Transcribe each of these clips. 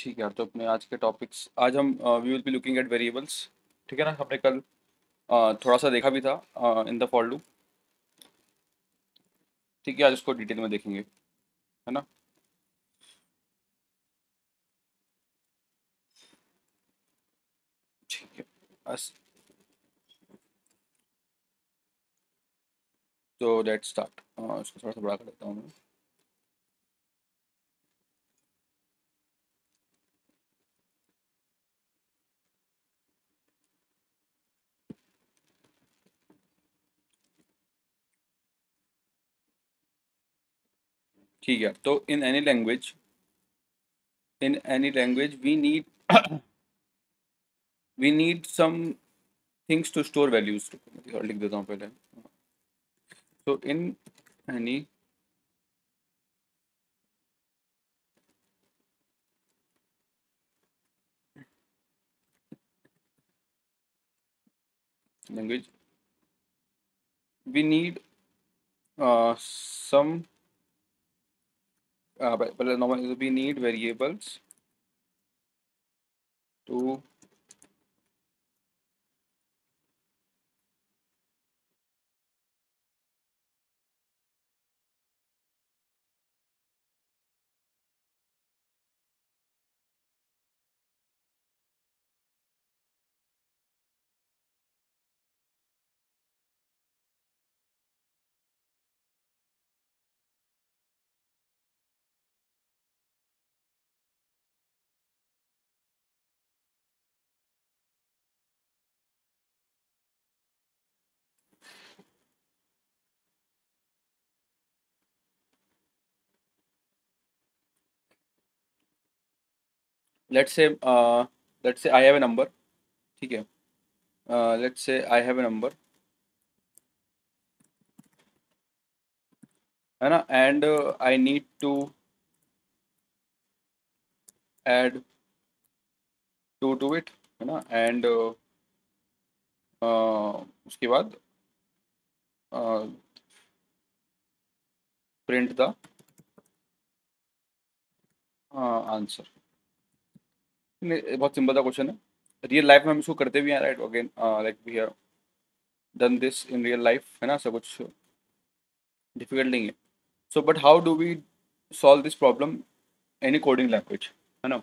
ठीक है तो अपने आज के टॉपिक्स आज हम we will be looking at variables ठीक है ना? हमने कल uh, थोड़ा सा देखा भी था इन द फॉर लूप ठीक है आज उसको डिटेल में देखेंगे है ना? ठीक है बस। तो लेट्स स्टार्ट इसको थोड़ा सा बड़ा कर देता हूँ मैं। ठीक है तो in any language in any language we need we need some things to store values लिख देता हूँ पहले तो in any language we need uh, some uh, but, but we need variables to let's say let say I have A number ठीक है? Late say I have a number है ना? And I need to add two to it है ना? And उसके बाद print the answer बहुत simple सा क्वेश्चन है। रियल लाइफ में हम इसको करते भी हैं right again like we have done this in real life है ना? सब कुछ डिफ़िकल्ट नहीं है। So but how do we solve this problem any coding language है ना?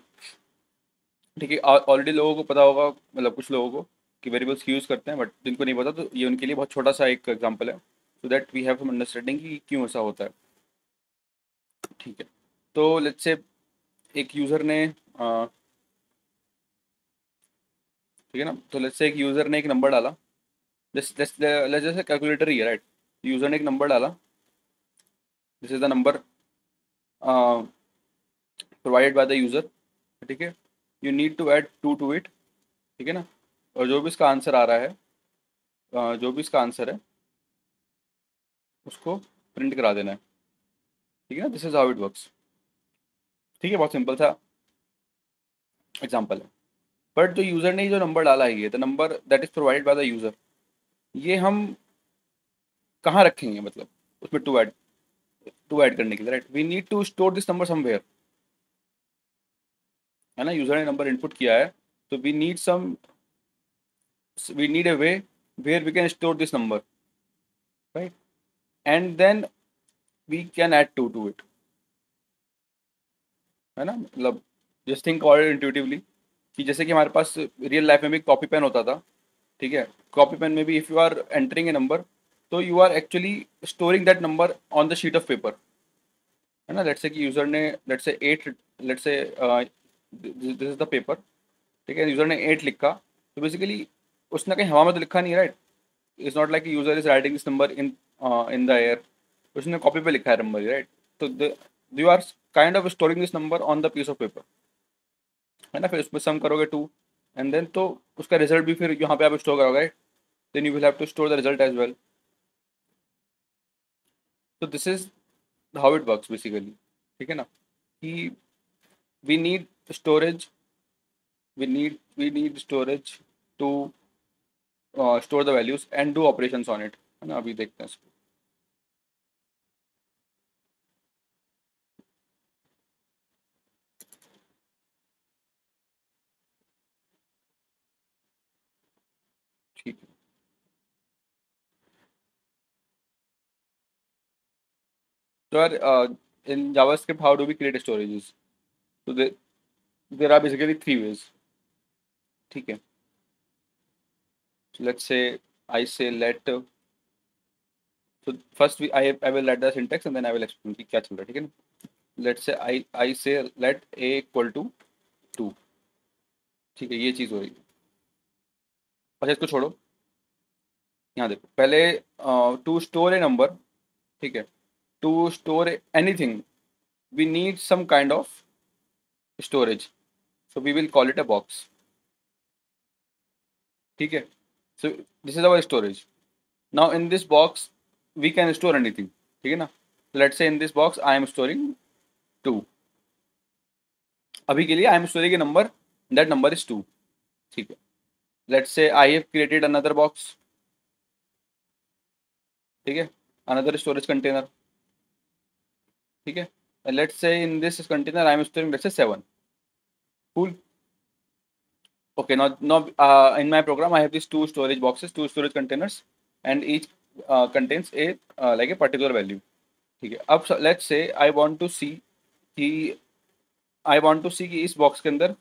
ठीक है ऑलरेडी लोगों को पता होगा मतलब कुछ लोगों को, कि वेरिएबल्स यूज़ करते हैं बट जिनको नहीं पता तो ये उनके लिए बहुत छोटा सा एक एग्जांपल है so that we have understanding कि क्यों ऐसा होता है। ठीक है। तो लेट्स से एक यूज़र ने ठीक है ना? तो लेट्स से एक यूज़र ने एक नंबर डाला। जैसे कैलकुलेटर ही है राइट यूज़र ने एक नंबर डाला। This is the number provided by the user ठीक है? You need to add two to it ठीक है ना? और जो भी इसका आंसर आ रहा है जो भी इसका आंसर है, उसको प्रिंट करा देना है। ठीक है ना? This is how it works ठीक है? बहुत सिंपल सा एग्ज़ाम्पल है। बट जो यूज़र ने जो नंबर डाला है ये the number that is provide by the user ये हम कहाँ रखेंगे मतलब उसमें टू ऐड टू ऐड करने के लिए right we need to store this number somewhere है ना? यूज़र ने नंबर इनपुट किया है तो we need some we need a way where we can store this number, right? And then we can add 2 to it. है ना? मतलब just think all intuitively कि जैसे कि हमारे पास रियल लाइफ में भी कॉपी पेन होता था, ठीक है? कॉपी पेन में भी if you are entering a number तो you are actually storing that number on the sheet of paper है ना? लेट्स से कि यूज़र ने let's say eight let's say this is the paper ठीक है? User ने एट लिखा तो बेसिकली उसने कहीं हवा में तो लिखा नहीं right it's not like user is writing this number in in the air उसने कॉपी पे लिखा है नंबर राइट तो you are kind of storing this number on the piece of paper है ना फिर उसमें सम करोगे टू एंड देन तो उसका रिज़ल्ट भी फिर यहाँ पे आप स्टोर करोगे then you will have to store the result as well तो this is how it works basically ठीक है ना? कि we need we need we need storage to uh, store the values and do operations on it. है ना? अभी देखते हैं इसको ठीक है So uh, in JavaScript, how do we create storages? So there, there are basically three ways. है. So let's say I say let. So first we I I will let the syntax and then I will explain कि क्या चल रहा है है. Let's say I I say let a equal to two. ठीक है ये चीज़ हो रही है. अच्छा इसको छोड़ो. यहाँ देखो पहले टू स्टोर ए नंबर ठीक है to store anything, we need some kind of storage. So we will call it a box. Okay. So this is our storage. Now in this box, we can store anything. Okay, na? Let's say in this box, I am storing 2. अभी के लिए I am storing a number that number is two ठीक है let's say I have created another box ठीक है another storage container ठीक है? Let's say in this container I am storing let's say seven now uh, in my program i have these two storage boxes two storage containers and each uh, contains a uh, like a particular value. ठीक है? अब let's say I want to see कि I want to see कि इस box के अंदर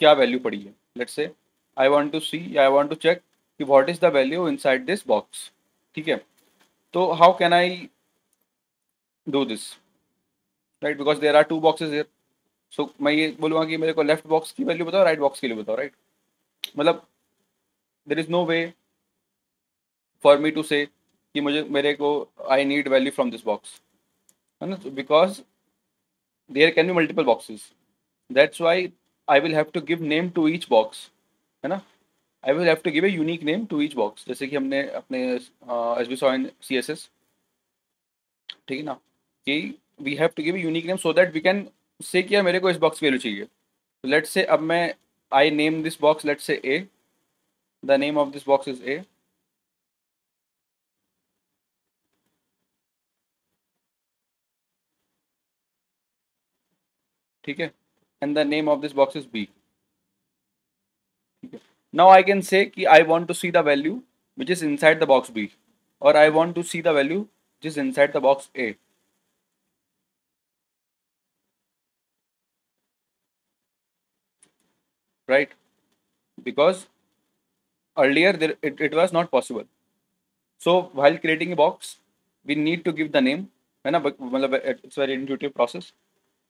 क्या value पड़ी है? Let's say I want to see I want to check कि what is the value inside this box ठीक है? तो how can I do this right because there are two boxes here so मैं ये बोलूँगा कि मेरे को लेफ़्ट बॉक्स की वैल्यू बताओ राइट बॉक्स के लिए बताओ राइट मतलब there is no way for me to say कि मुझे, मेरे को I need value from this box है ना? Because there can be multiple boxes that's why I will have to give name to each box है ना? I will have to give a unique name to each box जैसे कि हमने अपने S B saw in C S S ठीक है ना? कि we have to give unique name so that we can say किया मेरे को इस बॉक्स की वैल्यू चाहिए। लेट्स से अब मैं I name this box let's say A the name of this box is A ठीक है? And the name of this box is B now I can say कि I want to see the value which is inside the box B और I want to see the value which is inside the box A right? Because earlier there, it, it was not possible. So while creating a box we need to give the name it's a very intuitive process.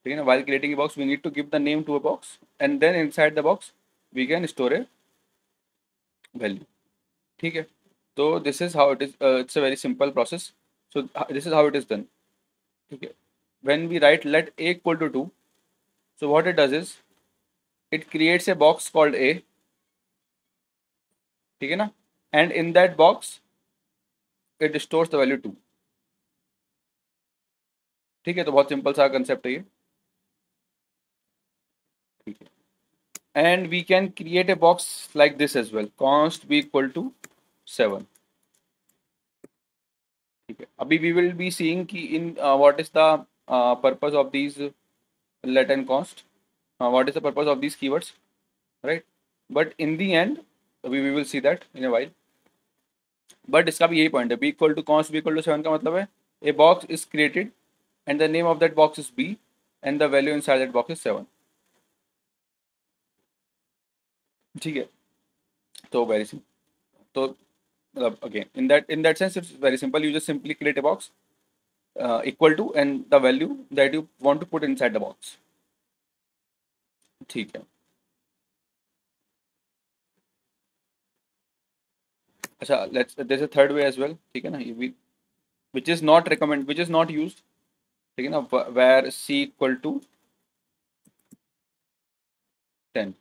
While creating a box we need to give the name to a box and then inside the box we can store a value. okay so this is how it is uh, it's a very simple process. So this is how it is done. okay when we write let a equal to 2 so what it does is it creates a box called a. ठीक है ना? And in that box it stores the value two ठीक है तो बहुत simple सा concept है ये। ठीक है। And we can create a box like this as well const B equal to seven ठीक है। अभी वी विल बी सीइंग कि in what is the purpose of these let and const uh, what is the purpose of these keywords right but in the end we, we will see that in a while but इसका भी यही point है b equal to const b equal to seven का मतलब है a box is created and the name of that box is b and the value inside that box is seven ठीक है तो वेरी सिंपल तो मतलब again in that in that sense it's very simple you just simply create a box uh, equal to and the value that you want to put inside the box ठीक है। अच्छा let's third way as well ठीक है ना? ये भी which is not recommend which is not use ठीक है ना? Where C equal to ten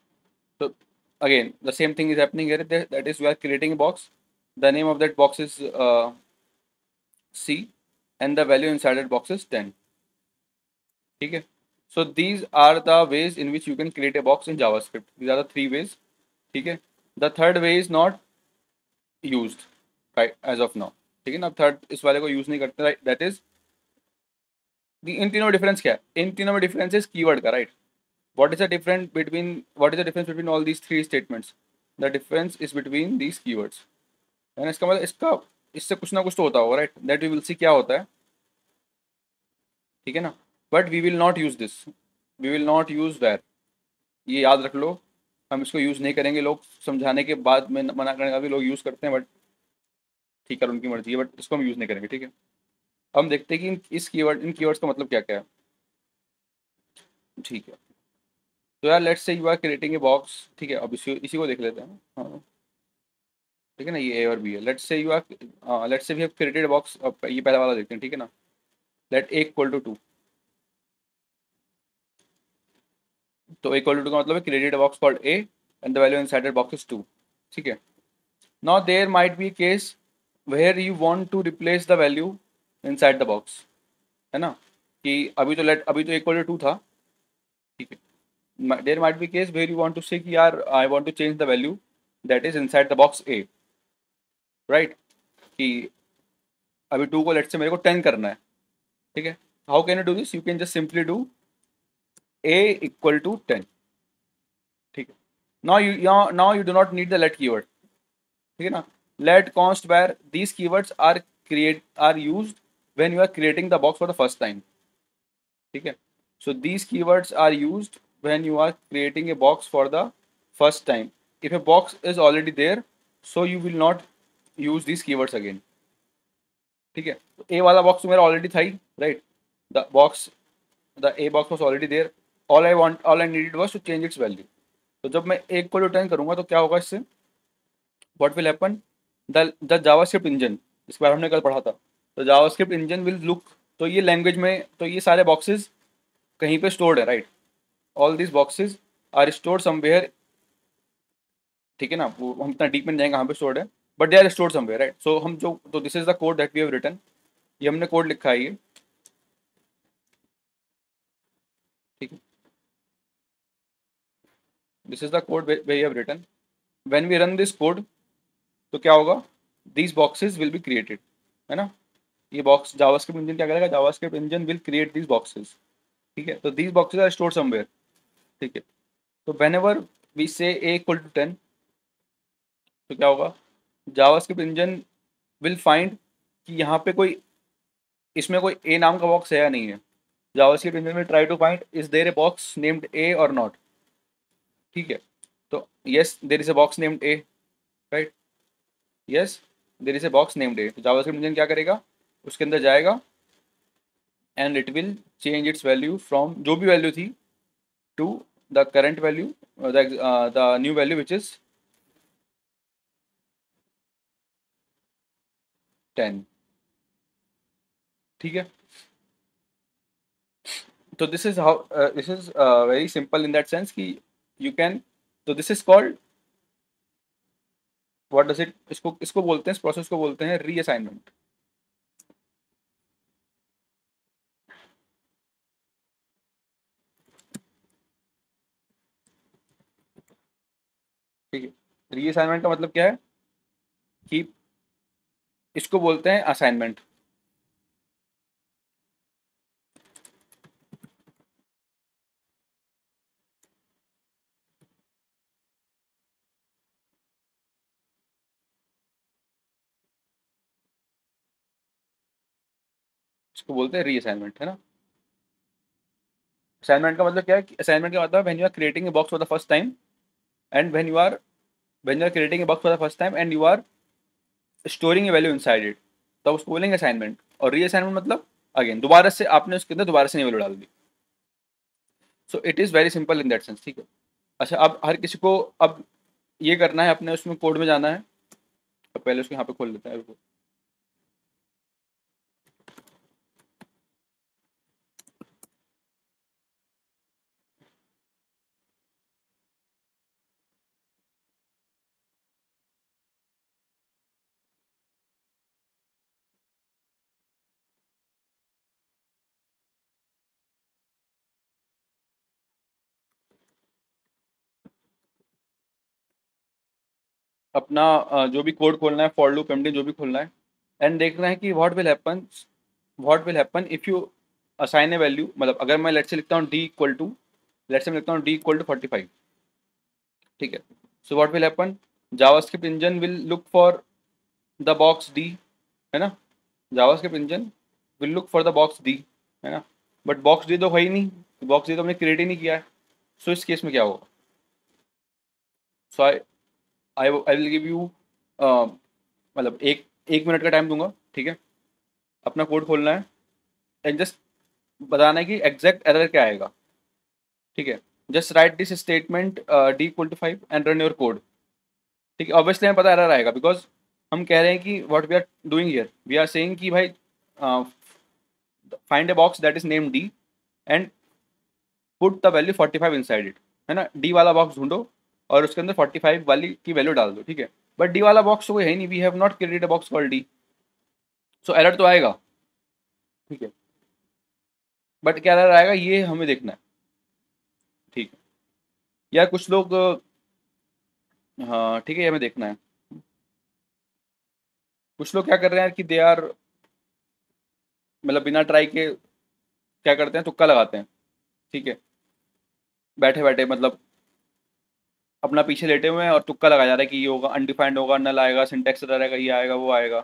तो again the same thing is happening that is we are creating box the name of that box is C and the value inside box is ten ठीक है? So these are the ways in which you can create a box in JavaScript these are three ways ठीक है? The third way is not use as of now ठीक है ना? Third इस वाले को यूज़ नहीं करते दैट इज़ इन तीनों डिफरेंस क्या है? इन तीनों में डिफरेंस इज़ की का right what is the different between what is the difference between all these three statements the difference is between these keywords है इसका मतलब इसका, इससे कुछ ना कुछ तो होता होगा right that you will see क्या होता है। ठीक है ना? But we will not use this we will not use var ये याद रख लो। हम इसको यूज़ नहीं करेंगे। लोग समझाने के बाद में मना करने का भी लोग यूज़ करते हैं बट ठीक है, उनकी मर्ज़ी है बट इसको हम यूज़ नहीं करेंगे, ठीक है? हम देखते हैं कि इस कीवर्ड इन कीवर्ड्स का मतलब क्या क्या है। ठीक है। तो यार let's say you are creating a box ठीक है? अब इसी इसी को देख लेते हैं। हाँ। ठीक है ना? ये ए और बी है। Let's say you are let's say we have created box ये पहला वाला देखते हैं, ठीक है ना? Let a equal to two तो ए इक्वल टू का मतलब है created box called a and the value inside box is two ठीक है? Now there might be case where you want to replace the value inside the box है ना? कि अभी तो लेट अभी तो इक्वल टू टू था। ठीक है? There might be case where you want to say कि यार I want to change the value that is inside the box a right कि अभी टू को लेट से मेरे को टेन करना है। ठीक है? How can you do this you can just simply do a equal to ten ठीक है now you now you do not need the let keyword ठीक है ना let const where these keywords are create are used when you are creating the box for the first time ठीक है so these keywords are used when you are creating a box for the first time if a box is already there so you will not use these keywords again ठीक है a वाला box तो मेरा already था ही right the box the a box was already there all I want all I needed was to change its value तो जब मैं एक को रिटर्न करूँगा तो क्या होगा इससे? What will happen the the JavaScript engine इस बार हमने कल पढ़ा था। तो जावास्क्रिप्ट इंजन विल लुक तो ये लैंग्वेज में तो ये सारे बॉक्सेस कहीं पे स्टोर्ड है right all this boxes are stored somewhere ठीक है ना? वो हम इतना डीप में जाएँगे कहाँ पे स्टोर्ड है but they are stored somewhere right so हम जो तो this is the code that we have written ये हमने कोड लिखा है ये ठीक है this is the code we have written when we run this code तो क्या होगा? These boxes will be created है ना? ये बॉक्स जावास्क्रिप्ट इंजन क्या करेगा? JavaScript engine will create these boxes ठीक है? तो these boxes are store somewhere ठीक है? तो when ever we say a equal to ten तो क्या होगा? जावास्क्रिप्ट इंजन विल फाइंड कि यहाँ पे कोई, इसमें कोई ए नाम का बॉक्स है या नहीं है। JavaScript engine will try to find is there a box named a और नॉट ठीक है? तो yes there is a box named a right yes there is a box named a तो जावास्क्रिप्ट इंजन क्या करेगा? उसके अंदर जाएगा and it will change its value from जो भी वैल्यू थी to the current value the new value which is ten ठीक है? तो this is how this is very simple in that sense कि यू कैन तो this is called what does it इसको इसको बोलते हैं, इस प्रोसेस को बोलते हैं रीअसाइनमेंट ठीक है। रीअसाइनमेंट का मतलब क्या है? कि इसको बोलते हैं असाइनमेंट इसको बोलते हैं रीअसाइनमेंट है ना? असाइनमेंट का मतलब क्या है असाइनमेंट का मतलब when you are creating a box for the first time and when you are when you are creating a box for the first time and you are storing a value inside it तो उसको बोलेंगे assignment और reassignment मतलब again दोबारा से आपने उसके अंदर दोबारा से नहीं वैल्यू डाल दी. So it is very simple in that sense ठीक है? अच्छा अब हर किसी को, अब ये करना है, अपने उसमें कोड में जाना है। तो पहले उसको यहाँ पे खोल लेते हैं अपना जो भी कोड खोलना है फॉर लूप एमडी जो भी खोलना है एंड देखना है कि what will happen what will happen if you assign a value मतलब अगर मैं लेट से लिखता हूँ D equal to let say मैं लिखता हूँ D equal to forty five ठीक है? So what will happen JavaScript engine will look for the box D है ना? JavaScript engine will look for the box D है ना? बट बॉक्स डी तो है ही नहीं बॉक्स डी तो हमने क्रिएट ही नहीं किया है। सो so, इस केस में क्या होगा? So I I I will give you मतलब एक एक मिनट का टाइम दूँगा, ठीक है? अपना कोड खोलना है एंड जस्ट बताना है कि एग्जैक्ट एरर क्या आएगा, ठीक है? Just write this statement D equal to five and run your code ठीक है? ऑब्वियसली हमें पता एरर आएगा बिकॉज़ हम कह रहे हैं कि what we are doing here we are saying कि भाई find a box that is name D and put the value forty five inside it है ना? डी वाला बॉक्स ढूंढो और उसके अंदर फोर्टी फाइव वाली की वैल्यू डाल दो, ठीक है? बट डी वाला बॉक्स तो कोई है नहीं we have not created a box call D so error तो आएगा, ठीक है? बट क्या एरर आएगा, ये हमें देखना है, ठीक है? या कुछ लोग हाँ ठीक है, ये हमें देखना है। कुछ लोग क्या कर रहे हैं कि दे आर मतलब बिना ट्राई के क्या करते हैं, तुक्का लगाते हैं, ठीक है? बैठे बैठे मतलब अपना पीछे लेटे हुए हैं और तुक्का लगाया जा रहा है कि ये होगा अनडिफाइंड होगा नल आएगा सिंटेक्स रहेगा ये आएगा, वो आएगा।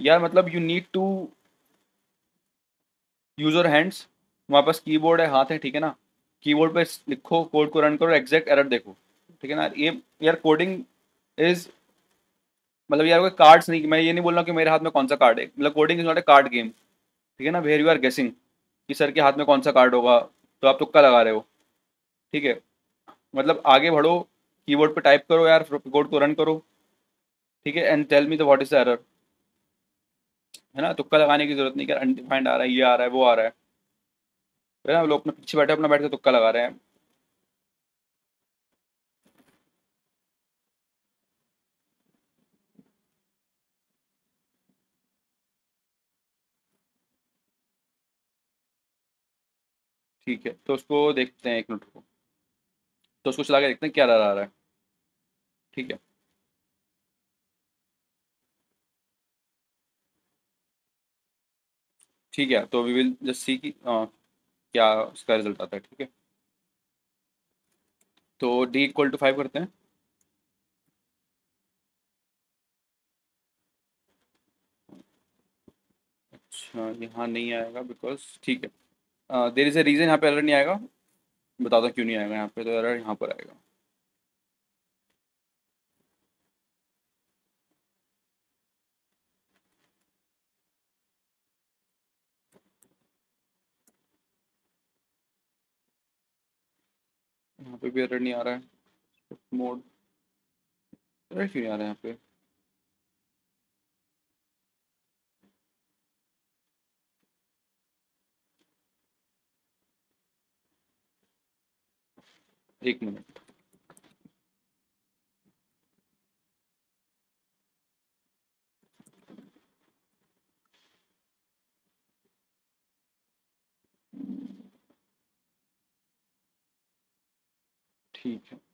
यार मतलब you need to use your hands वहाँ पास कीबोर्ड है, हाथ है, ठीक है ना? कीबोर्ड पे लिखो कोड को रन करो एग्जैक्ट एरर देखो। ठीक है ना? ये, यार कोडिंग इज़ मतलब यार कोई कार्ड्स नहीं, मैं ये नहीं बोल रहा कि मेरे हाथ में कौन सा कार्ड है। मतलब coding is not a card game ठीक है ना? वेर यू आर गेसिंग कि सर के हाथ में कौन सा कार्ड होगा तो आप तुक्का लगा रहे हो। ठीक है? मतलब आगे बढ़ो कीबोर्ड पे टाइप करो यार कोड को रन करो। ठीक है and tell me the what is the error है ना? तुक्का लगाने की ज़रूरत नहीं कि अनडिफाइंड आ रहा है, ये आ रहा है, वो आ रहा है। है ना लोग अपने पीछे बैठे, अपना बैठ के तुक्का लगा रहे हैं। ठीक है तो उसको देखते हैं एक मिनट को तो उसको चला के देखते हैं क्या आ रहा है। ठीक है। ठीक है तो वी विल जस्ट सी कि क्या उसका रिज़ल्ट आता है, ठीक है। तो डी इक्वल टू फाइव करते हैं। अच्छा यहाँ नहीं आएगा बिकॉज़ ठीक है। देर इज़ ए रीज़न यहाँ पे एरर नहीं आएगा। बता दो क्यों नहीं आएगा यहाँ पे? तो एरर यहाँ पर आएगा। यहाँ पे भी एरर नहीं आ रहा है। मोड एरर क्यों नहीं आ रहा है यहाँ पे? एक मिनट। ठीक है।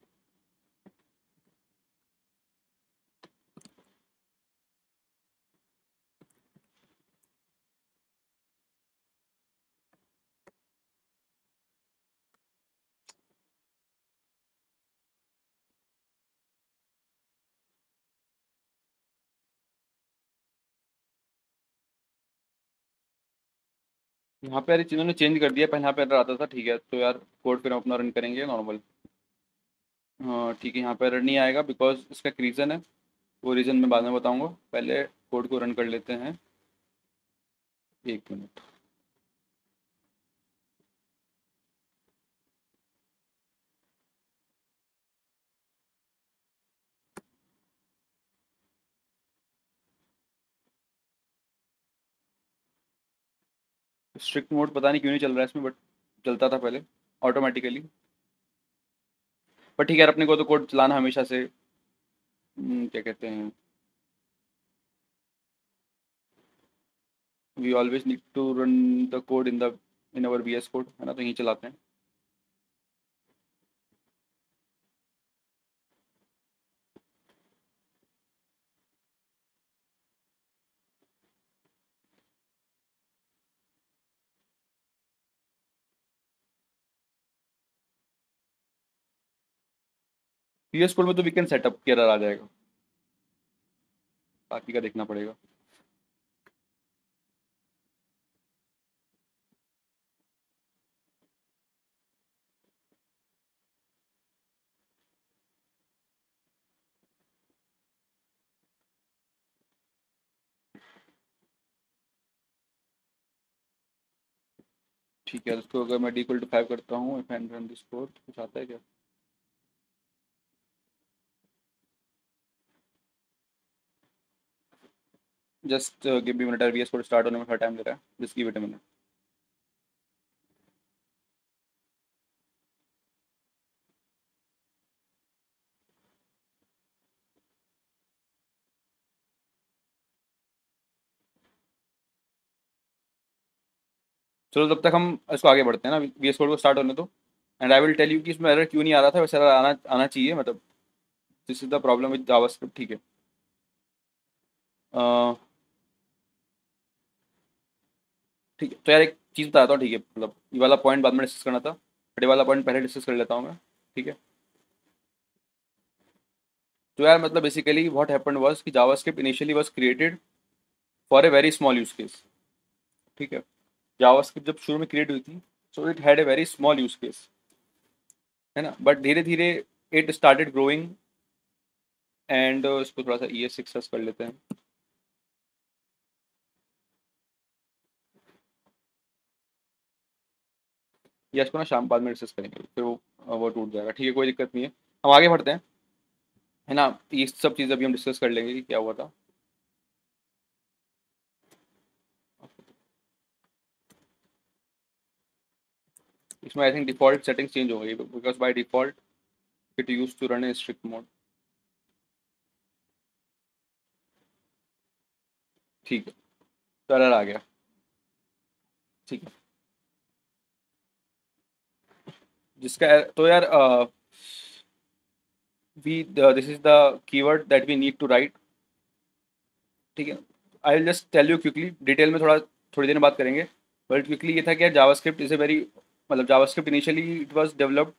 यहाँ पे यार चीज़ों ने चेंज कर दिया, पहले यहाँ पे एरर आता था, ठीक है तो यार कोड फिर हम अपना रन करेंगे नॉर्मल हाँ ठीक है, यहाँ पे एरर नहीं आएगा बिकॉज़ इसका एक रीज़न है। वो रीज़न मैं बाद में बताऊँगा। पहले कोड को रन कर लेते हैं। एक मिनट स्ट्रिक्ट मोड पता नहीं क्यों नहीं चल रहा है इसमें बट चलता था पहले ऑटोमेटिकली बट ठीक है यार अपने को तो कोड चलाना हमेशा से हम्म, क्या कहते हैं we always need to run the code in the in our V S code है ना तो यहीं चलाते हैं। वी कोड में तो वी कैन सेटअप केयर आ जाएगा। बाकी का देखना पड़ेगा। ठीक है उसको अगर मैं डी इक्वल टू फाइव करता हूँ इफ़ रन दिस कोड कुछ आता है क्या? Just give me minute V S code start होने में थोड़ा टाइम ले रहा है just give it a minute चलो तब तक हम इसको आगे बढ़ते हैं ना वी एस कोड को स्टार्ट होने दो। And I will tell you कि इसमें एरर क्यों नहीं आ रहा था, वैसे एरर आना आना चाहिए मतलब this is the problem with JavaScript ठीक है। ठीक है तो यार एक चीज़ बताता हूँ, ठीक है मतलब ये वाला पॉइंट बाद में डिस्कस करना था बट ये वाला पॉइंट पहले डिस्कस कर लेता हूँ मैं, ठीक है? तो यार मतलब बेसिकली व्हाट हैपेंड वाज कि JavaScript initially was created for a very small use case ठीक है? जावास्क्रिप्ट जब शुरू में क्रिएट हुई थी so it had a very small use case है ना? बट धीरे धीरे इट स्टार्टेड ग्रोइंग एंड इसको थोड़ा सा ई एस सक्सेस कर लेते हैं। या इसको ना शाम बाद में डिस्कस करेंगे, फिर वो वो टूट जाएगा। ठीक है, कोई दिक्कत नहीं है। हम आगे बढ़ते हैं। है ना? ये सब चीज़ अभी हम डिस्कस कर लेंगे कि क्या हुआ था। इसमें I think default settings change हो गई because by default it use to run strict mode ठीक है। तो आ गया। ठीक है। जिसका तो यार we this is the keyword that we need to write ठीक है? I will just tell you quickly detail में थोड़ा थोड़ी देर में बात करेंगे. बट क्विकली ये था कि यार जावास्क्रिप्ट इज़ ए वेरी मतलब JavaScript initially it was developed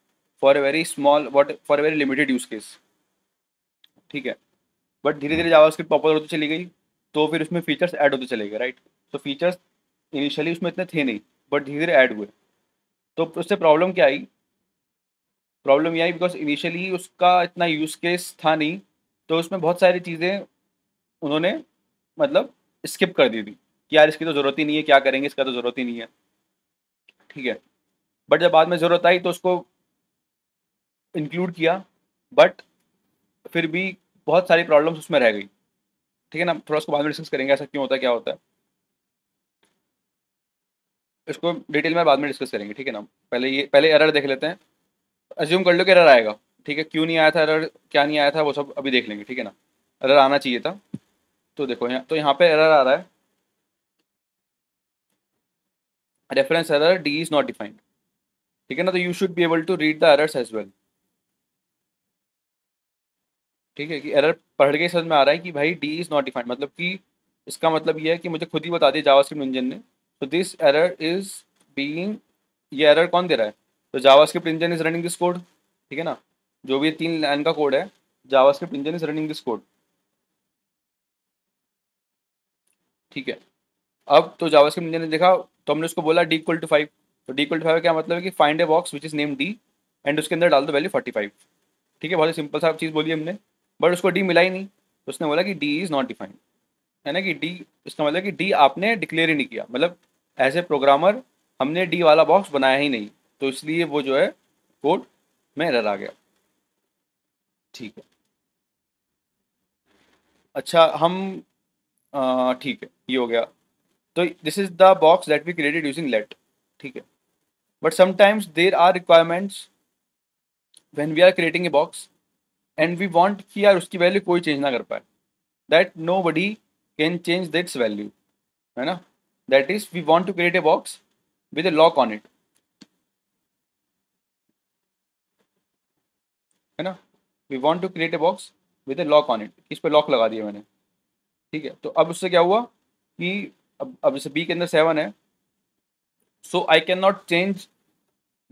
for a very small what for a very limited use case ठीक है? बट धीरे धीरे जावास्क्रिप्ट पॉपुलर होती चली गई तो फिर उसमें फीचर्स ऐड होते चले गए राइट तो फीचर्स इनिशियली उसमें इतने थे नहीं बट धीरे धीरे ऐड हुए. तो उससे प्रॉब्लम क्या आई? प्रॉब्लम यह आई बिकॉज़ इनिशियली उसका इतना यूज़ केस था नहीं तो उसमें बहुत सारी चीज़ें उन्होंने मतलब स्किप कर दी थी, कि यार इसकी तो ज़रूरत ही नहीं है, क्या करेंगे, इसका तो ज़रूरत ही नहीं है। ठीक है? बट जब बाद में ज़रूरत आई तो उसको इंक्लूड किया बट फिर भी बहुत सारी प्रॉब्लम्स उसमें रह गई। ठीक है ना? थोड़ा उसको बाद में डिस्कस करेंगे, ऐसा क्यों होता है, क्या होता है। इसको डिटेल में बाद में डिस्कस करेंगे, ठीक है ना? पहले ये, पहले एरर देख लेते हैं। अज्यूम कर लो कि एरर आएगा। ठीक है, क्यों नहीं आया था एरर क्या नहीं आया था, वो सब अभी देख लेंगे, ठीक है ना? एरर आना चाहिए था। तो देखो, यहाँ तो यहाँ पे एरर आ रहा है। Reference error D is not defined ठीक है ना तो you should be able to read the errors as well ठीक है कि एरर पढ़ के समझ में आ रहा है कि भाई डी इज़ नॉट डिफाइंड मतलब कि इसका मतलब ये है कि मुझे खुद ही बता दिया जावास्क्रिप्ट इंजन ने। तो दिस एरर इज़ बीइंग ये एरर कौन दे रहा है? तो JavaScript engine is running this code ठीक है ना? जो भी तीन लाइन का कोड है JavaScript engine is running this code ठीक है? अब तो जावास्क्रिप्ट इंजन ने देखा तो हमने उसको बोला डी इक्वल टू फाइव तो डी इक्वल टू फाइव क्या मतलब है कि find a box which is name D and उसके अंदर डाल दो वैल्यू फोर्टी फाइव ठीक है? बहुत ही सिंपल सा चीज़ बोली हमने बट उसको डी मिला ही नहीं. तो उसने बोला कि डी इज़ नॉट डिफाइंड है ना कि डी इसका मतलब कि डी आपने डिक्लेयर ही नहीं किया. मतलब एज ए प्रोग्रामर हमने डी वाला बॉक्स बनाया ही नहीं. तो इसलिए वो जो है, कोड में एरर आ गया। ठीक है। अच्छा हम ठीक है, ये हो गया। तो this is the box that we created using let ठीक है। But sometimes there are requirements when we are creating a box and we want कि यार उसकी वैल्यू कोई चेंज ना कर पाए। That nobody can change its value है ना? That is we want to create a box with a lock on it है ना? We want to create a box with a lock on it इस पर lock लगा दिया मैंने। ठीक है? तो अब उससे क्या हुआ कि अब अब जैसे बी के अंदर सेवन है so I can not change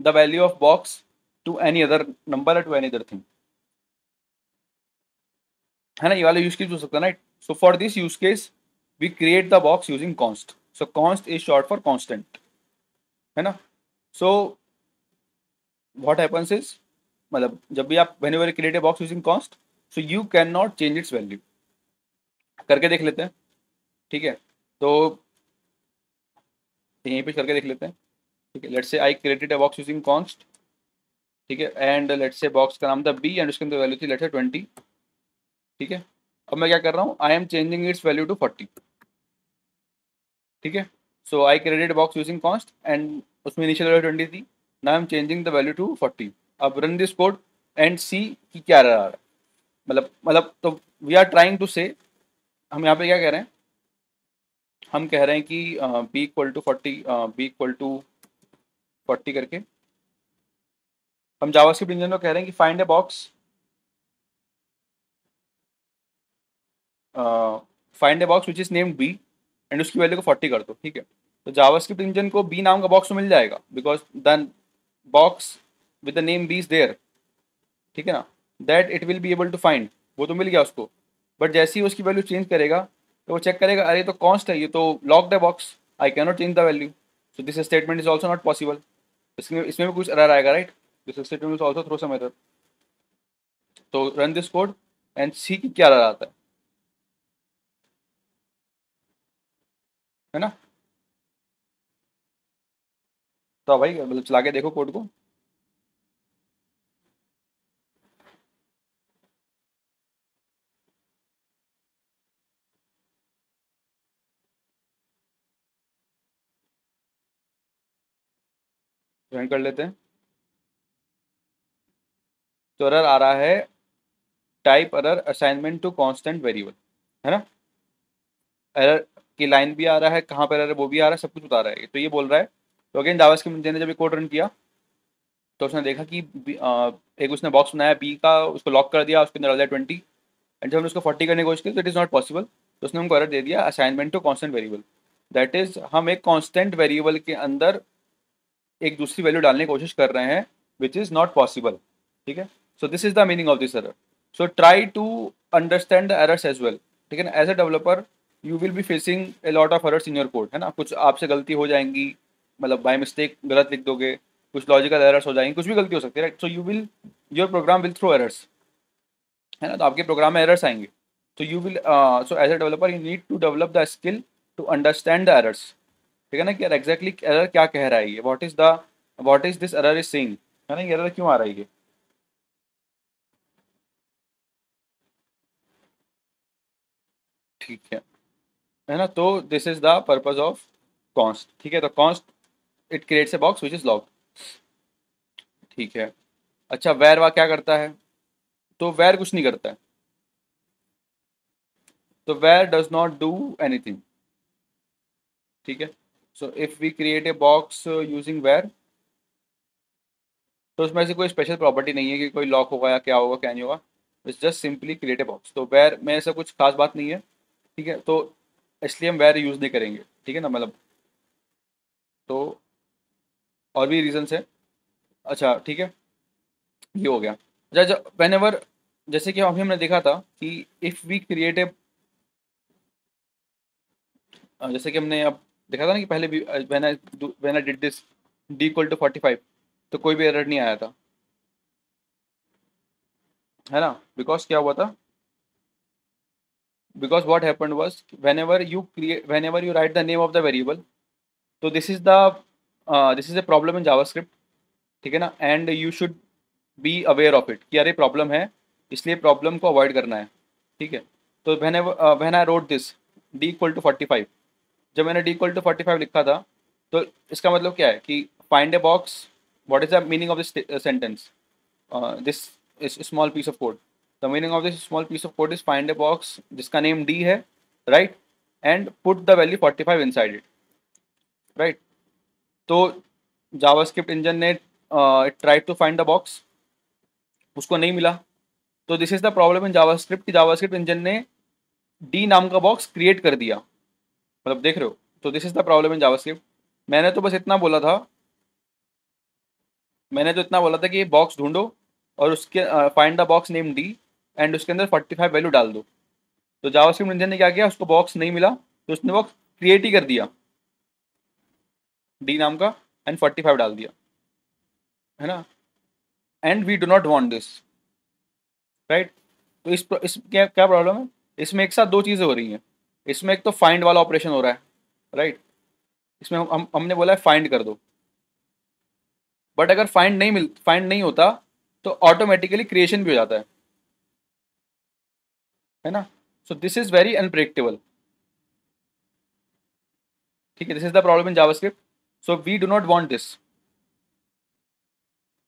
the value of box to any other number to any other thing है ना? ये वाला यूज़ केस हो सकता है ना So for this use case, we create the box using const so const is short for constant है ना? सो वॉट happens is मतलब जब भी आप, whenever you create box using const so you can not change its value करके देख लेते हैं, ठीक है? तो यहीं पे करके देख लेते हैं, ठीक है? Let's say I created a box using const ठीक है? एंड लेट्स से बॉक्स का नाम था बी एंड उसके अंदर वैल्यू थी लेट्स से ट्वेंटी ठीक है? अब मैं क्या कर रहा हूँ? I am changing its value to forty ठीक है? So I created box using const and उसमें इनिशियल वैल्यू ट्वेंटी थी ना I am changing the value to forty अब run this code and see की क्या रहा है। मतलब मतलब तो we are trying to say हम यहाँ पे क्या कह रहे हैं? हम कह रहे हैं कि B equal to forty B equal to forty करके। हम जावास्क्रिप्ट इंजन को कह रहे हैं कि find a box find a box which is named B and उसकी वैल्यू को फोर्टी कर दो, ठीक है? तो जावास्क्रिप्ट इंजन को बी नाम का बॉक्स तो मिल जाएगा because the box with the name B is there ठीक है ना? That it will be able to find वो तो मिल गया उसको। बट जैसे ही उसकी वैल्यू चेंज करेगा तो वो चेक करेगा, अरे तो कॉन्स्ट है, ये तो lock the box I can not change the value so this statement is also not possible इसमें इसमें भी कुछ एरर आएगा right this statement is also throw some error तो run this code and see की क्या आता है। है ना? तो भाई मतलब चला के देखो कोड को। ज्वाइन कर लेते हैं। तो एरर आ रहा है type error assignment to constant variable है ना? एरर की लाइन भी आ रहा है, कहाँ पर एरर वो भी आ रहा है, सब कुछ बता रहा है। तो ये बोल रहा है। तो अगेन जावास के मुझे ने जब कोड रन किया तो उसने देखा कि एक उसने बॉक्स बनाया बी का, उसको लॉक कर दिया, उसके अंदर डाल दिया ट्वेंटी एंड जब हमने उसको फोर्टी करने की कोशिश की तो इट इज़ नॉट पॉसिबल तो उसने हमको एरर दे दिया assignment to constant variable that is हम एक कॉन्स्टेंट वेरिएबल के अंदर एक दूसरी वैल्यू डालने की कोशिश कर रहे हैं विच इज़ नॉट पॉसिबल ठीक है? So this is the meaning of this error so try to understand the errors as well ठीक है ना? As a developer you will be facing a lot of errors in your code है ना? कुछ आपसे गलती हो जाएँगी मतलब बाय मिस्टेक गलत लिख दोगे, कुछ लॉजिकल एरर्स हो जाएँगे, कुछ भी गलती हो सकती है right so you will your program will throw errors है ना? तो आपके प्रोग्राम में एरर्स आएँगे। तो you will so as a developer you need to develop the skill to understand the errors ठीक है ना कि यार एग्जैक्टली एरर क्या कह रहा है ये? What is the what is this error is saying है ना, ये एरर क्यों आ रहा है ठीक है। है ना तो this is the purpose of const ठीक है? तो const it creates a box which is lock ठीक है। अच्छा वैर वा क्या करता है? तो वैर कुछ नहीं करता है। तो var does not do anything ठीक है। So if we create a box using var तो उसमें से कोई स्पेशल प्रॉपर्टी नहीं है कि कोई लॉक होगा या क्या होगा क्या नहीं होगा? It's just simply create a box तो वेयर में ऐसा कुछ खास बात नहीं है, ठीक है? तो इसलिए हम वेयर यूज़ नहीं करेंगे, ठीक है ना मतलब? तो और भी रीजन्स है? अच्छा ठीक है। ये हो गया। अच्छा वेन एवर जैसे कि अभी हमने देखा था कि इफ़ वी क्रिएट ए जैसे कि हमने अब देखा था ना कि पहले भी when I when I did this D equal to forty five तो कोई भी एरर नहीं आया था। है ना? बिकॉज़ क्या हुआ था? Because what happen was whenever you create whenever you write the name of the variable तो this is the this is a problem in JavaScript ठीक है ना? And you should be aware of it कि अरे problem है, इसलिए problem को avoid करना है, ठीक है? तो when when I wrote this D equal to forty five जब मैंने D equal to forty five लिखा था तो इसका मतलब क्या है कि find a box what is the meaning of this sentence this is small piece of code the meaning of this small piece of code is find a box जिसका name D है right and put the value forty five inside it right तो JavaScript engine ने try to find the box उसको नहीं मिला। तो this is the problem in JavaScript JavaScript engine ने D नाम का बॉक्स क्रिएट कर दिया। मतलब देख रहे हो तो this is the problem in JavaScript मैंने तो बस इतना बोला था, मैंने तो इतना बोला था कि बॉक्स ढूंढो और उसके find the box name D and उसके अंदर फोर्टी फाइव वैल्यू डाल दो। तो जावास्क्रिप्ट इंजन ने क्या किया, उसको बॉक्स नहीं मिला तो उसने बॉक्स क्रिएट ही कर दिया। डी नाम का एंड फोर्टी फाइव डाल दिया। है ना? And we do not want this right तो इस इस क्या क्या प्रॉब्लम है? इसमें एक साथ दो चीज़ें हो रही हैं। इसमें एक तो फाइंड वाला ऑपरेशन हो रहा है राइट इसमें हम, हम हमने बोला है फाइंड कर दो। बट अगर फाइंड नहीं मिल फाइंड नहीं होता तो ऑटोमेटिकली क्रिएशन भी हो जाता है। है ना? So this is very unpredictable ठीक है this is the problem in JavaScript so we do not want this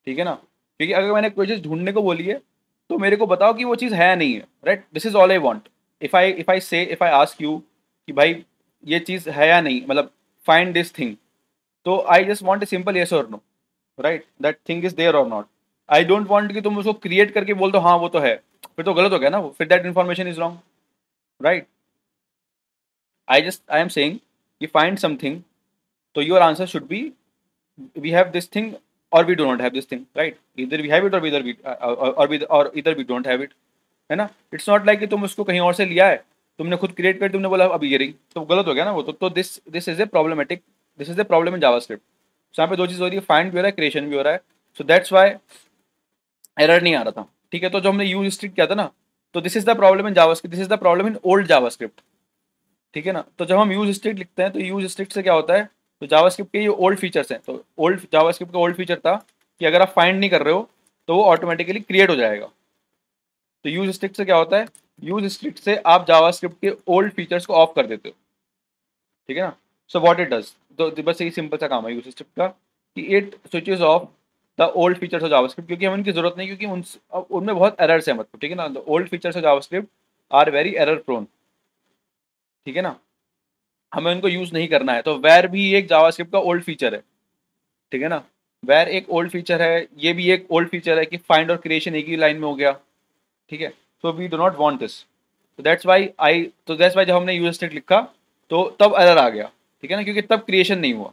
ठीक है ना? क्योंकि अगर मैंने कोई चीज़ ढूँढने को बोली है तो मेरे को बताओ कि वो चीज़ है नहीं है right this is all I want if I if I say if I ask you कि भाई, ये चीज़ है या नहीं? मतलब फाइंड दिस थिंग तो I just want a simple yes और no right that thing is there और नॉट आई डोंट वॉन्ट कि तुम उसको क्रिएट करके बोल दो हाँ वो तो है। फिर तो गलत हो गया ना वो। फिर that information is wrong right I just I am saying कि फाइंड समथिंग तो your answer should be we have this thing और we do not have this thing right इधर वी हैव इट और इधर वी डोंट हैव इट है ना? It's not like कि तुम उसको कहीं और से लिया है। तुमने खुद क्रिएट कर, तुमने बोला, अब ये रही। तो गलत हो गया ना वो तो। तो this this is a problematic this is a problem in JavaScript so यहाँ पे दो चीज़ हो रही है। फाइंड भी हो रहा है क्रिएशन भी हो रहा है। सो दैट्स वाई एरर नहीं आ रहा था। ठीक है? तो जो हमने यूज़ स्ट्रिक्ट किया था ना तो this is the problem in JavaScript this is the problem in old JavaScript ठीक है ना? तो जब हम यूज़ स्ट्रिक्ट लिखते हैं तो यूज़ स्ट्रिक्ट से क्या होता है? तो जावास्क्रिप्ट के ये ओल्ड फीचर्स हैं। तो ओल्ड जावास्क्रिप्ट का ओल्ड फीचर था कि अगर आप फाइंड नहीं कर रहे हो तो वो ऑटोमेटिकली क्रिएट हो जाएगा। तो यूज़ स्ट्रिक्ट से क्या होता है? यूज़ स्ट्रिक्ट से आप जावास्क्रिप्ट के ओल्ड फीचर्स को ऑफ़ कर देते हो। ठीक है ना? सो वॉट इट डज तो बस यही सिंपल सा काम है यूज़ स्क्रिप्ट का कि it switches off the old features of JavaScript क्योंकि हमें उनकी ज़रूरत नहीं क्योंकि उन उनमें बहुत एरर्स है मतलब ठीक है ना? The old features of JavaScript are very error prone ठीक है ना? हमें उनको यूज़ नहीं करना है। तो वेर भी एक जावास्क्रिप्ट का ओल्ड फीचर है। ठीक है ना? वेर एक ओल्ड फीचर है, ये भी एक ओल्ड फीचर है कि फाइंड और क्रिएशन एक ही लाइन में हो गया। ठीक है? So we do not want this तो दैट्स वाई आई तो दैट्स वाई जब हमने यूज़ स्टेट लिखा तो तब एरर आ गया। ठीक है ना? क्योंकि तब क्रिएशन नहीं हुआ।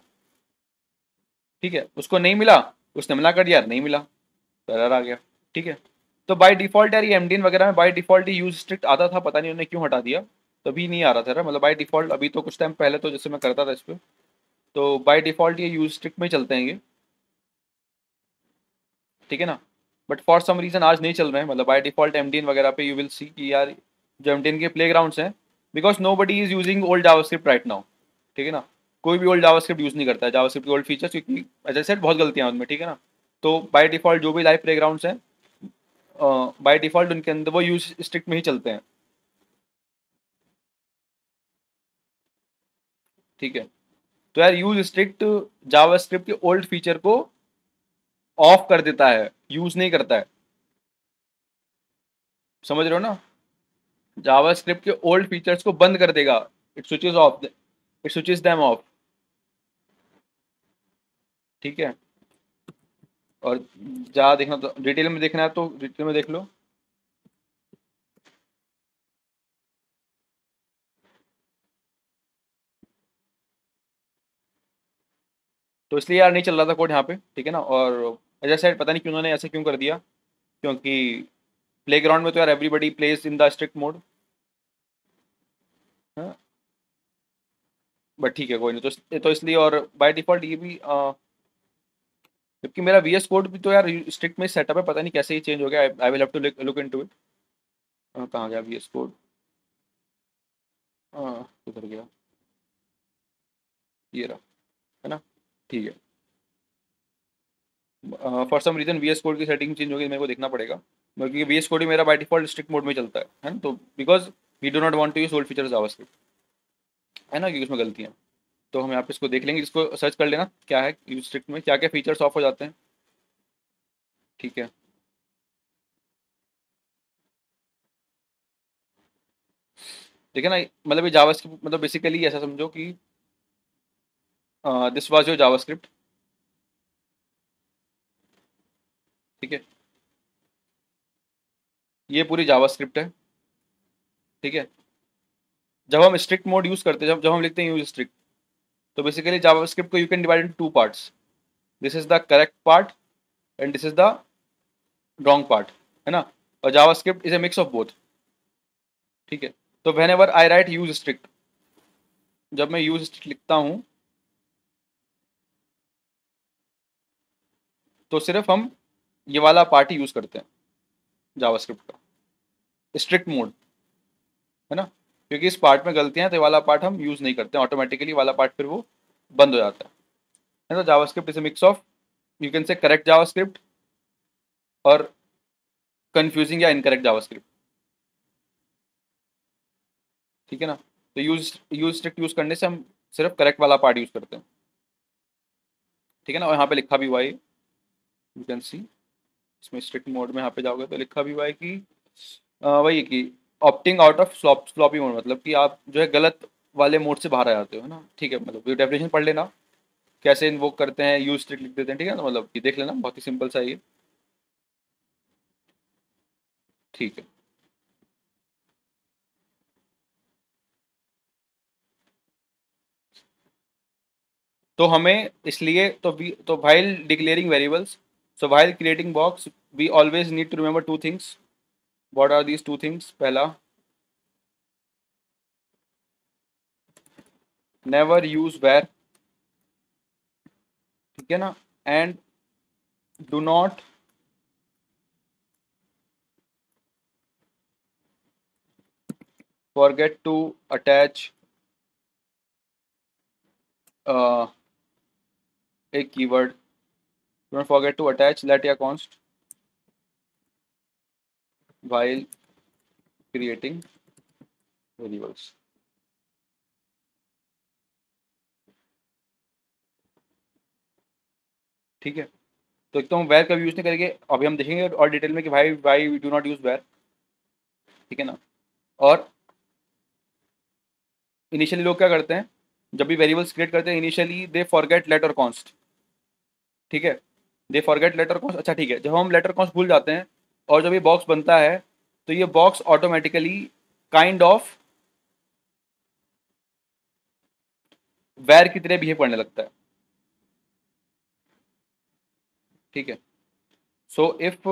ठीक है? उसको नहीं मिला, उसने मना कर दिया, नहीं मिला तो एरर आ गया। ठीक है? तो बाय डिफ़ॉल्ट यार ये एमडीन वगैरह में बाय डिफ़ॉल्ट यूज़ स्ट्रिक्ट आता था, पता नहीं उन्होंने क्यों हटा दिया। तभी नहीं आ रहा था मतलब बाय डिफ़ॉल्ट अभी तो कुछ टाइम पहले तो जैसे मैं करता था इस पर तो बाय डिफ़ॉल्ट ये यूज़ स्ट्रिक्ट में चलते हैं ये। ठीक है ना? बट फॉर सम रीज़न आज नहीं चल रहे हैं। मतलब बाई डिफ़ॉल्ट एमडीन वगैरह पे यू विल सी कि यार जो एमडीन के प्ले ग्राउंड्स हैं because nobody is using old JavaScript right now ठीक है ना? कोई भी ओल्ड जावास्क्रिप्ट यूज़ नहीं करता है। जावास्क्रिप्ट के ओल्ड फीचर्स क्योंकि एज सेट बहुत गलतियाँ उनमें, ठीक है ना? तो बाई डिफ़ॉल्ट जो भी लाइव प्ले ग्राउंड्स हैं बाय डिफ़ॉल्ट उनके अंदर वो यूज़ स्ट्रिक्ट में ही चलते हैं। ठीक है? तो यार यूज़ स्ट्रिक्ट जावास्क्रिप्ट के ओल्ड फीचर को ऑफ़ कर देता है यूज़ नहीं करता है। समझ रहे हो ना? जावास्क्रिप्ट के ओल्ड फीचर्स को बंद कर देगा। It switches off it switches them off ठीक है? और जा देखना तो डिटेल में देखना है तो डिटेल में देख लो। तो इसलिए यार नहीं चल रहा था कोड यहाँ पे, ठीक है ना? और एज साइड पता नहीं क्यों उन्होंने ऐसे क्यों कर दिया, क्योंकि प्ले ग्राउंड में तो यार everybody plays in the strict mode but ठीक है, कोई नहीं तो तो इसलिए और बाय डिफ़ॉल्ट ये भी जबकि मेरा वी एस कोड भी तो यार स्ट्रिक्ट में सेटअप है, पता नहीं कैसे ही चेंज हो गया I will have to look into it कहाँ गया वी एस कोड किधर गया? ये रहा, है ना? ठीक है। For some reason V S code की सेटिंग चेंज होगी मेरे को देखना पड़ेगा। क्योंकि वी एस कोड ही मेरा बाई डिफ़ॉल्ट स्ट्रिक्ट मोड में चलता है है ना? तो because we do not want to use old features JavaScript है ना? क्योंकि उसमें गलतियाँ। तो हम यहाँ पे इसको देख लेंगे, इसको सर्च कर लेना, क्या है यूज़ स्ट्रिक्ट में क्या क्या फीचर्स ऑफ़ हो जाते हैं। ठीक है। ठीक है ना मतलब ये जावास्क्रिप्ट मतलब बेसिकली ऐसा समझो कि दिस वाज योर जावास्क्रिप्ट ठीक है? ये पूरी जावास्क्रिप्ट है। ठीक है? जब हम स्ट्रिक्ट मोड यूज़ करते हैं, जब जब हम लिखते हैं यूज़ स्ट्रिक्ट तो बेसिकली जावास्क्रिप्ट को you can divide in two parts this is the correct part and this is the wrong part है ना? और JavaScript is a mix of both ठीक है? तो whenever I write use strict जब मैं यूज़ स्ट्रिक्ट लिखता हूँ तो सिर्फ़ हम ये वाला पार्ट यूज़ करते हैं जावास्क्रिप्ट का। स्ट्रिक्ट मोड है ना? क्योंकि इस पार्ट में गलतियाँ तो वाला पार्ट हम यूज़ नहीं करते ऑटोमेटिकली वाला पार्ट फिर वो बंद हो जाता है। तो JavaScript is mix of you can say correct JavaScript और कंफ्यूजिंग या इनकरेक्ट जावास्क्रिप्ट ठीक है ना? तो यूज़ यूज़ स्ट्रिक्ट यूज़ करने से हम सिर्फ़ करेक्ट वाला पार्ट यूज़ करते हैं। ठीक है ना? और यहाँ पे लिखा भी हुआ है यू कैन सी इसमें स्ट्रिक्ट मोड में यहाँ पे जाओगे तो लिखा भी हुआ है कि वही कि opting out of sloppy mode मतलब कि आप जो है गलत वाले मोड से बाहर आ जाते हो ना? ठीक है मतलब डेफिनेशन पढ़ लेना। कैसे इन्वोक करते हैं यूज़ स्ट्रिक्ट लिख देते हैं, ठीक है ना? मतलब कि देख लेना, बहुत ही सिंपल सा ये। ठीक है। तो हमें इसलिए तो वी तो while declaring variables so while creating box we always need to remember two things what are these two things पहला never use where ठीक है ना and do not forget to attach uh, a keyword don't forget to attach let a const while creating variables. ठीक है? तो एक तो हम वेर का यूज़ नहीं करेंगे। अभी हम देखेंगे और डिटेल में कि भाई why we do not use var ठीक है ना? और इनिशियली लोग क्या करते हैं? जब भी वेरिएबल्स क्रिएट करते हैं इनिशियली दे फॉरगेट लेट और कॉन्स्ट ठीक है? दे फॉरगेट लेटर कॉन्स अच्छा ठीक है। जब हम लेटर कॉन्स भूल जाते हैं, और जब ये बॉक्स बनता है तो ये बॉक्स ऑटोमेटिकली काइंड ऑफ़ वैर की तरह बिहेव करने लगता है। ठीक है। So if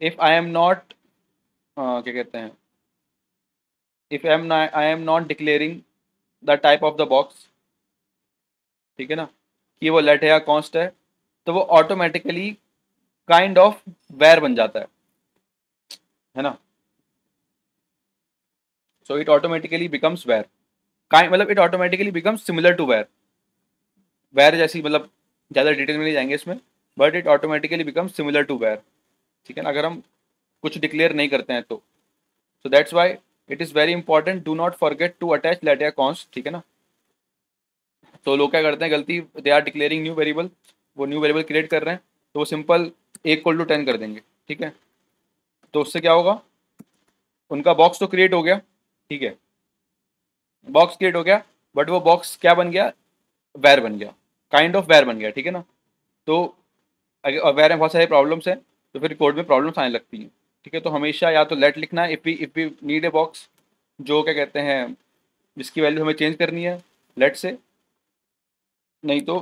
if I am not क्या कहते हैं? If I am I am not declaring the type of the box ठीक है ना? कि वो लेट है या कॉन्स्ट है तो वो ऑटोमेटिकली काइंड ऑफ़ वेर बन जाता है। है ना? So it automatically becomes var kind मतलब it automatically becomes similar to var var जैसी मतलब ज़्यादा डिटेल में नहीं जाएँगे इसमें but it automatically becomes similar to var ठीक है ना? अगर हम कुछ डिक्लेयर नहीं करते हैं तो। So that's why it is very important do not forget to attach let या कॉन्स ठीक है ना? तो लोग क्या करते हैं, गलती they are declaring new variable वो न्यू वेरिएबल क्रिएट कर रहे हैं तो वो सिंपल एक इक्वल टू टेन कर देंगे, ठीक है? तो उससे क्या होगा? उनका बॉक्स तो क्रिएट हो गया, ठीक है? बॉक्स क्रिएट हो गया बट वो बॉक्स क्या बन गया? वैर बन गया काइंड ऑफ़ वैर बन गया, ठीक है ना? तो वैर में बहुत सारे प्रॉब्लम्स हैं तो फिर कोड में प्रॉब्लम्स आने लगती हैं, ठीक है? तो हमेशा या तो लेट लिखना if we if we need a box जो क्या कहते हैं, जिसकी वैल्यू हमें चेंज करनी है लेट से नहीं तो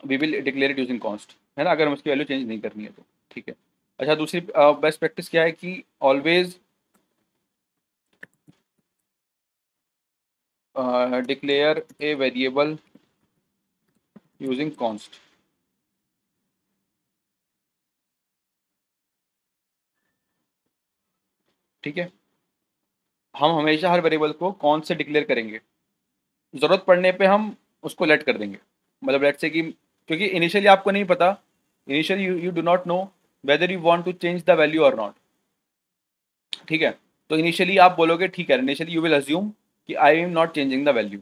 we will declare it using const है ना? अगर हम उसकी वैल्यू चेंज नहीं करनी है तो ठीक है? अच्छा दूसरी बेस्ट प्रैक्टिस क्या है कि always declare a variable using const ठीक है? हम हमेशा हर वेरिएबल को कौन से डिक्लेयर करेंगे। ज़रूरत पड़ने पे हम उसको लेट कर देंगे। मतलब लेट से कि, क्योंकि इनिशियली आपको नहीं पता initially you you do not know whether you want to change the value और नॉट ठीक है? तो इनिशियली आप बोलोगे, ठीक है इनिशियली यू विल अज्यूम कि I am not changing the value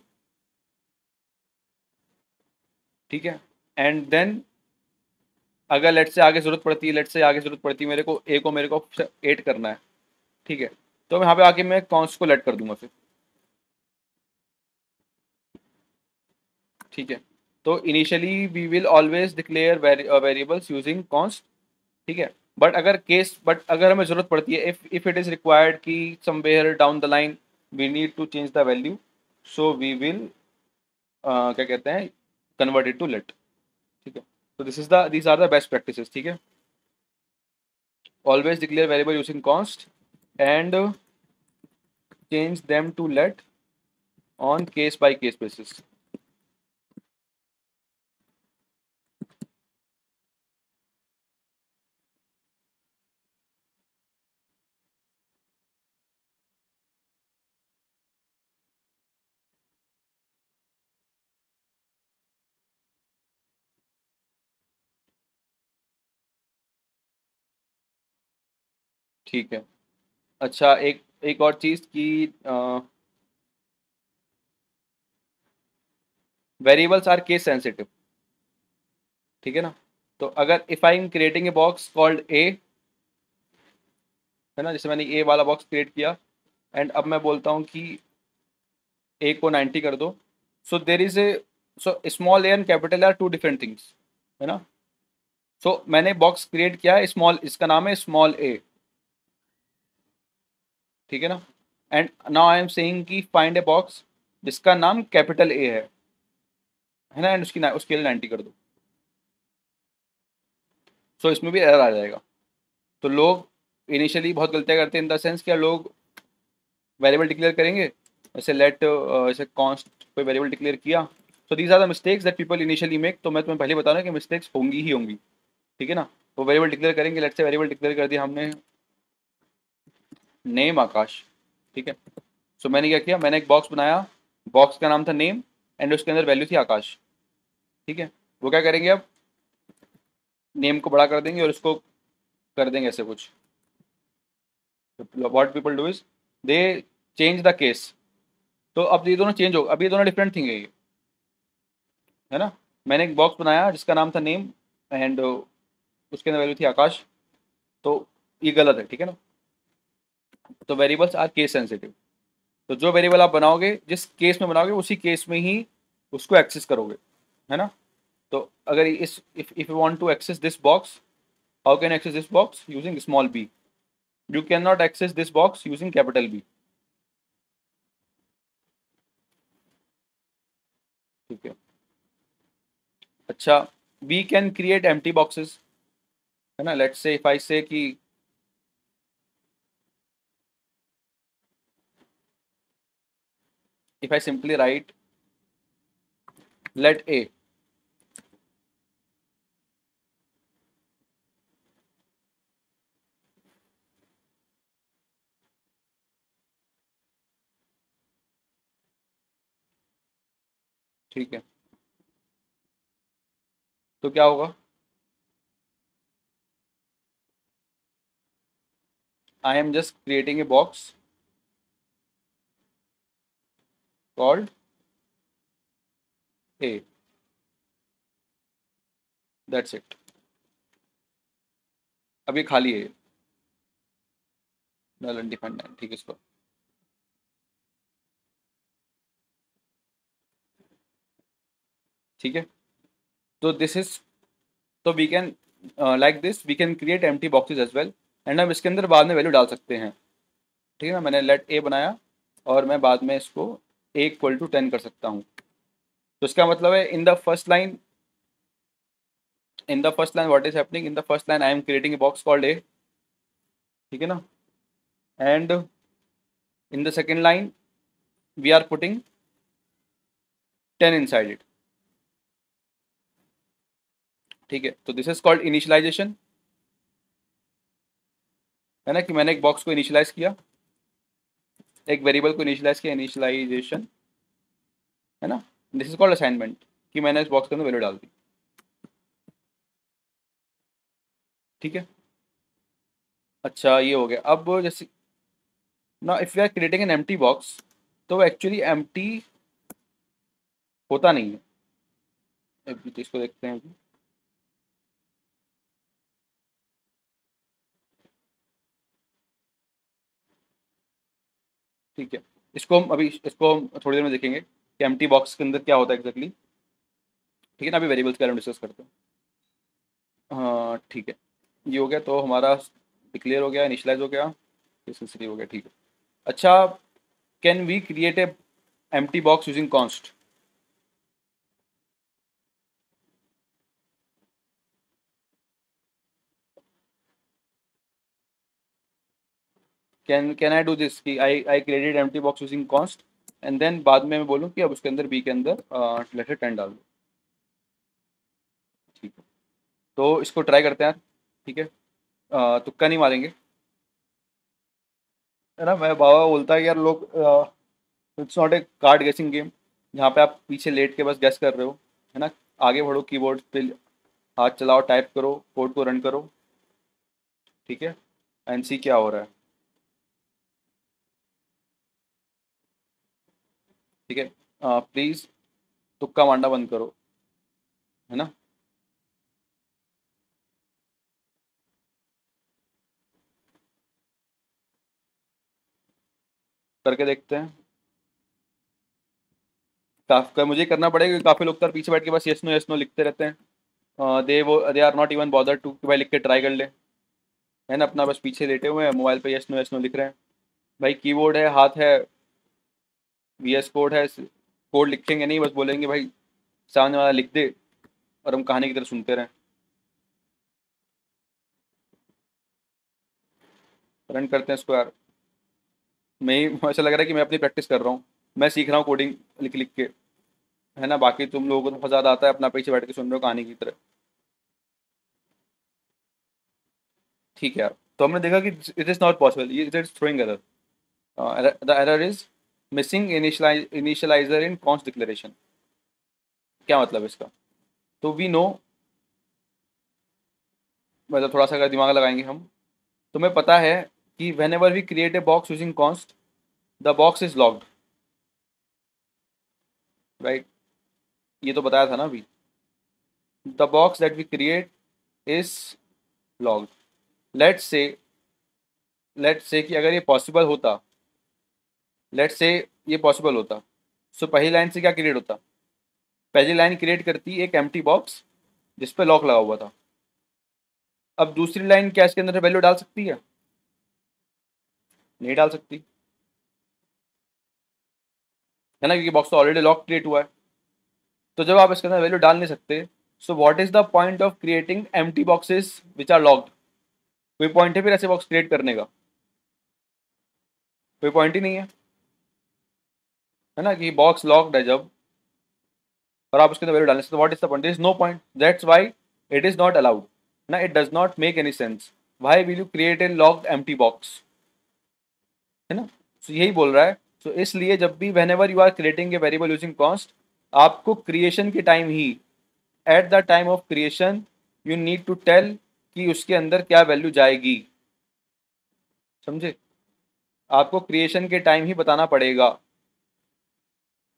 ठीक है? एंड देन अगर लेट से आगे ज़रूरत पड़ती है लेट से आगे ज़रूरत पड़ती है, मेरे को ए को मेरे को एड करना है। ठीक है? तो यहाँ पे आके मैं कॉन्स को लेट कर दूँगा फिर। ठीक है। तो initially we will always declare variables using const ठीक है। बट अगर केस बट अगर हमें ज़रूरत पड़ती है if if it is required कि somewhere down the line we need to change the value so we will क्या कहते हैं कन्वर्ट इट टू लेट ठीक है। तो this is the this are the best practice ठीक है। Always declare variable using const and change them to let on case by case basis ठीक है। अच्छा एक एक और चीज़ की वेरिएबल्स आर केस सेंसिटिव ठीक है ना? तो अगर if I am creating a box called a है ना जैसे मैंने ए वाला बॉक्स क्रिएट किया एंड अब मैं बोलता हूँ कि ए को 90 कर दो so there is a so small a and capital are two different things है ना? सो so, मैंने बॉक्स क्रिएट किया है स्मॉल इसका नाम है स्मॉल ए ठीक है ना? And now I am saying कि फाइंड ए बॉक्स जिसका नाम कैपिटल ए है। है ना? एंड उसकी ना, उसके लिए नाइन्टी कर दो। सो so, इसमें भी एरर आ जाएगा। तो लोग इनिशियली बहुत गलतियाँ करते हैं इन द सेंस क्या लोग वेरिएबल डिक्लेयर करेंगे? जैसे लेट जैसे कॉन्स्ट कोई वेरिएबल डिक्लेयर किया। So these are the mistakes that people initially make तो मैं तुम्हें पहले बता रहा हूँ कि मिस्टेक्स होंगी ही होंगी। ठीक है ना? वो वेरिएबल डिक्लेयर करेंगे। लेट से वेरिएबल डिक्लेयर कर दिया हमने। नेम आकाश ठीक है? सो so, मैंने क्या किया? मैंने एक बॉक्स बनाया। बॉक्स का नाम था नेम एंड उसके अंदर वैल्यू थी आकाश ठीक है? वो क्या करेंगे अब? नेम को बड़ा कर देंगे और इसको कर देंगे ऐसे कुछ। What people do is they change the case तो अब ये दोनों चेंज हो अब ये दोनों डिफरेंट थिंग है ये। है ना? मैंने एक बॉक्स बनाया जिसका नाम था नेम एंड उसके अंदर वैल्यू थी आकाश। तो ये गलत है ठीक है ना? तो वेरिएबल्स आर केस सेंसिटिव तो जो वेरिएबल आप बनाओगे, जिस केस में बनाओगे, उसी केस में ही उसको एक्सेस करोगे, है ना? तो अगर इस if if you want to access this box how can access this box using small b you can not access this box using capital B ठीक है? अच्छा we can create empty boxes है ना? Let's say if I say कि if i simply write, let a. ठीक है। तो क्या होगा? I am just creating a box called A. That's it. अभी खाली है नल अनडिफाइंड ठीक है इसको। ठीक है? तो दिस इज़ तो we can like this we can create empty boxes as well and हम इसके अंदर बाद में वैल्यू डाल सकते हैं। ठीक है ना? मैंने लेट ए बनाया, और मैं बाद में इसको ए इक्वल टू टेन कर सकता हूँ। तो इसका मतलब है in the first line in the first line what is happening in the first line I am creating a box called a ठीक है ना? And in the second line we are putting ten inside it ठीक है? तो this is called initialization है ना कि मैंने एक बॉक्स को इनिशियलाइज किया? एक वेरिएबल को इनिशियलाइज किया इनिशियलाइजेशन है ना? दिस इज़ कॉल्ड असाइनमेंट कि मैंने इस बॉक्स के अंदर वैल्यू डाल दी। ठीक है? अच्छा ये हो गया। अब जैसे, ना if you are creating an empty box तो एक्चुअली एम्प्टी होता नहीं है। इसको देखते हैं। अभी ठीक है। इसको हम अभी, इसको हम थोड़ी देर में देखेंगे कि एमटी बॉक्स के अंदर क्या होता है एग्जैक्टली ठीक है ना, अभी वेरिएबल्स के बारे में डिस्कस करते हैं। हाँ ठीक है। ये हो गया तो हमारा डिक्लेयर हो गया इनिशलाइज हो गया हो गया ठीक है। अच्छा can we create a M box using const can can I do this कि I I created T box using const and then बाद में मैं बोलूँ कि अब उसके अंदर बी के अंदर लेटर टेन डाल दो। ठीक है। तो इसको ट्राई करते हैं। ठीक है। तुक्का नहीं मारेंगे। है ना? मैं बाबा बोलता है यार लोग it's not a card guessing game जहाँ पे आप पीछे लेट के बस गैस कर रहे हो। है ना? आगे बढ़ो कीबोर्ड पे, हाथ चलाओ टाइप करो कोड को रन करो। ठीक है? एंड सी क्या हो रहा है। ठीक है? प्लीज़ तुक्का मांडा बंद करो, है ना? करके देखते हैं। काफ़ी मुझे करना पड़ेगा काफ़ी लोग तो पीछे बैठ के बस यस नो यस नो लिखते रहते हैं। दे वो they are not even bother to कि भाई लिख के ट्राई कर ले। है ना? अपना बस पीछे लेटे हुए हैं, मोबाइल पे यस नो यस नो लिख रहे हैं। भाई कीबोर्ड है, हाथ है वी एस कोड है कोड लिखेंगे नहीं, बस बोलेंगे, भाई, सामने वाला लिख दे और हम कहानी की तरह सुनते रहें। रन करते हैं इसको यार। मैं ऐसा लग रहा है कि मैं अपनी प्रैक्टिस कर रहा हूँ। मैं सीख रहा हूँ कोडिंग लिख लिख के। है ना? बाकी तुम लोगों को तो बहुत ज़्यादा आता है, अपना पीछे बैठ के सुन रहे हो कहानी की तरह। ठीक है यार। तो हमने देखा कि it is not possible it is throwing error the error is missing initializer in const declaration क्या मतलब इसका? तो वी नो मतलब थोड़ा सा अगर दिमाग लगाएँगे हम, तुम्हें पता है कि whenever we create a box using const the box is locked right ये तो बताया था ना अभी। The box that we create is locked let's say let's say कि अगर ये पॉसिबल होता लेट्स से ये पॉसिबल होता। सो so, पहली लाइन से क्या क्रिएट होता? पहली लाइन क्रिएट करती एक एम्प्टी बॉक्स जिस पे लॉक लगा हुआ था। अब दूसरी लाइन क्या इसके अंदर वैल्यू डाल सकती है? नहीं डाल सकती। है ना? क्योंकि बॉक्स तो ऑलरेडी लॉक क्रिएट हुआ है। तो जब आप इसके अंदर वैल्यू डाल नहीं सकते so what is the point of creating empty boxes which are locked कोई पॉइंट है फिर ऐसे बॉक्स क्रिएट करने का? कोई पॉइंट ही नहीं है। है ना कि बॉक्स लॉक्ड है जब। और आप उसके अंदर वैल्यू डालने what is the is no point that's why it is not allowed ना it does not make any sense why will you create a locked empty box है ना सो यही बोल रहा है। सो so, इसलिए जब भी whenever you are creating a variable using const आपको क्रिएशन के time he at the time of creation you need to tell कि उसके अंदर क्या वैल्यू जाएगी। समझे? आपको क्रिएशन के टाइम ही बताना पड़ेगा।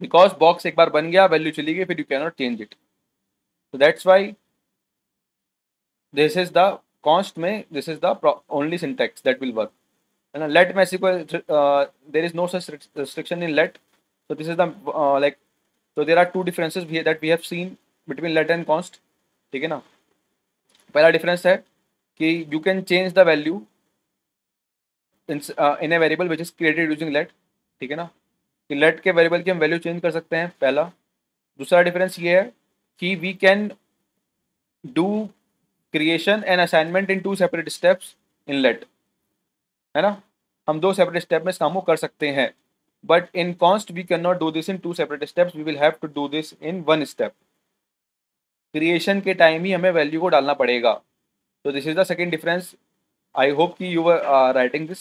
बिकॉज़ बॉक्स एक बार बन गया वैल्यू चली गई, फिर you cannot change it so that's why this is the const में this is the only syntax that will work है ना? लेट मैसे को there is no such restriction in let so this is the like so there are two differences that we have seen between let and const ठीक है ना? पहला difference है कि you can change the value in a variable which is created using let ठीक है ना? कि लेट के वेरिएबल की हम वैल्यू चेंज कर सकते हैं, पहला। दूसरा डिफरेंस ये है कि we can do creation and assignment in two separate steps in let है ना? हम दो सेपरेट स्टेप में इस काम को कर सकते हैं। But in const we can not do this in two separate steps we will have to do this in one step creation के टाइम ही हमें वैल्यू को डालना पड़ेगा। तो this is the second difference I hope कि you are writing this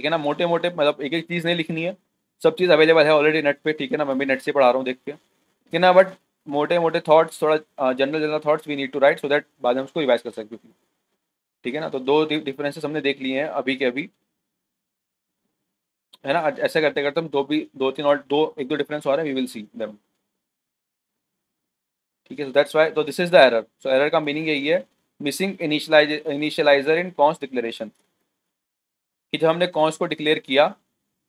ठीक है ना मोटे मोटे मतलब एक एक चीज़ नहीं लिखनी है। सब चीज़ अवेलेबल है ऑलरेडी नेट पे, ठीक है ना, मैं भी नेट से पढ़ा रहा हूँ, देख के। ठीक है ना बट मोटे मोटे थॉट्स थोड़ा general general thoughts we need to write so that बाद में उसको रिवाइज कर सकते ठीक है ना तो दो डिफरेंसेस हमने देख लिए हैं अभी के अभी। है ना, ऐसा करते करते हम दो भी, दो तीन और, दो, एक दो डिफरेंस और है वी विल सी देम ठीक है सो दैट्स व्हाई तो this is the error so error का मीनिंग यही है missing initializer in const declaration कि जब हमने कॉन्स को डिक्लेयर किया,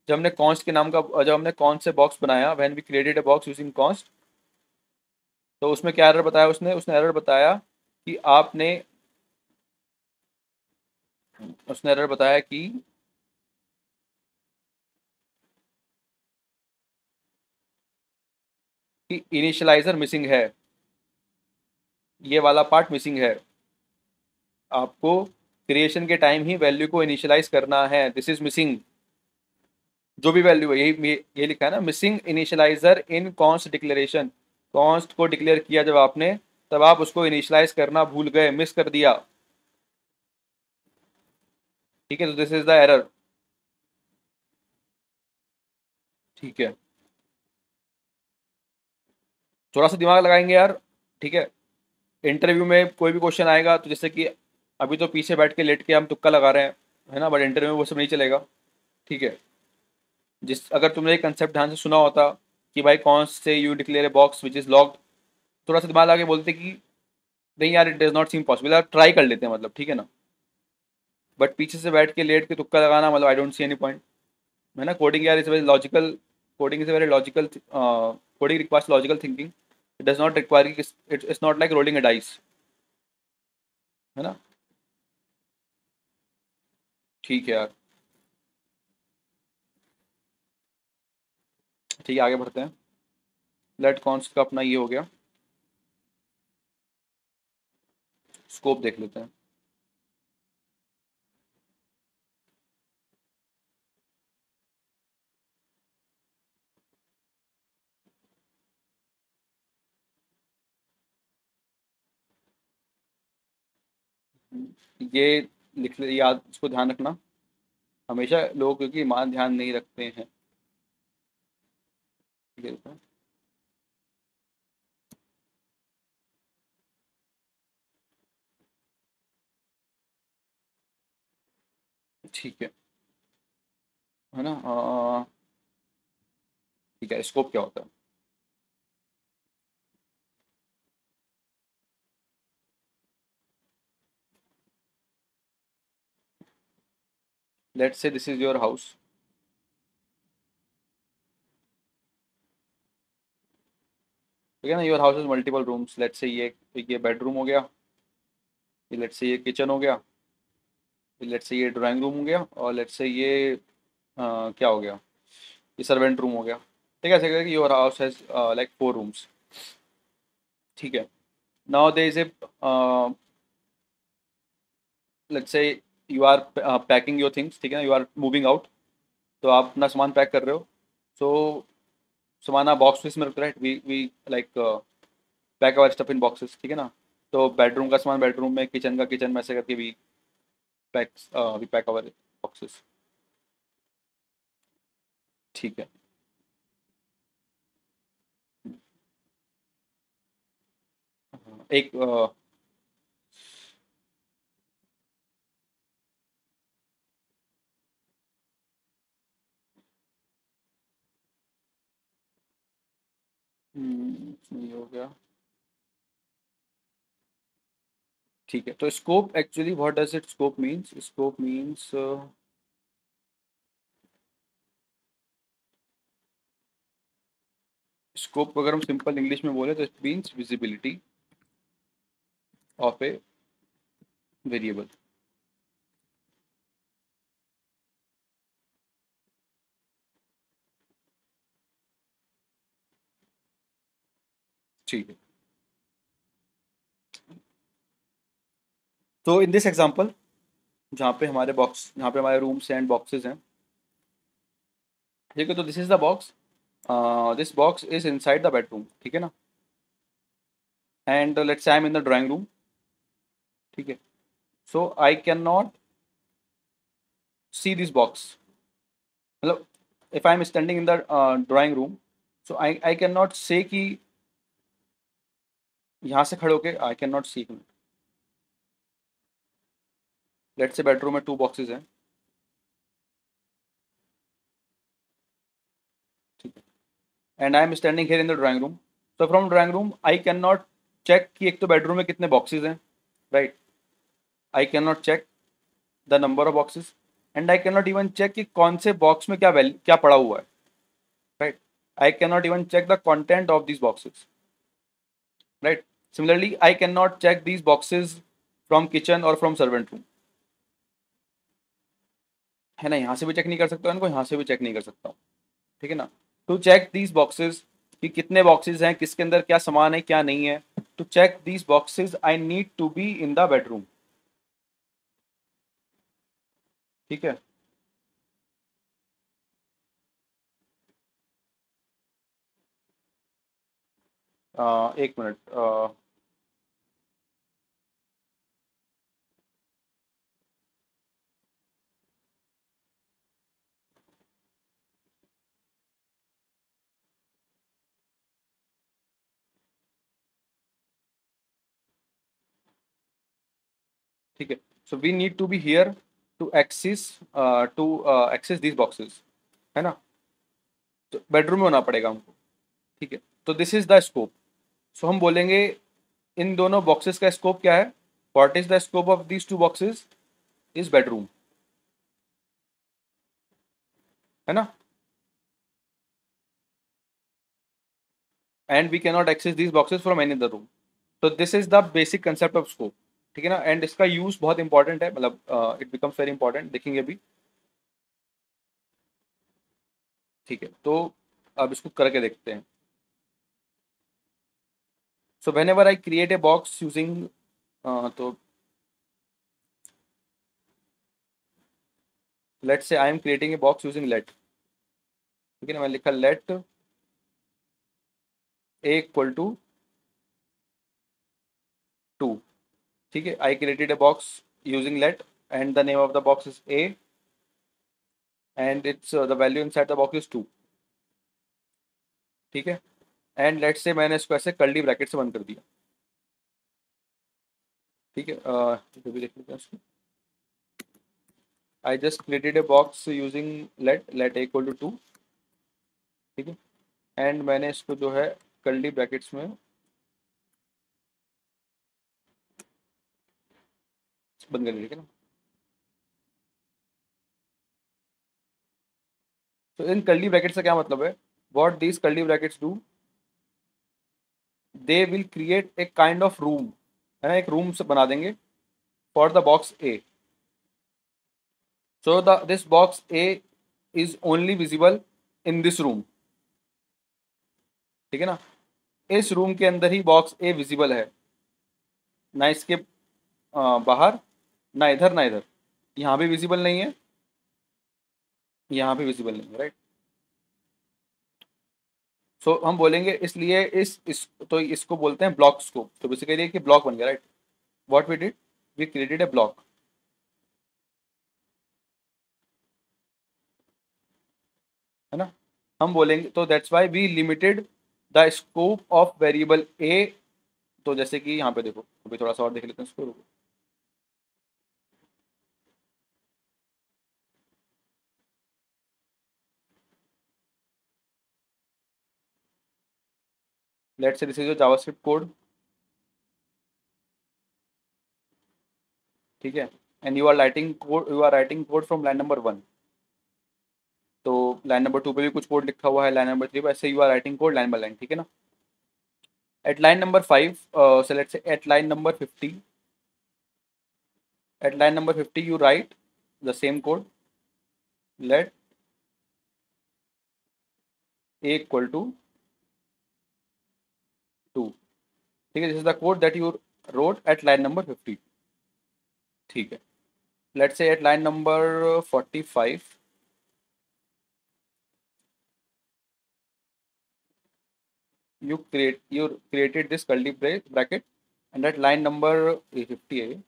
जब हमने कॉन्स के नाम का, जब हमने कौन से बॉक्स बनाया when we created a box using const तो उसमें क्या एरर बताया उसने? उसने एरर बताया कि आपने, उसने एरर बताया कि कि इनिशियलाइजर मिसिंग है। ये वाला पार्ट मिसिंग है। आपको क्रिएशन के टाइम ही वैल्यू को इनिशियलाइज करना है. दिस इज़ मिसिंग जो भी वैल्यू है, यही, ये लिखा है ना missing initializer in const declaration const को डिक्लेयर किया जब आपने, तब आप उसको इनिशियलाइज करना भूल गए मिस कर दिया. ठीक है तो दिस इज़ द एरर ठीक है. थोड़ा सा दिमाग लगाएँगे यार. ठीक है. इंटरव्यू में कोई भी क्वेश्चन आएगा तो जैसे कि अभी तो पीछे बैठ के लेट के हम तुक्का लगा रहे हैं, है ना? बट इंटरव्यू में वो सब नहीं चलेगा। ठीक है। जिस, अगर तुमने एक कंसेप्ट ध्यान से सुना होता कि भाई कौन से you declare a box which is locked थोड़ा सा दिमाग आगे बोलते कि, नहीं यार it does not seem possible यार ट्राई कर लेते हैं मतलब ठीक है ना? बट पीछे से बैठ के लेट के तुक्का लगाना मतलब I don't see any point है ना? कोडिंग यार is very logical coding is very logical coding requires logical thinking it does not require it's not like rolling a dice है ना? ठीक है यार। ठीक है, आगे बढ़ते हैं। लेट कॉन्स का अपना ये हो गया। स्कोप देख लेते हैं। ये लिख याद इसको ध्यान रखना। हमेशा लोग क्योंकि मान ध्यान नहीं रखते हैं। ठीक है है। ना? ठीक है, स्कोप क्या होता है? Let's say this is your house. ठीक है ना? Your house is multiple rooms let's say ये ये बेडरूम हो गया. ये लेट्स से ये किचन हो गया. लेट्स से ये ड्राइंग रूम हो गया. और लेट्स से ये आ, क्या हो गया? ये सर्वेंट रूम हो गया. ठीक है? ऐसे कि your house has like four rooms ठीक है? Now they is a let's say you are packing your things ठीक है ना? यू आर मूविंग आउट तो आप अपना सामान पैक कर रहे हो। सो सामान बॉक्स में रखते right we we like pack our stuff in boxes ठीक है ना? तो बेडरूम का सामान बेडरूम में किचन का किचन में ऐसे करके we pack we pack our boxes ठीक है। एक uh, हो गया। ठीक है तो scope actually what does it scope means scope means scope अगर हम सिंपल इंग्लिश में बोले तो it means visibility of a variable ठीक है। तो इन दिस एग्जांपल जहाँ पे हमारे बॉक्स जहाँ पे हमारे रूम्स एंड बॉक्सेस हैं ठीक है तो this is the box this box is inside the bedroom ठीक है ना? And let's I am in the drawing room ठीक है? So I can not see this box मतलब if I am standing in the drawing room so I I can not say कि यहाँ से खड़े होके I can not see him let say bedroom में two boxes हैं। ठीक है। And I am standing here in the drawing room तो from drawing room I can not check कि एक तो बेडरूम में कितने बॉक्सेस हैं right I can not check the number of boxes and I can not even check कि कौन से बॉक्स में क्या वैल्यू क्या पड़ा हुआ है right I can not even check the content of this boxes right Similarly, I cannot check these boxes from kitchen or from servant room. है ना? यहाँ से भी चेक नहीं कर सकता इनको यहाँ से भी चेक नहीं कर सकता ठीक है ना? टू चेक दीज बॉक्सेस कि कितने बॉक्सेस हैं किसके अंदर क्या सामान है क्या नहीं है। To check these boxes I need to be in the bedroom ठीक है? आ, एक मिनट ठीक है? So we need to be here to access to access this boxes है ना? तो बेडरूम में होना पड़ेगा हमको, ठीक है? तो this is the scope so हम बोलेंगे इन दोनों बॉक्सेस का स्कोप क्या है? What is the scope of these two boxes is bedroom है ना? And we cannot access these boxes from any other room तो this is the basic concept of scope ठीक है ना? एंड इसका यूज़ बहुत इंपॉर्टेंट है। मतलब इट बिकम्स वेरी इंपॉर्टेंट देखेंगे अभी। ठीक है तो अब इसको करके देखते हैं। So whenever I create a box using तो let say I am creating a box using let ठीक है ना? मैंने लिखा लेट एक्वल टू टू ठीक है? आई created a box using let and the name of the box is a and it's uh, the value inside the box is 2 ठीक है? And late say मैंने इसको ऐसे कर्ली ब्रैकेट से बंद कर दिया। ठीक है? भी देख लेते हैं इसको। I just created a box using let let equal to two ठीक है? एंड मैंने इसको जो है कर्ली ब्रैकेट्स में बंद कर ठीक है ना। तो इन कर्ली ब्रैकेट्स का क्या मतलब है? What these curly brackets do they will create a kind of room है ना? एक रूम से बना देंगे for the box a so the this box a is only visible in this room ठीक है ना? इस रूम के अंदर ही बॉक्स ए विजिबल है। ना इसके बाहर। ना इधर ना इधर। यहाँ भी विजिबल नहीं है। यहाँ भी विजिबल नहीं है राइट सो so, हम बोलेंगे इसलिए इस इस तो इसको बोलते हैं ब्लॉक स्कोप तो बेसिकली कि ब्लॉक बन गया right what we did we created a block है ना? हम बोलेंगे तो that's why we limited the scope of variable a तो जैसे कि यहाँ पे देखो अभी थोड़ा सा और देख लेते हैं इसको let's say this is your javascript code. ठीक है? And you are writing code you are writing code from line number one तो लाइन नंबर टू पे भी कुछ कोड लिखा हुआ है लाइन नंबर थ्री पे, ऐसे you are writing code line by line ठीक है ना? At line number five let's say at line number 50 at line number 50 you write the same code, let a equal to two ठीक है this is the code that you wrote at line number fifty ठीक है let's say at line number forty five you create you created this curly bracket and at line number 50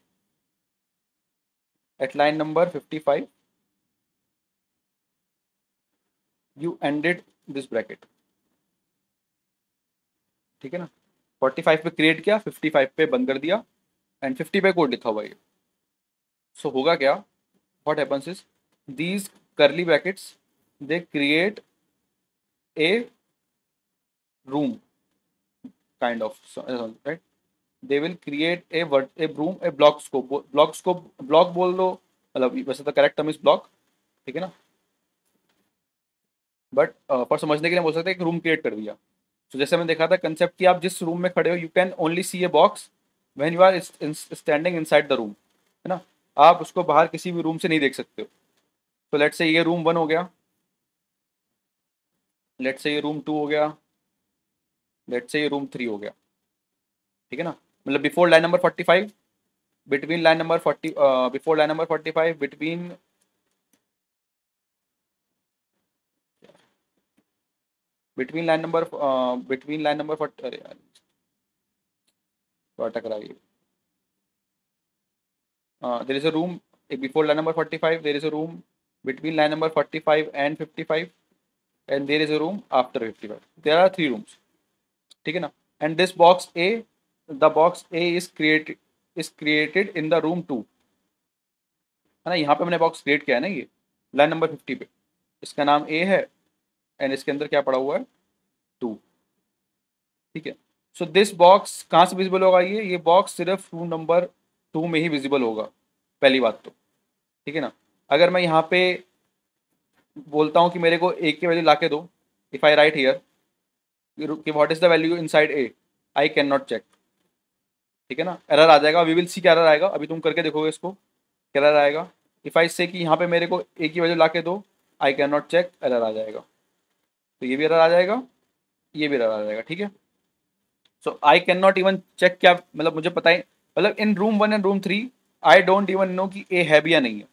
at line number 55 you ended this bracket ठीक है ना? 45 पे create किया 55 पे बंद कर दिया एंड 50 पे कोड लिखा हुआ है सो so, होगा क्या? What happens is these curly brackets they create a room kind of right they will create a word a room a block scope block scope block बोल दो मतलब वैसे तो करेक्ट टर्म इज़ ब्लॉक ठीक है ना? बट uh, समझने के लिए बोल सकते हैं एक रूम क्रिएट कर दिया। तो जैसे मैंने देखा था कंसेप्ट कि आप जिस रूम में खड़े हो you can only see a box when you are standing inside the room है ना? आप उसको बाहर किसी भी रूम से नहीं देख सकते हो। तो लेट से ये रूम वन हो गया। लेट से ये रूम टू हो गया। लेट से ये रूम थ्री हो गया। ठीक है ना? मतलब before line number forty five between line number forty before line number forty five between between line number between line number फट टकरा गई there is a room before line number forty five there is a room between line number forty five and fifty five and there is a room after fifty five there are three rooms ठीक है ना? And this box a the box a is create is created in the room two है ना? यहाँ पे मैंने box create किया है ना ये? लाइन नंबर फिफ्टी पे। इसका नाम ए है एंड इसके अंदर क्या पड़ा हुआ है? टू ठीक है? सो दिस बॉक्स कहाँ से विजिबल होगा ये? ये बॉक्स सिर्फ़ रूम नंबर टू में ही विजिबल होगा, पहली बात तो। ठीक है ना? अगर मैं यहाँ पे बोलता हूँ कि मेरे को एक की वैल्यू ला के दो इफ़ आई राइट हियर कि what is the value inside a I can not check ठीक है ना? एरर आ जाएगा। वी विल सी क्या एरर आएगा। अभी तुम करके देखोगे इसको। क्या एरर आएगा। इफ़ आई से कि यहाँ पे मेरे को एक की वैल्यू ला के दो I can not check error आ जाएगा। तो ये भी एरर आ जाएगा ये भी एरर आ जाएगा ठीक है? So I can not even check क्या मतलब मुझे पता है मतलब in room one and room three I don't even know कि ए है भी या नहीं है।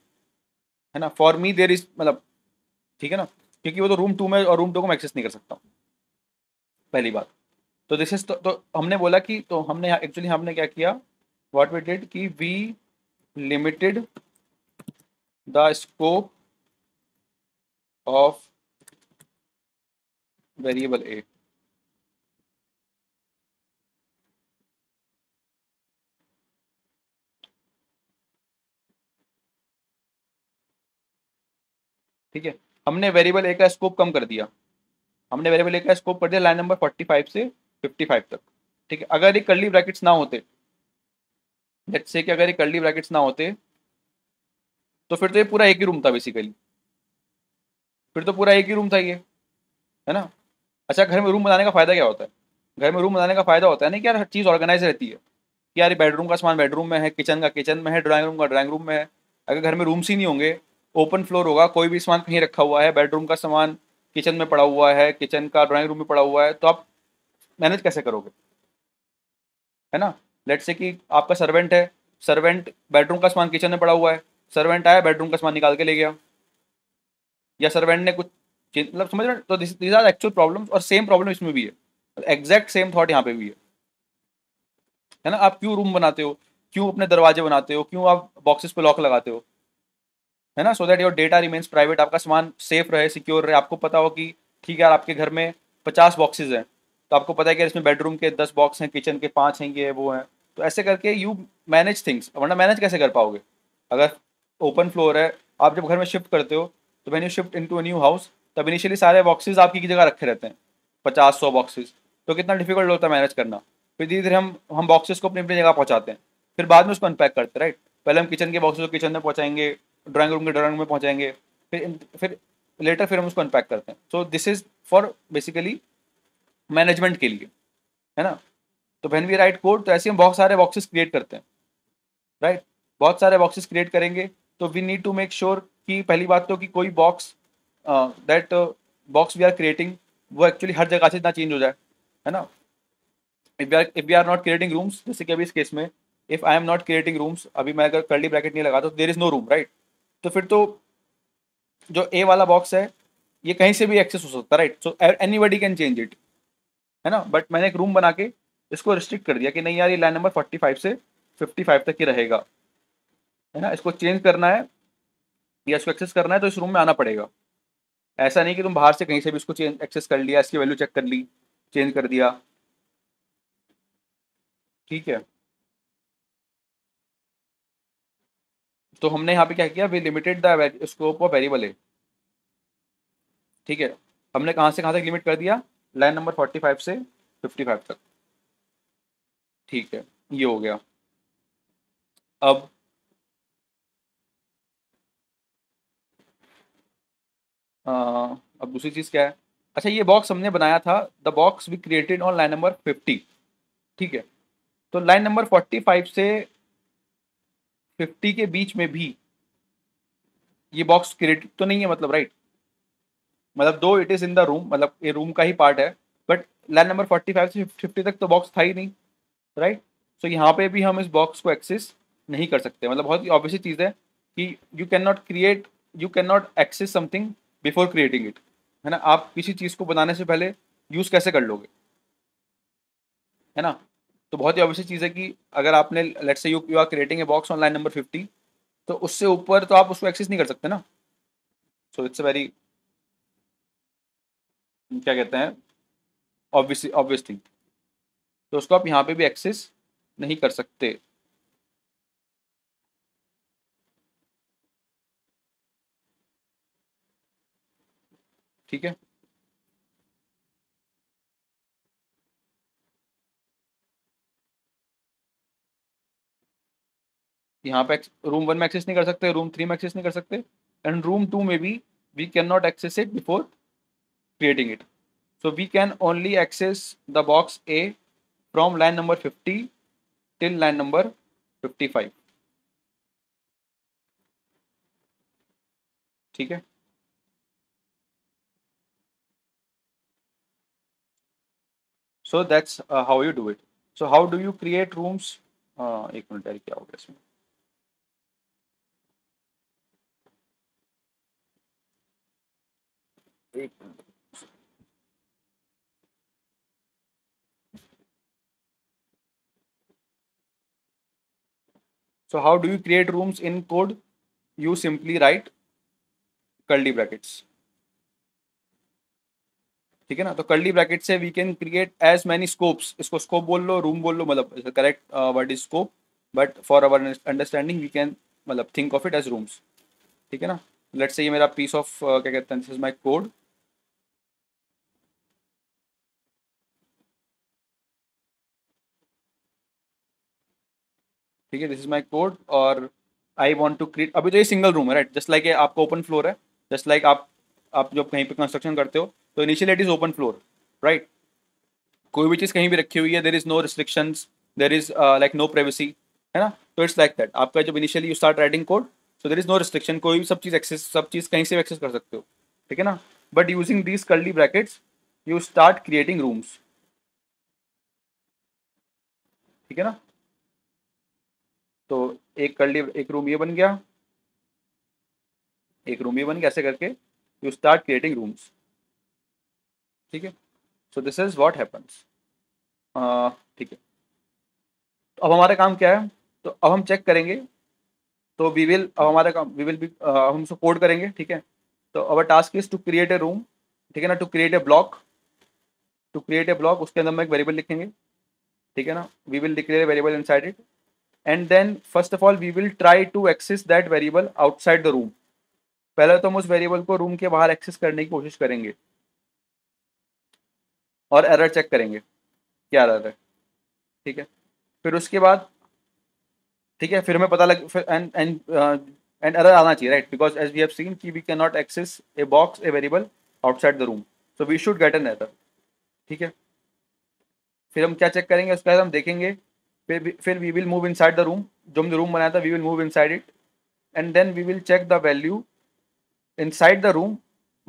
है ना? फॉर मी देर इज़ मतलब ठीक है ना? क्योंकि वो तो रूम टू में और रूम टू को मैं एक्सेस नहीं कर सकता पहली बात। तो दिस इज़ तो, तो हमने बोला कि तो हमने एक्चुअली हमने क्या किया? वॉट वी डिड कि we limited the scope of variable a ठीक है? हमने वेरिएबल ए का स्कोप कम कर दिया। हमने वेरिएबल ए का स्कोप कर दिया लाइन नंबर 45 से 55 तक। ठीक है? अगर ये कर्ली ब्रैकेट्स ना होते लेट्स से कि अगर ये कर्ली ब्रैकेट्स ना होते तो फिर तो ये पूरा एक ही रूम था बेसिकली फिर तो पूरा एक ही रूम था ये, है ना? अच्छा घर में रूम बनाने का फ़ायदा क्या होता है? घर में रूम बनाने का फ़ायदा होता है ना कि यार हर चीज़ ऑर्गेनाइज रहती है। कि यार बेडरूम का सामान बेडरूम में है किचन का किचन में है ड्राइंग रूम का ड्राइंग रूम में है। अगर घर में रूम्स ही नहीं होंगे ओपन फ्लोर होगा, कोई भी सामान कहीं रखा हुआ है बेडरूम का सामान किचन में पड़ा हुआ है किचन का ड्राइंग रूम में पड़ा हुआ है तो आप मैनेज कैसे करोगे? है ना? लेट से कि आपका सर्वेंट है सर्वेंट बेडरूम का सामान किचन में पड़ा हुआ है सर्वेंट आया बेडरूम का सामान निकाल के ले गया। या सर्वेंट ने कुछ मतलब समझ रहे तो दिस आर एक्चुअल प्रॉब्लम और सेम प्रॉब्लम इसमें भी है। एग्जैक्ट सेम थॉट यहाँ पे भी है। है ना? आप क्यों रूम बनाते हो? क्यों अपने दरवाजे बनाते हो? क्यों आप बॉक्सेस पे लॉक लगाते हो? है ना? So that your data remains private आपका सामान सेफ़ रहे सिक्योर रहे। आपको पता हो कि ठीक है यार, आपके घर में पचास बॉक्सेज हैं। तो आपको पता है कि इसमें बेडरूम के दस बॉक्स हैं किचन के पाँच हैं, ये वो हैं। तो ऐसे करके यू मैनेज थिंग्स वरना मैनेज कैसे कर पाओगे? अगर ओपन फ्लोर है, आप जब घर में शिफ्ट करते हो तो when you shift into a new house तब इनिशियली सारे बॉक्सेज आपकी जगह रखे रहते हैं। पचास, सौ बॉक्सेज तो कितना डिफ़िकल्ट होता है मैनेज करना। फिर धीरे धीरे हम हम बॉक्सेस को अपनी अपनी जगह पहुँचाते हैं। फिर बाद में उसको अनपैक करते हैं राइट पहले हम किचन के बॉक्सेस को किचन में पहुँचाएँगे ड्राइंग रूम के ड्राइंग रूम में पहुँचाएँगे, फिर फिर लेटर फिर हम उसको अनपैक करते हैं। So this is for basically management के लिए, है ना? तो वैन वी राइट कोड तो ऐसे हम बहुत सारे बॉक्सेस क्रिएट करते हैं राइट बहुत सारे बॉक्सेस क्रिएट करेंगे तो we need to make sure कि पहली बात तो कि कोई box that box we are creating वो एक्चुअली हर जगह से इतना चेंज हो जाए, है ना? If we are if we are not creating rooms जैसे कि अभी इस केस में if I am not creating rooms अभी मैं अगर कर्ली ब्रैकेट नहीं लगा तो there is no room right तो फिर तो जो ए वाला बॉक्स है, ये कहीं से भी एक्सेस हो सकता है right so anybody can change it है ना? बट मैंने एक रूम बना के इसको रिस्ट्रिक्ट कर दिया कि नहीं यार, ये लाइन नंबर फोर्टी फाइव से फिफ्टी फाइव तक ही रहेगा, है ना? इसको चेंज करना है या इसको एक्सेस करना है तो इस रूम में आना पड़ेगा। ऐसा नहीं कि तुम बाहर से कहीं से भी इसको चेंज एक्सेस कर लिया, इसकी वैल्यू चेक कर ली चेंज कर दिया। ठीक है। तो हमने यहाँ पे क्या किया? We limited the scope of variable है ठीक है। हमने कहाँ से कहाँ तक लिमिट कर दिया? लाइन नंबर फोर्टी फाइव से फिफ्टी फाइव तक। ठीक है। ये हो गया। अब आ, अब दूसरी चीज़ क्या है? अच्छा ये बॉक्स हमने बनाया था the box we created on line number fifty ठीक है? तो लाइन नंबर फोर्टी फाइव से फिफ्टी के बीच में भी ये बॉक्स क्रिएटेड तो नहीं है मतलब राइट मतलब though it is in the room मतलब ये रूम का ही पार्ट है but line number forty five से फिफ्टी तक तो बॉक्स था ही नहीं राइट सो so, यहाँ पे भी हम इस बॉक्स को एक्सेस नहीं कर सकते। मतलब बहुत ही ऑब्वियस चीज़ है कि you can not create you can not access something before creating it है ना? आप किसी चीज़ को बनाने से पहले यूज़ कैसे कर लोगे? है ना? तो बहुत ही ऑब्वियस चीज़ है कि अगर आपने let's say you you are creating a box on line number fifty तो उससे ऊपर तो आप उसको एक्सेस नहीं कर सकते ना? सो इट्स अ वेरी क्या कहते हैं? ऑब्वियस ऑब्वियस थिंग तो उसको आप यहाँ पे भी एक्सेस नहीं कर सकते। ठीक है यहाँ पे रूम वन में एक्सेस नहीं कर सकते रूम थ्री में एक्सेस नहीं कर सकते एंड रूम टू में भी we can not access it before creating it. So, we can only access the box A from line number 50 till line number 55. ठीक है so that's uh, how you do it so how do you create rooms uh, एक minute यार क्या हो गया इसमें एक minute So how do you create rooms in code? You simply write curly brackets. ठीक है ना? तो कर्ली ब्रैकेट से we can create as many scopes इसको स्कोप बोल लो रूम बोल लो मतलब correct word is scope but for our understanding we can मतलब think of it as rooms ठीक है ना? लेट्स से ये मेरा पीस ऑफ़ uh, क्या कहते हैं? दिस इज़ माय कोड ठीक है? दिस इज़ माई कोड और आई वॉन्ट टू क्रिएट अभी तो ये सिंगल रूम है राइट जस्ट लाइक आपका ओपन फ्लोर है. जस्ट लाइक आप आप जब कहीं पे कंस्ट्रक्शन करते हो तो initially it is open floor right कोई भी चीज़ कहीं भी रखी हुई है there is no restrictions there is like no privacy है ना? तो इट्स लाइक दैट आपका जब initially you start writing code so there is no restriction कोई भी सब चीज़ एक्सेस सब चीज़ कहीं से भी एक्सेस कर सकते हो, ठीक है ना? But using these curly brackets you start creating rooms ठीक है ना? तो एक कर लिए एक रूम ये बन गया, एक रूम ये बन गया ऐसे करके यू स्टार्ट क्रिएटिंग रूम्स ठीक है? So this is what happens ठीक है। तो अब हमारा काम क्या है? तो अब हम चेक करेंगे। तो वी विल अब हमारा काम वी विल भी हम उसको कोड करेंगे, ठीक है? तो our task is to create a room ठीक है ना? To create a block to create a block उसके अंदर हम एक वेरिएबल लिखेंगे, ठीक है ना? We will declare variable inside it and then, first of all, we will try to access that variable outside the room. पहले तो हम उस वेरिएबल को रूम के बाहर एक्सेस करने की कोशिश करेंगे। और एरर चेक करेंगे, क्या एरर है? ठीक है? फिर उसके बाद, ठीक है, फिर हमें पता लग एंड एंड एंड एरर आना चाहिए right because as we have seen कि we can not access a box a variable outside the room so we should get an error ठीक है? फिर हम क्या चेक करेंगे? उसके बाद हम देखेंगे, फिर फिर we will move inside the room जो हमने रूम बनाया था we will move inside it and then we will check the value inside the room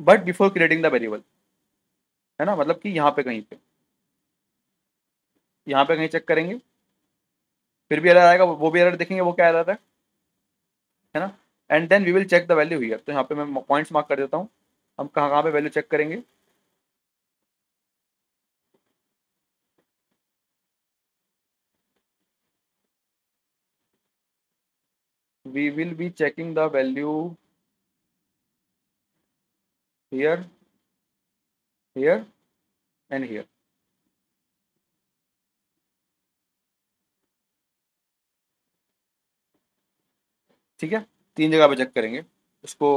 but before creating the variable है ना? मतलब कि यहाँ पे कहीं पे। यहाँ पे कहीं चेक करेंगे। फिर भी एरर आएगा, वो भी एरर देखेंगे, वो क्या एरर है? है ना? And then we will check the value here तो यहाँ पे मैं पॉइंट्स मार्क कर देता हूँ। हम कहाँ कहाँ पे वैल्यू चेक करेंगे? We will be checking the value here here and here. ठीक है? तीन जगह पे चेक करेंगे। उसको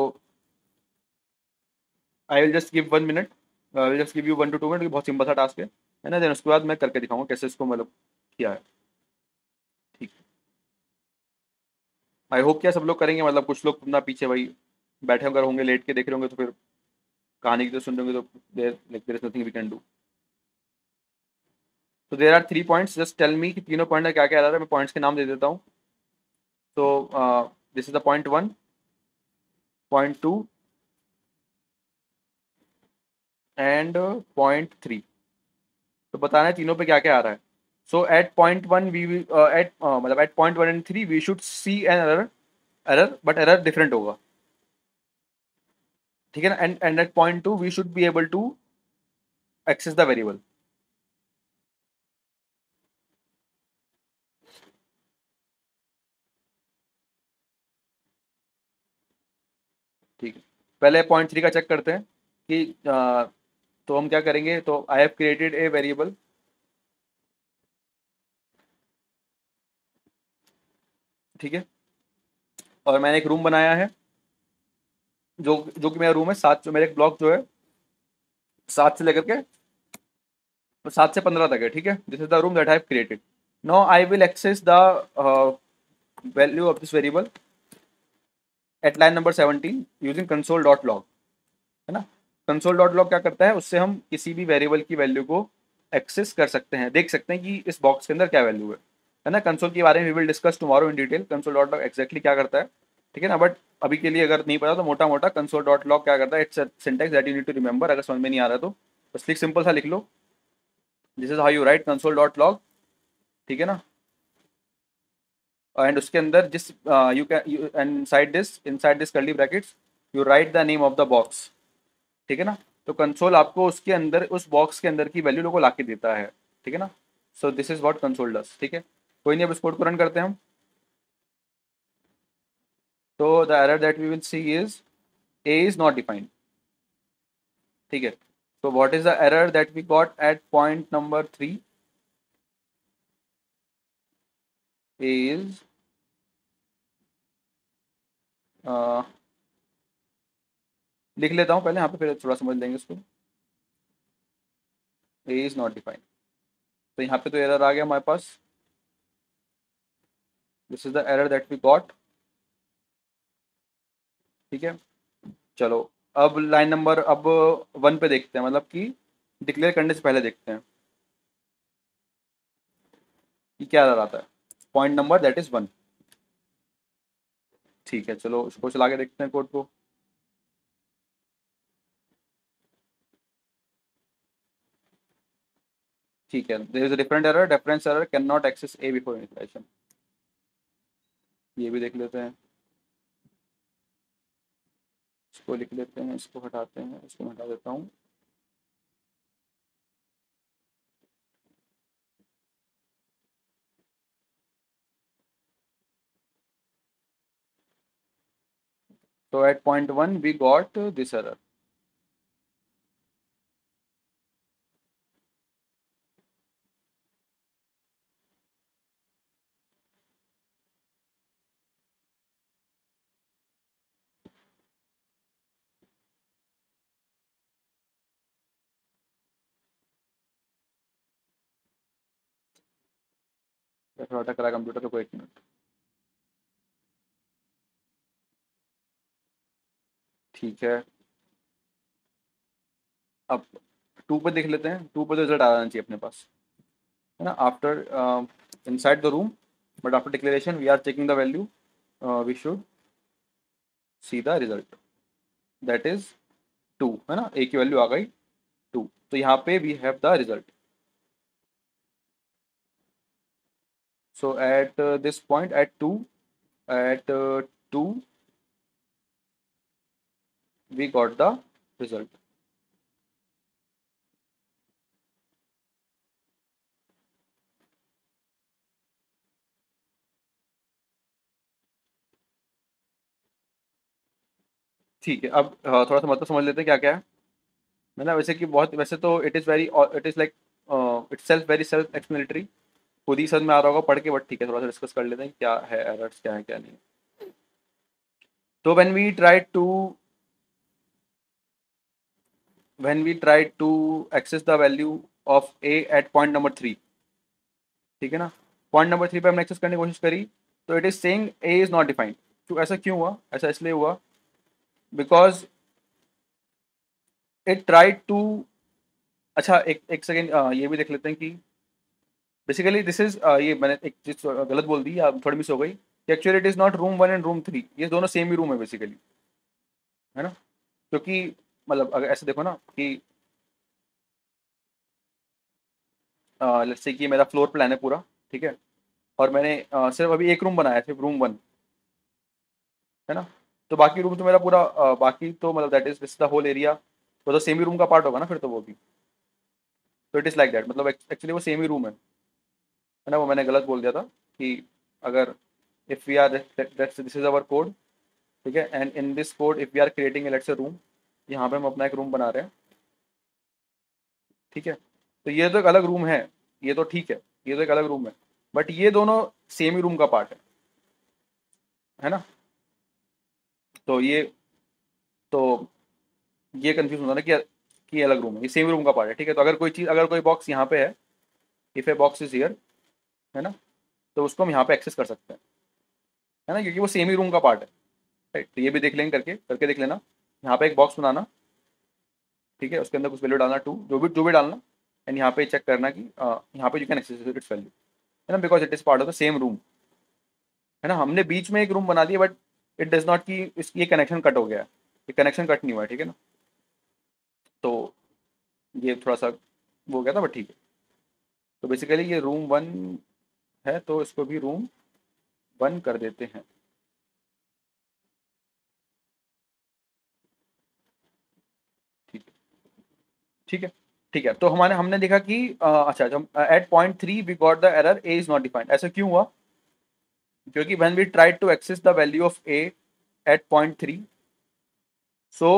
I will just give one minute I will just give you one two two minute बहुत सिंपल सा टास्क है। है ना? देन उसके बाद मैं करके दिखाऊँगा कैसे इसको मतलब किया है। ठीक आई होप क्या सब लोग करेंगे मतलब कुछ लोग अपना पीछे भाई बैठे अगर होंगे, लेट के देख रहे होंगे तो फिर कहानी की तो सुन रहे तो there like there is nothing we can do तो there are three points just tell me कि तीनों पॉइंट क्या क्या आ रहा है मैं पॉइंट्स के नाम दे देता हूँ. तो this is the point one point two and point three तो बताना है तीनों पे क्या क्या आ रहा है. One, we will uh, at uh, मतलब at point one and three, we should see an error, error, but error different होगा. ठीक है ना? And and at point two we should be able to access the variable ठीक है। पहले point three का check करते हैं कि आ, तो हम क्या करेंगे? तो I have created a variable ठीक है? और मैंने एक रूम बनाया है। जो जो कि मेरा रूम है, सात, जो मेरे ब्लॉक जो है, सात से लेकर के सात से पंद्रह तक है, ठीक है? This is the room that I created no I will access the value of this variable at line number seventeen using console dot log है ना? कंसोल डॉट लॉग क्या करता है? उससे हम किसी भी वेरिएबल की वैल्यू को एक्सेस कर सकते हैं। देख सकते हैं कि इस बॉक्स के अंदर क्या वैल्यू है है ना? कंसोल के बारे में we will discuss tomorrow in detail console dot log exactly क्या करता है? ठीक है ना? बट अभी के लिए अगर नहीं पता तो मोटा मोटा कंसोल डॉट लॉग क्या करता है? It's syntax that you need to remember अगर समझ में नहीं आ रहा तो। बस लिख सिंपल सा लिख लो। This is how you write console dot log ठीक है ना? एंड उसके अंदर जिस you can and side this inside this curly brackets you write the name of the box ठीक है ना? तो कंसोल आपको उसके अंदर, उस बॉक्स के अंदर की वैल्यू लोगों ला के देता है, ठीक है ना? So this is what console does ठीक है? कोई नहीं, अब इस कोड को रन करते हैं हम। तो the error that we will see is a is not defined ठीक है? What is the error that we got at point number 3 is uh, लिख लेता हूँ पहले यहाँ पे फिर थोड़ा समझ लेंगे इसको ए इज़ नॉट डिफाइंड तो यहाँ पे तो एरर आ गया हमारे पास। This is the error that we got ठीक है? चलो, अब लाइन नंबर अब वन पे देखते हैं मतलब कि डिक्लेयर करने से पहले देखते हैं। कि क्या आता है point number that is one ठीक है, चलो इसको चला के देखते हैं कोड को। ठीक है there is different error difference error can not access a before initialization ये भी देख लेते हैं। इसको लिख लेते हैं, इसको हटाते हैं, इसको हटा देता हूँ So at point 1 we got this error. थोड़ा रहा कंप्यूटर कोई एक मिनट ठीक है। अब टू पर देख लेते हैं। टू पर रिज़ल्ट आ जाना चाहिए अपने पास। है ना? After inside the room but after declaration we are checking the value we should see the result that is two है ना? ए की वैल्यू आ गई टू तो यहाँ पे we have the result so at uh, this point at 2 at uh, 2 we got the result. ठीक है अब थोड़ा सा मतलब समझ लेते हैं क्या क्या है। मतलब वैसे कि बहुत वैसे तो it is very it is like it's self very self explanatory खुद ही समझ में आ रहा होगा, पढ़ के बट ठीक है, थोड़ा सा डिस्कस कर लेते हैं क्या है एरर्स क्या है, क्या नहीं। तो when we try to when we try to access the value of a at point number three ठीक है ना? पॉइंट नंबर थ्री पे हमने एक्सेस करने की कोशिश करी तो it is saying a is not defined क्यों ऐसा क्यों हुआ? ऐसा इसलिए हुआ बिकॉज़ इट ट्राई टू अच्छा एक एक सेकेंड ये भी देख लेते हैं कि बेसिकली दिस इज़ ये मैंने एक चीज़ गलत बोल दी थोड़ी मिस हो गई। Actually it is not room one and room three ये दोनों सेम ही रूम है बेसिकली है ना? क्योंकि मतलब अगर ऐसे देखो ना कि लेट्स से कि मेरा फ्लोर प्लान है पूरा ठीक है? और मैंने आ, सिर्फ़ अभी एक रूम बनाया सिर्फ़ रूम वन है ना? तो बाकी रूम तो मेरा पूरा आ, बाकी तो मतलब that is the whole area वो तो सेम ही रूम का पार्ट होगा ना फिर तो वो भी। तो इट इज़ लाइक दैट मतलब एक्चुअली वो सेम ही रूम है। है ना, वो मैंने गलत बोल दिया था कि अगर if we are this is our code ठीक है? And in this code if we are creating let's a room यहाँ पे हम अपना एक रूम बना रहे हैं, ठीक है? तो ये तो एक अलग रूम है, ये तो ठीक है, ये तो एक अलग रूम है बट ये दोनों सेम ही रूम का पार्ट है है ना? तो ये तो ये कंफ्यूज होता ना कि कि अलग रूम है, ये सेम रूम का पार्ट है, ठीक है? तो अगर कोई चीज़, अगर कोई बॉक्स यहाँ पे है if a box is here है ना? तो उसको हम यहाँ पे एक्सेस कर सकते हैं। है ना? क्योंकि वो सेम ही रूम का पार्ट है। राइट तो ये भी देख लेंगे करके करके देख लेना। यहाँ पे एक बॉक्स बनाना। ठीक है? उसके अंदर कुछ वैल्यू डालना टू जो भी जो भी डालना। एंड यहाँ पे चेक करना कि यहाँ पे you can access its value है ना? Because it is part of the same room है ना? हमने बीच में एक रूम बना दिया बट इट डज नॉट कि ये कनेक्शन कट हो गया है। ये कनेक्शन कट नहीं हुआ है, ठीक है ना? तो ये थोड़ा सा वो हो गया था बट ठीक है। तो बेसिकली ये रूम वन है तो इसको भी रूम वन कर देते हैं। ठीक। ठीक है? ठीक है। तो हमारे, हमने देखा कि अच्छा जब at point three we got the error a is not defined ऐसा क्यों हुआ? क्योंकि when we try to access the value of a at point three so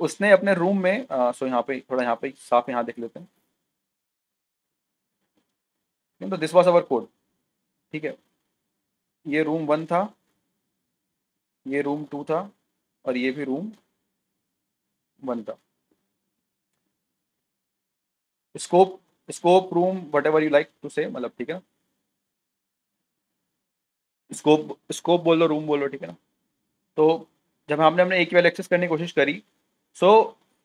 उसने अपने रूम में सो यहाँ पे, थोड़ा यहाँ पे साफ़ यहाँ देख लेते हैं। तो दिस वॉज़ अवर कोड ठीक है? ये रूम वन था, ये रूम टू था, और ये भी रूम वन था. Scope scope room whatever you like to say मतलब ठीक है स्कोप स्कोप बोल लो रूम बोलो ठीक है ना? तो जब हमने हमने एक वैल्यू एक्सेस करने की कोशिश करी so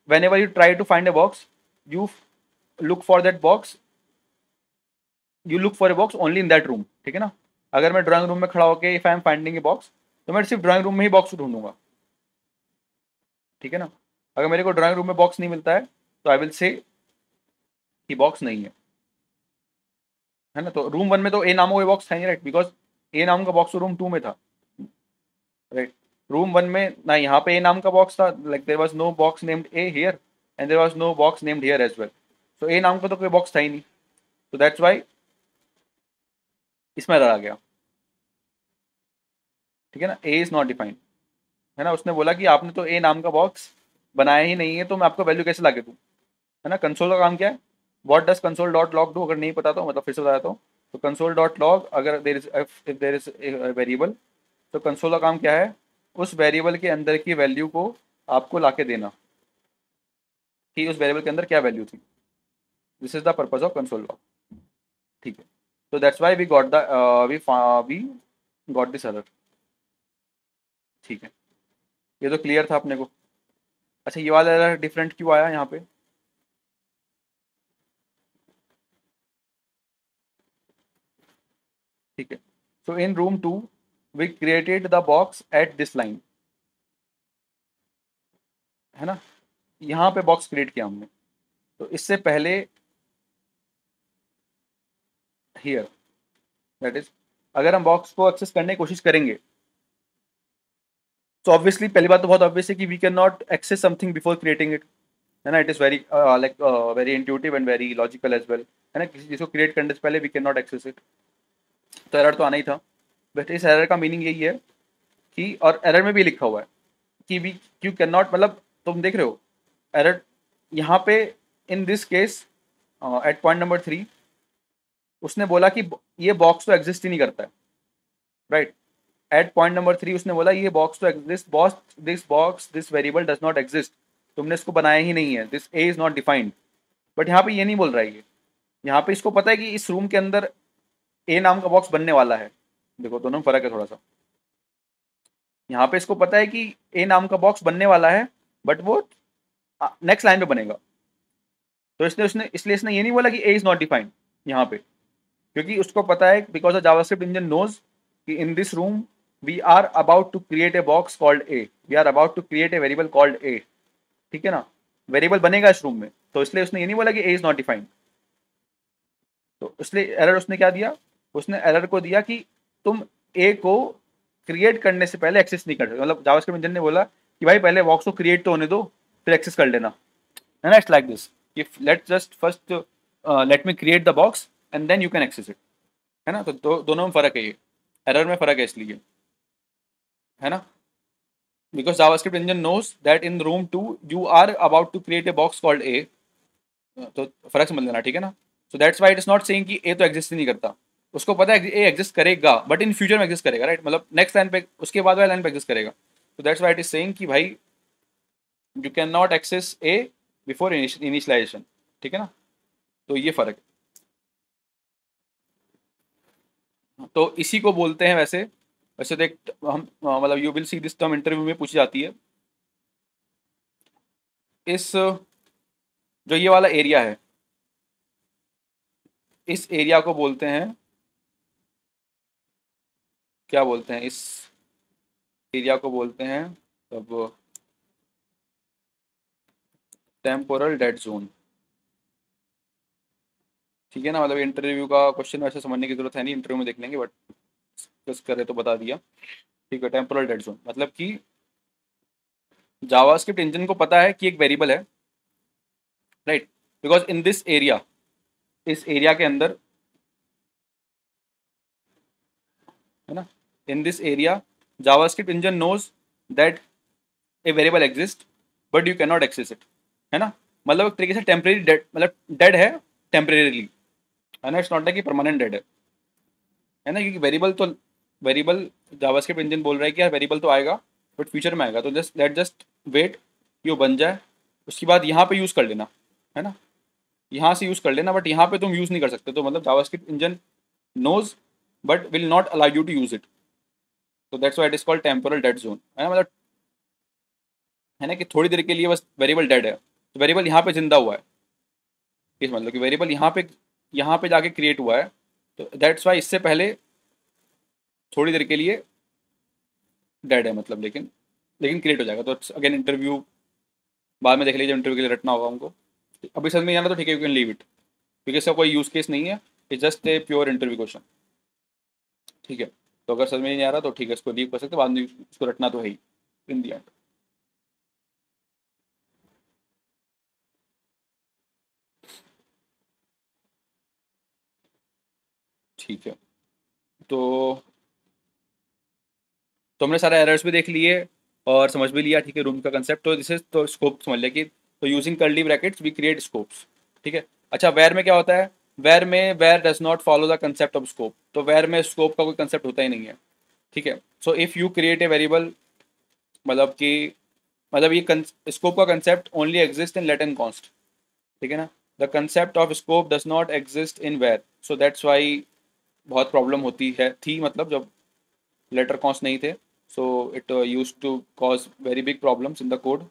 whenever you try to find a box you look for that box you look for a box only in that room ठीक है ना? अगर मैं ड्राइंग रूम में खड़ा होकर if I am finding a box तो मैं सिर्फ़ ड्राइंग रूम में ही बॉक्स ढूंढूँगा। ठीक है ना? अगर मेरे को ड्राइंग रूम में बॉक्स नहीं मिलता है तो आई विल से कि बॉक्स नहीं है। है ना? तो रूम वन में तो ए नाम बॉक्स था नहीं राइट बिकॉज़ ए नाम का बॉक्स रूम टू में था। राइट रूम वन में ना, यहाँ पे ए नाम का बॉक्स था। Like there was no box named a here and there was no box named here as well तो ए नाम का तो कोई बॉक्स था ही नहीं। तो दैट्स वाई इसमें आ गया। ठीक है ना? ए इज़ नॉट डिफाइंड है ना? उसने बोला कि आपने तो ए नाम का बॉक्स बनाया ही नहीं है तो मैं आपको वैल्यू कैसे ला के दूँ? है ना? कंसोल का काम क्या है? What does console dot log do अगर नहीं पता तो मतलब फिर से बताया तो कंसोल डॉट लॉग अगर there is if there is variable तो कंसोल का काम क्या है? उस वेरिएबल के अंदर की वैल्यू को आपको ला के देना। कि उस वेरिएबल के अंदर क्या वैल्यू थी? This is the purpose of console log ठीक है। तो that's why we got the we we got this error ठीक है। ये तो क्लियर था अपने को। अच्छा ये वाला डिफरेंट क्यों आया यहाँ पे? ठीक है। So in room two we created the box at this line है ना? यहाँ पे बॉक्स क्रिएट किया हमने। तो इससे पहले हियर दैट इज़ अगर हम बॉक्स को एक्सेस करने की कोशिश करेंगे तो ऑब्वियसली पहली बात तो बहुत ऑब्वियस है कि we can not access something before creating it है ना? It is very like very intuitive and very logical as well है ना? किसी चीज़ को क्रिएट करने से पहले we can not access it तो एरर तो आना ही था. बट इस एरर का मीनिंग यही है कि, और एरर में भी लिखा हुआ है कि वी यू कैन नॉट मतलब तुम देख रहे हो एरर यहाँ पे in this case at point number three उसने बोला कि ये बॉक्स तो एग्जिस्ट ही नहीं करता है। Right at point number three उसने बोला, ये बॉक्स तो exist box this box this variable does not exist तुमने इसको बनाया ही नहीं है। This a is not defined but यहाँ पे ये नहीं बोल रहा है ये। यहाँ पे इसको पता है कि इस रूम के अंदर ए नाम का बॉक्स बनने वाला है। देखो, दोनों में फ़र्क है थोड़ा सा यहाँ पे इसको पता है कि ए नाम का बॉक्स बनने वाला है बट वो नेक्स्ट लाइन पे बनेगा। तो इसने, उसने, इसलिए इसने ये नहीं बोला कि ए इज़ नॉट डिफाइंड यहाँ पे। क्योंकि उसको पता है because of JavaScript engine knows कि in this room we are about to create a box called a we are about to create a variable called a ठीक है ना? वेरिएबल बनेगा इस रूम में। तो इसलिए उसने ये नहीं बोला कि ए इज़ नॉट डिफाइंड तो इसलिए एरर उसने क्या दिया? उसने एरर को दिया कि तुम ए को क्रिएट करने से पहले एक्सेस नहीं कर सकते। मतलब जावास्क्रिप्ट इंजन ने बोला कि भाई पहले बॉक्स को क्रिएट तो होने दो, फिर एक्सेस कर लेना। है ना? इट्स लाइक दिस कि let just first let me create the box and then you can access it है ना? तो दो, दोनों में फ़र्क है ये। एरर में फ़र्क है इसलिए। है ना? Because JavaScript engine knows that in room 2 you are about to create a box called A. तो फ़र्क समझ लेना ठीक है ना? So that's why it is not saying कि ए तो एग्जिस्ट ही नहीं करता। उसको पता है ए एग्जिस्ट करेगा बट इन फ्यूचर में एग्जिस्ट करेगा राइट मतलब नेक्स्ट लाइन पे उसके बाद वाले लाइन पे एग्जिस्ट करेगा। तो that's why it is saying कि भाई you can not access a before initialization ठीक है ना? तो ये फ़र्क है। तो इसी को बोलते हैं वैसे। वैसे देख हम मतलब you will see this term interview में पूछी जाती है। इस, जो ये वाला एरिया है, इस एरिया को बोलते हैं, क्या बोलते हैं? इस एरिया को बोलते हैं, तब टेम्पोरल डेड जोन ठीक है ना? मतलब इंटरव्यू का क्वेश्चन वैसे समझने की ज़रूरत है नहीं इंटरव्यू में देख लेंगे बट डिस्कस करे तो बता दिया। ठीक है टेम्पोरल डेड जोन मतलब कि जावास्क्रिप्ट इंजन को पता है कि एक वेरिएबल है right because in this area इस एरिया के अंदर, है ना? In this area JavaScript engine knows that a variable exist but you can not access it है ना? मतलब एक तरीके से टेम्परेरी डेड मतलब डेड है टेम्परेरीली है ना it's not like permanent dead है है ना? क्योंकि वेरिएबल तो वेरिएबल जावास्क्रिप्ट इंजन बोल रहा है कि यार वेरिएबल तो आएगा बट फ्यूचर में आएगा। तो जस्ट लेट जस्ट वेट कि वो बन जाए। उसके बाद यहाँ पे यूज़ कर लेना, है ना? यहाँ से यूज़ कर लेना बट यहाँ पे तुम यूज़ नहीं कर सकते। तो मतलब JavaScript engine knows but will not allow you to use it तो that's why it is called temporal dead zone है ना? मतलब है ना कि थोड़ी देर के लिए बस वेरिएबल डेड है। तो वेरिएबल यहाँ पे ज़िंदा हुआ है। इस मतलब कि वेरिएबल यहाँ पे यहाँ पे जाके क्रिएट हुआ है। तो दैट्स वाई इससे पहले थोड़ी देर के लिए डेड है मतलब लेकिन लेकिन क्रिएट हो जाएगा। तो अगेन इंटरव्यू बाद में देख लीजिए इंटरव्यू के लिए रटना होगा हमको। अभी समझ में जाना तो ठीक है यू कैन लीव इट क्योंकि इसका कोई यूज़ केस नहीं है। It's just a pure interview question ठीक है? तो अगर समझ में नहीं आ रहा तो ठीक है, इसको लीव कर सकते बाद में इसको रटना तो है ही इन दी एंड ठीक है। तो तो हमने सारे एरर्स भी देख लिए और समझ भी लिया, ठीक है रूम का कंसेप्ट तो दिस इज़ तो स्कोप समझ लिया कि तो using curly brackets we create scopes ठीक है। अच्छा वेर में क्या होता है? वेर में var does not follow the concept of scope तो वेर में स्कोप का कोई कंसेप्ट होता ही नहीं है, ठीक है। So if you create a variable मतलब कि मतलब ये स्कोप का concept only exist in let and const ठीक है ना। The concept of scope does not exist in var so that's why बहुत प्रॉब्लम होती है। थी मतलब जब लेटर कॉन्स नहीं थे so it use to cause very big problems in the code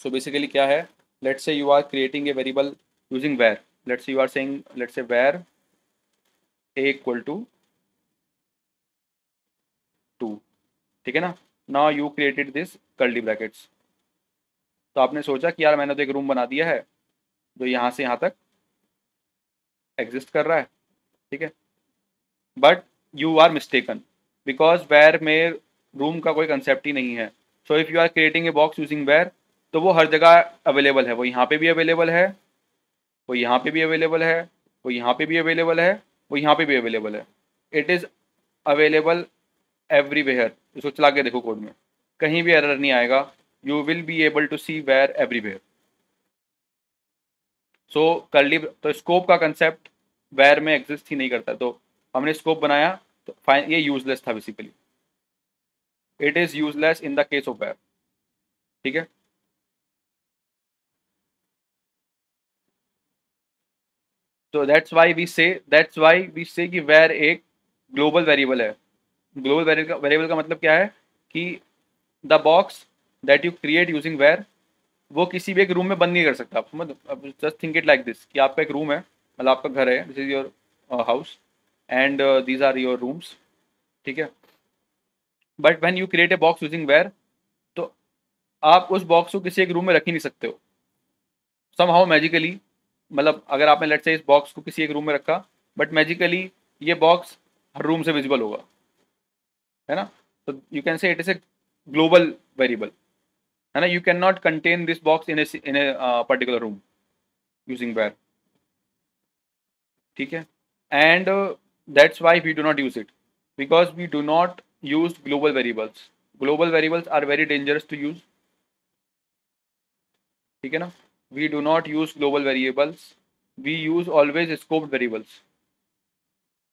so basically क्या है? Let's say you are creating a variable using var let's say you are saying let's say var a equal to two ठीक है ना? Now you created this curly brackets तो आपने सोचा कि यार मैंने तो एक रूम बना दिया है, जो यहाँ से यहाँ तक एग्जिस्ट कर रहा है। ठीक है? But you are mistaken because var में रूम का कोई कंसेप्ट ही नहीं है। So if you are creating a box using var तो वो हर जगह अवेलेबल है। वो यहाँ पे भी अवेलेबल है, वो यहाँ पे भी अवेलेबल है, वो यहाँ पे भी अवेलेबल है, वो यहाँ पे भी अवेलेबल है। इट इज़ अवेलेबल एवरीवेयर इसको चला के देखो कोड में। कहीं भी एरर नहीं आएगा। You will be able to see var everywhere so curly तो स्कोप का कंसेप्ट वेयर में एग्जिस्ट ही नहीं करता। तो हमने स्कोप बनाया तो फाइन ये यूजलेस था basically it is useless in the case of var ठीक है? तो that's why we say that's why we say कि वेर एक ग्लोबल वेरिएबल है। ग्लोबल वेरिएबल का मतलब क्या है? कि the box that you create using var वो किसी भी एक रूम में बंद नहीं कर सकता। Just think it like this कि आपका एक रूम है मतलब आपका घर है this is your house and these are your rooms ठीक है? But when you create a box using var तो आप उस बॉक्स को किसी एक रूम में रख ही नहीं सकते हो। सम हाउ मैजिकली मतलब अगर आपने लेट से इस बॉक्स को किसी एक रूम में रखा बट मैजिकली ये बॉक्स हर रूम से विजिबल होगा, है ना? तो you can say it is a global variable है ना? You can not contain this box in in a particular room using where. ठीक है? And that's why we do not use it because we do not use global variables global variables are very dangerous to use ठीक है ना? We do not use global variables we use always scope variables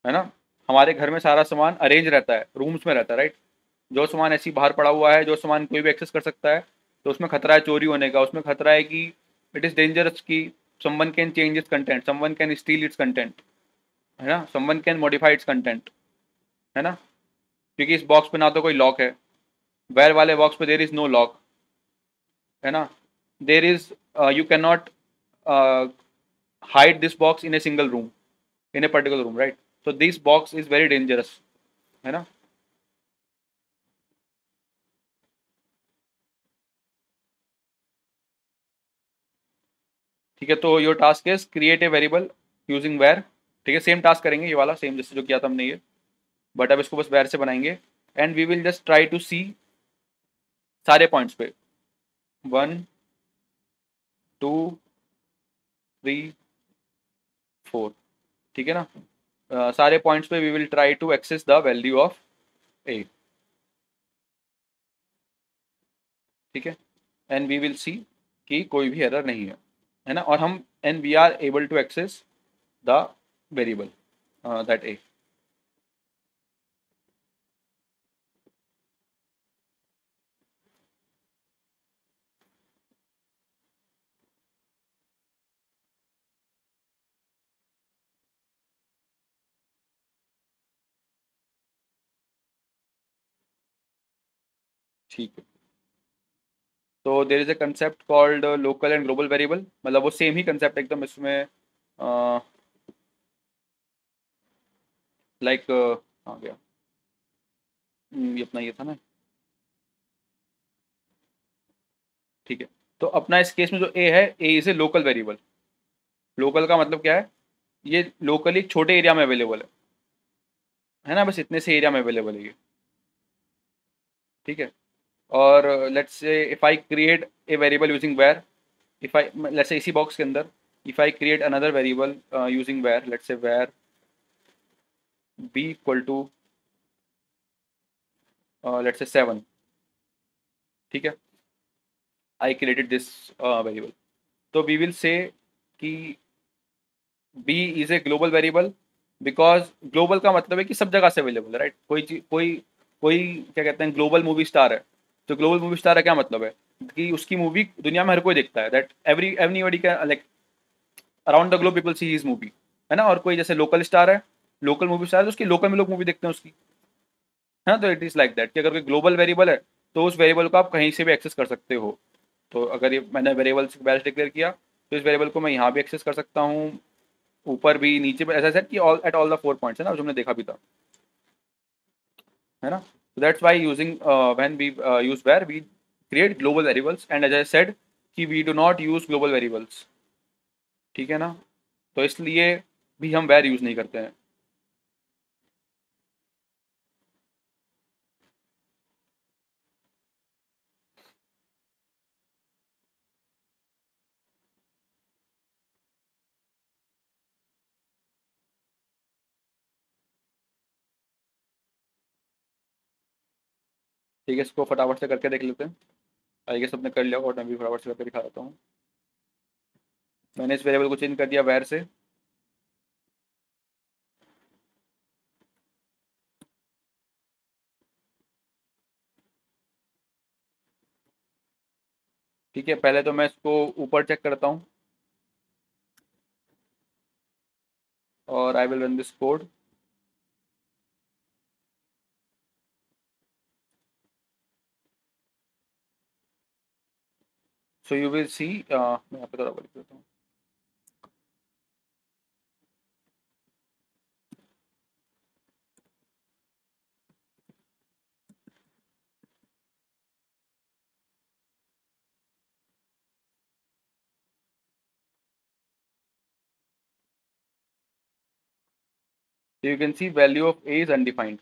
है ना? हमारे घर में सारा सामान अरेंज रहता है. रूम्स में रहता है राइट जो सामान ऐसी बाहर पड़ा हुआ है, जो सामान कोई भी एक्सेस कर सकता है तो उसमें खतरा है चोरी होने का. उसमें खतरा है कि इट इज़ डेंजरस की someone can change its content someone can steal its content है ना? Someone can modify its content है ना? क्योंकि इस बॉक्स पे ना तो कोई लॉक है। वेयर वाले बॉक्स पे देर इज़ नो लॉक है ना? There is you can not hide this box in a single room in a particular room right so this box is very dangerous, है ना? ठीक है तो your task is create a variable using var ठीक है same task करेंगे ये वाला सेम जैसे जो किया था हमने ये बट अब इसको बस वेर से बनाएँगे and we will just try to see सारे पॉइंट्स पे। वन टू थ्री फोर ठीक है ना? uh, सारे पॉइंट्स पे we will try to access the value of a ठीक है? एंड वी विल सी कि कोई भी एरर नहीं है। है ना? और हम and we are able to access the variable that a ठीक है। तो there is a concept called local and global variable मतलब वो सेम ही कंसेप्ट एकदम इसमें लाइक आ गया। हम्म, ये अपना ये था ना। ठीक है। तो अपना इस केस में जो ए है a is a local variable local का मतलब क्या है? ये लोकली छोटे एरिया में अवेलेबल है। है ना? बस इतने से एरिया में अवेलेबल है ये। ठीक है? और let's say if I create a variable using var if I let's say इसी बॉक्स के अंदर if I create another variable using var let's say var b equal to let's say seven ठीक है? आई क्रिएटेड दिस वेरिएबल तो we will say कि b is a global variable because global का मतलब है कि सब जगह से अवेलेबल है राइट कोई कोई कोई, क्या कहते हैं ग्लोबल मूवी स्टार है। तो ग्लोबल मूवी स्टार का क्या मतलब है? कि उसकी मूवी दुनिया में हर कोई देखता है that every everybody can like around the globe people see his movie है ना? और कोई जैसे लोकल स्टार है लोकल मूवी स्टार है तो उसकी लोकल में लोग मूवी देखते हैं उसकी, है ना? तो इट इज़ लाइक दैट कि अगर कोई ग्लोबल वेरिएबल है तो उस वेरिएबल को आप कहीं से भी एक्सेस कर सकते हो। तो अगर ये मैंने वेरिएबल बैलेंस डिक्लेयर किया तो इस वेरिएबल को मैं यहाँ भी एक्सेस कर सकता हूँ, ऊपर भी, नीचे भी ऐसा सेट कि all at all the four points है ना? जो हमने देखा भी था, है ना? So that's why using uh, when we uh, use where we create global variables and as I said कि we do not use global variables ठीक है ना तो इसलिए भी हम where यूज़ नहीं करते हैं ठीक है, इसको फटाफट से करके देख लेते हैं। आई गेस अपने कर लिया और मैं भी फटाफट से करके दिखा देता हूँ। मैंने इस वेरिएबल को चेंज कर दिया वायर से। ठीक है, पहले तो मैं इसको ऊपर चेक करता हूँ। और I will run this code You will see, uh, मैं यहाँ पे थोड़ा बड़ी करता हूँ। You can see value of a is undefined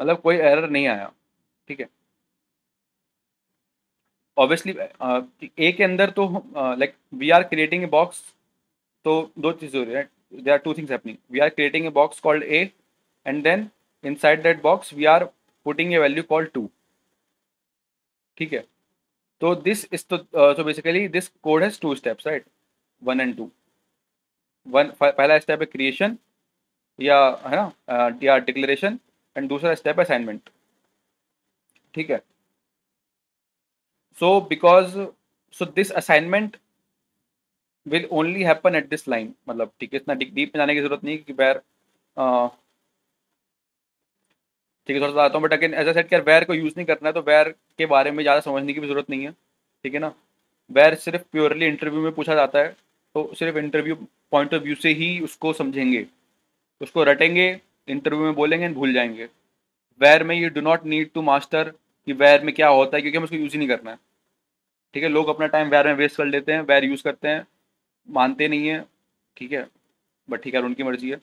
मतलब कोई एरर नहीं आया। ठीक है? ऑब्वियसली ए के अंदर तो like we are creating a box तो दो चीज़ें हो रही है there are two things happening. We are creating a box called a, and then inside that box, we are putting a value called 2 ठीक है? तो दिस इज़ तो so basically this code has two steps right one and two one पहला step है creation या, है ना या डिक्लेरेशन एंड दूसरा स्टेप असाइनमेंट ठीक है? So because so this assignment will only happen at this line मतलब ठीक है, इतना डीप में जाने की ज़रूरत नहीं कि बैर ठीक है, थोड़ा सा आता हूँ बट अगेन एज सेट कि वेर को यूज़ नहीं करना है तो वेर के बारे में ज़्यादा समझने की भी ज़रूरत नहीं है, ठीक है ना? वेर सिर्फ़ प्योरली इंटरव्यू में पूछा जाता है तो सिर्फ़ इंटरव्यू पॉइंट ऑफ़ व्यू से ही उसको समझेंगे। उसको रटेंगे इंटरव्यू में बोलेंगे भूल जाएँगे। वेर में you do not need to master कि वेर में क्या होता है, क्योंकि हम उसको यूज़ ही नहीं करना है। ठीक है, लोग अपना टाइम वेर में वेस्ट कर लेते हैं वेर यूज़ करते हैं, मानते नहीं है, ठीक है बट ठीक है उनकी मर्ज़ी है।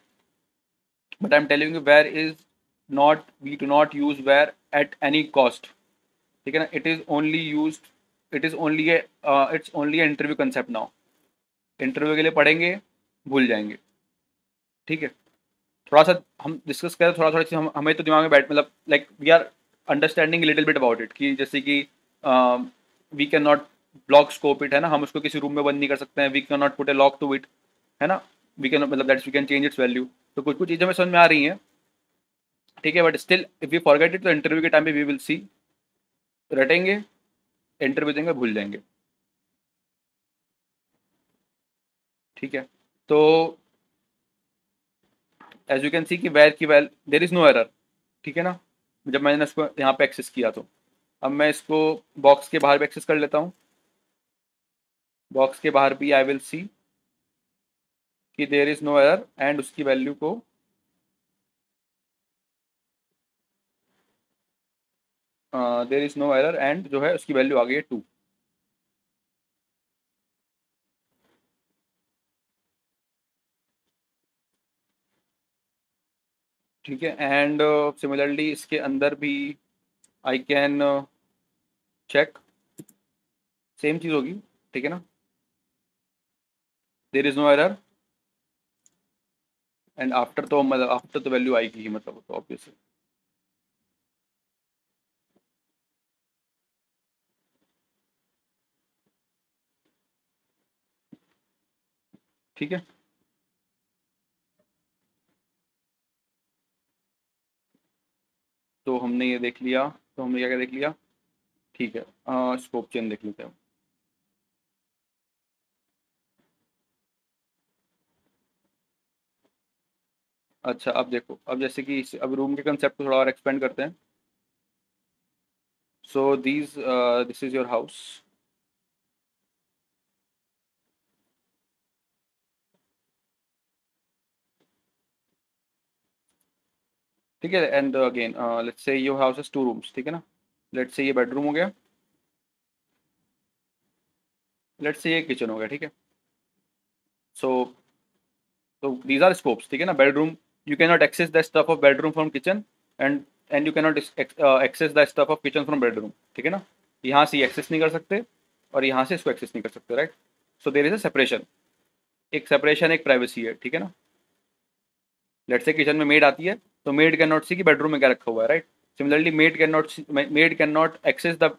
But I am telling var is not we do not use var at any cost ठीक है ना it is only use it is only it's only interview concept now interview के लिए पढ़ेंगे, भूल जाएँगे। ठीक है, थोड़ा सा हम डिस्कस करें थोड़ा थोड़ा हम, हमें तो दिमाग में बैठ मतलब like we are understanding little bit about it कि जैसे कि we can not block scope it है ना? हम उसको किसी रूम में बंद नहीं कर सकते हैं। We can not put a lock to it है ना? वी कैन मतलब that's we can change its value तो कुछ कुछ चीज़ें हमें समझ में आ रही हैं। ठीक है but still if you forget it तो इंटरव्यू के टाइम पे वी विल सी रटेंगे इंटरव्यू देंगे, भूल जाएँगे। ठीक है तो एज यू कैन सी कि वेर की well there is no error ठीक है ना? जब मैंने इसको यहाँ पे एक्सेस किया तो। अब मैं इसको बॉक्स के बाहर भी एक्सेस कर लेता हूँ। बॉक्स के बाहर भी आई विल सी कि there is no error and उसकी वैल्यू को there is no error and जो है उसकी वैल्यू आ गई है टू ठीक है एंड सिमिलरली uh, इसके अंदर भी आई कैन चेक सेम चीज़ होगी ठीक है ना? There is no error and after तो मतलब आफ्टर तो वैल्यू आएगी मतलब तो ऑब्वियसली ठीक है? तो हमने ये देख लिया तो हमने क्या क्या देख लिया? ठीक है आ, स्कोप चेन देख लेते हैं। अच्छा अब देखो अब जैसे कि अब रूम के कंसेप्ट को थोड़ा और एक्सपेंड करते हैं। So these this is your house ठीक है and again let's say your house two rooms ठीक है ना? लेट्स से ये बेडरूम हो गया। लेट्स से ये किचन हो गया ठीक है? सो तो दीज आर स्कोप्स ठीक है ना? Bedroom you cannot access the stuff of bedroom from kitchen and and you cannot uh, access the stuff of kitchen from bedroom ठीक है ना? यहाँ से एक्सेस नहीं कर सकते और यहाँ से इसको एक्सेस नहीं कर सकते right so there is a separation एक सेपरेशन एक प्राइवेसी है ठीक है ना? लेट से किचन में मेड आती है तो मेड कैन नॉट सी कि बेडरूम में क्या रखा हुआ है right similarly maid can not maid can not access the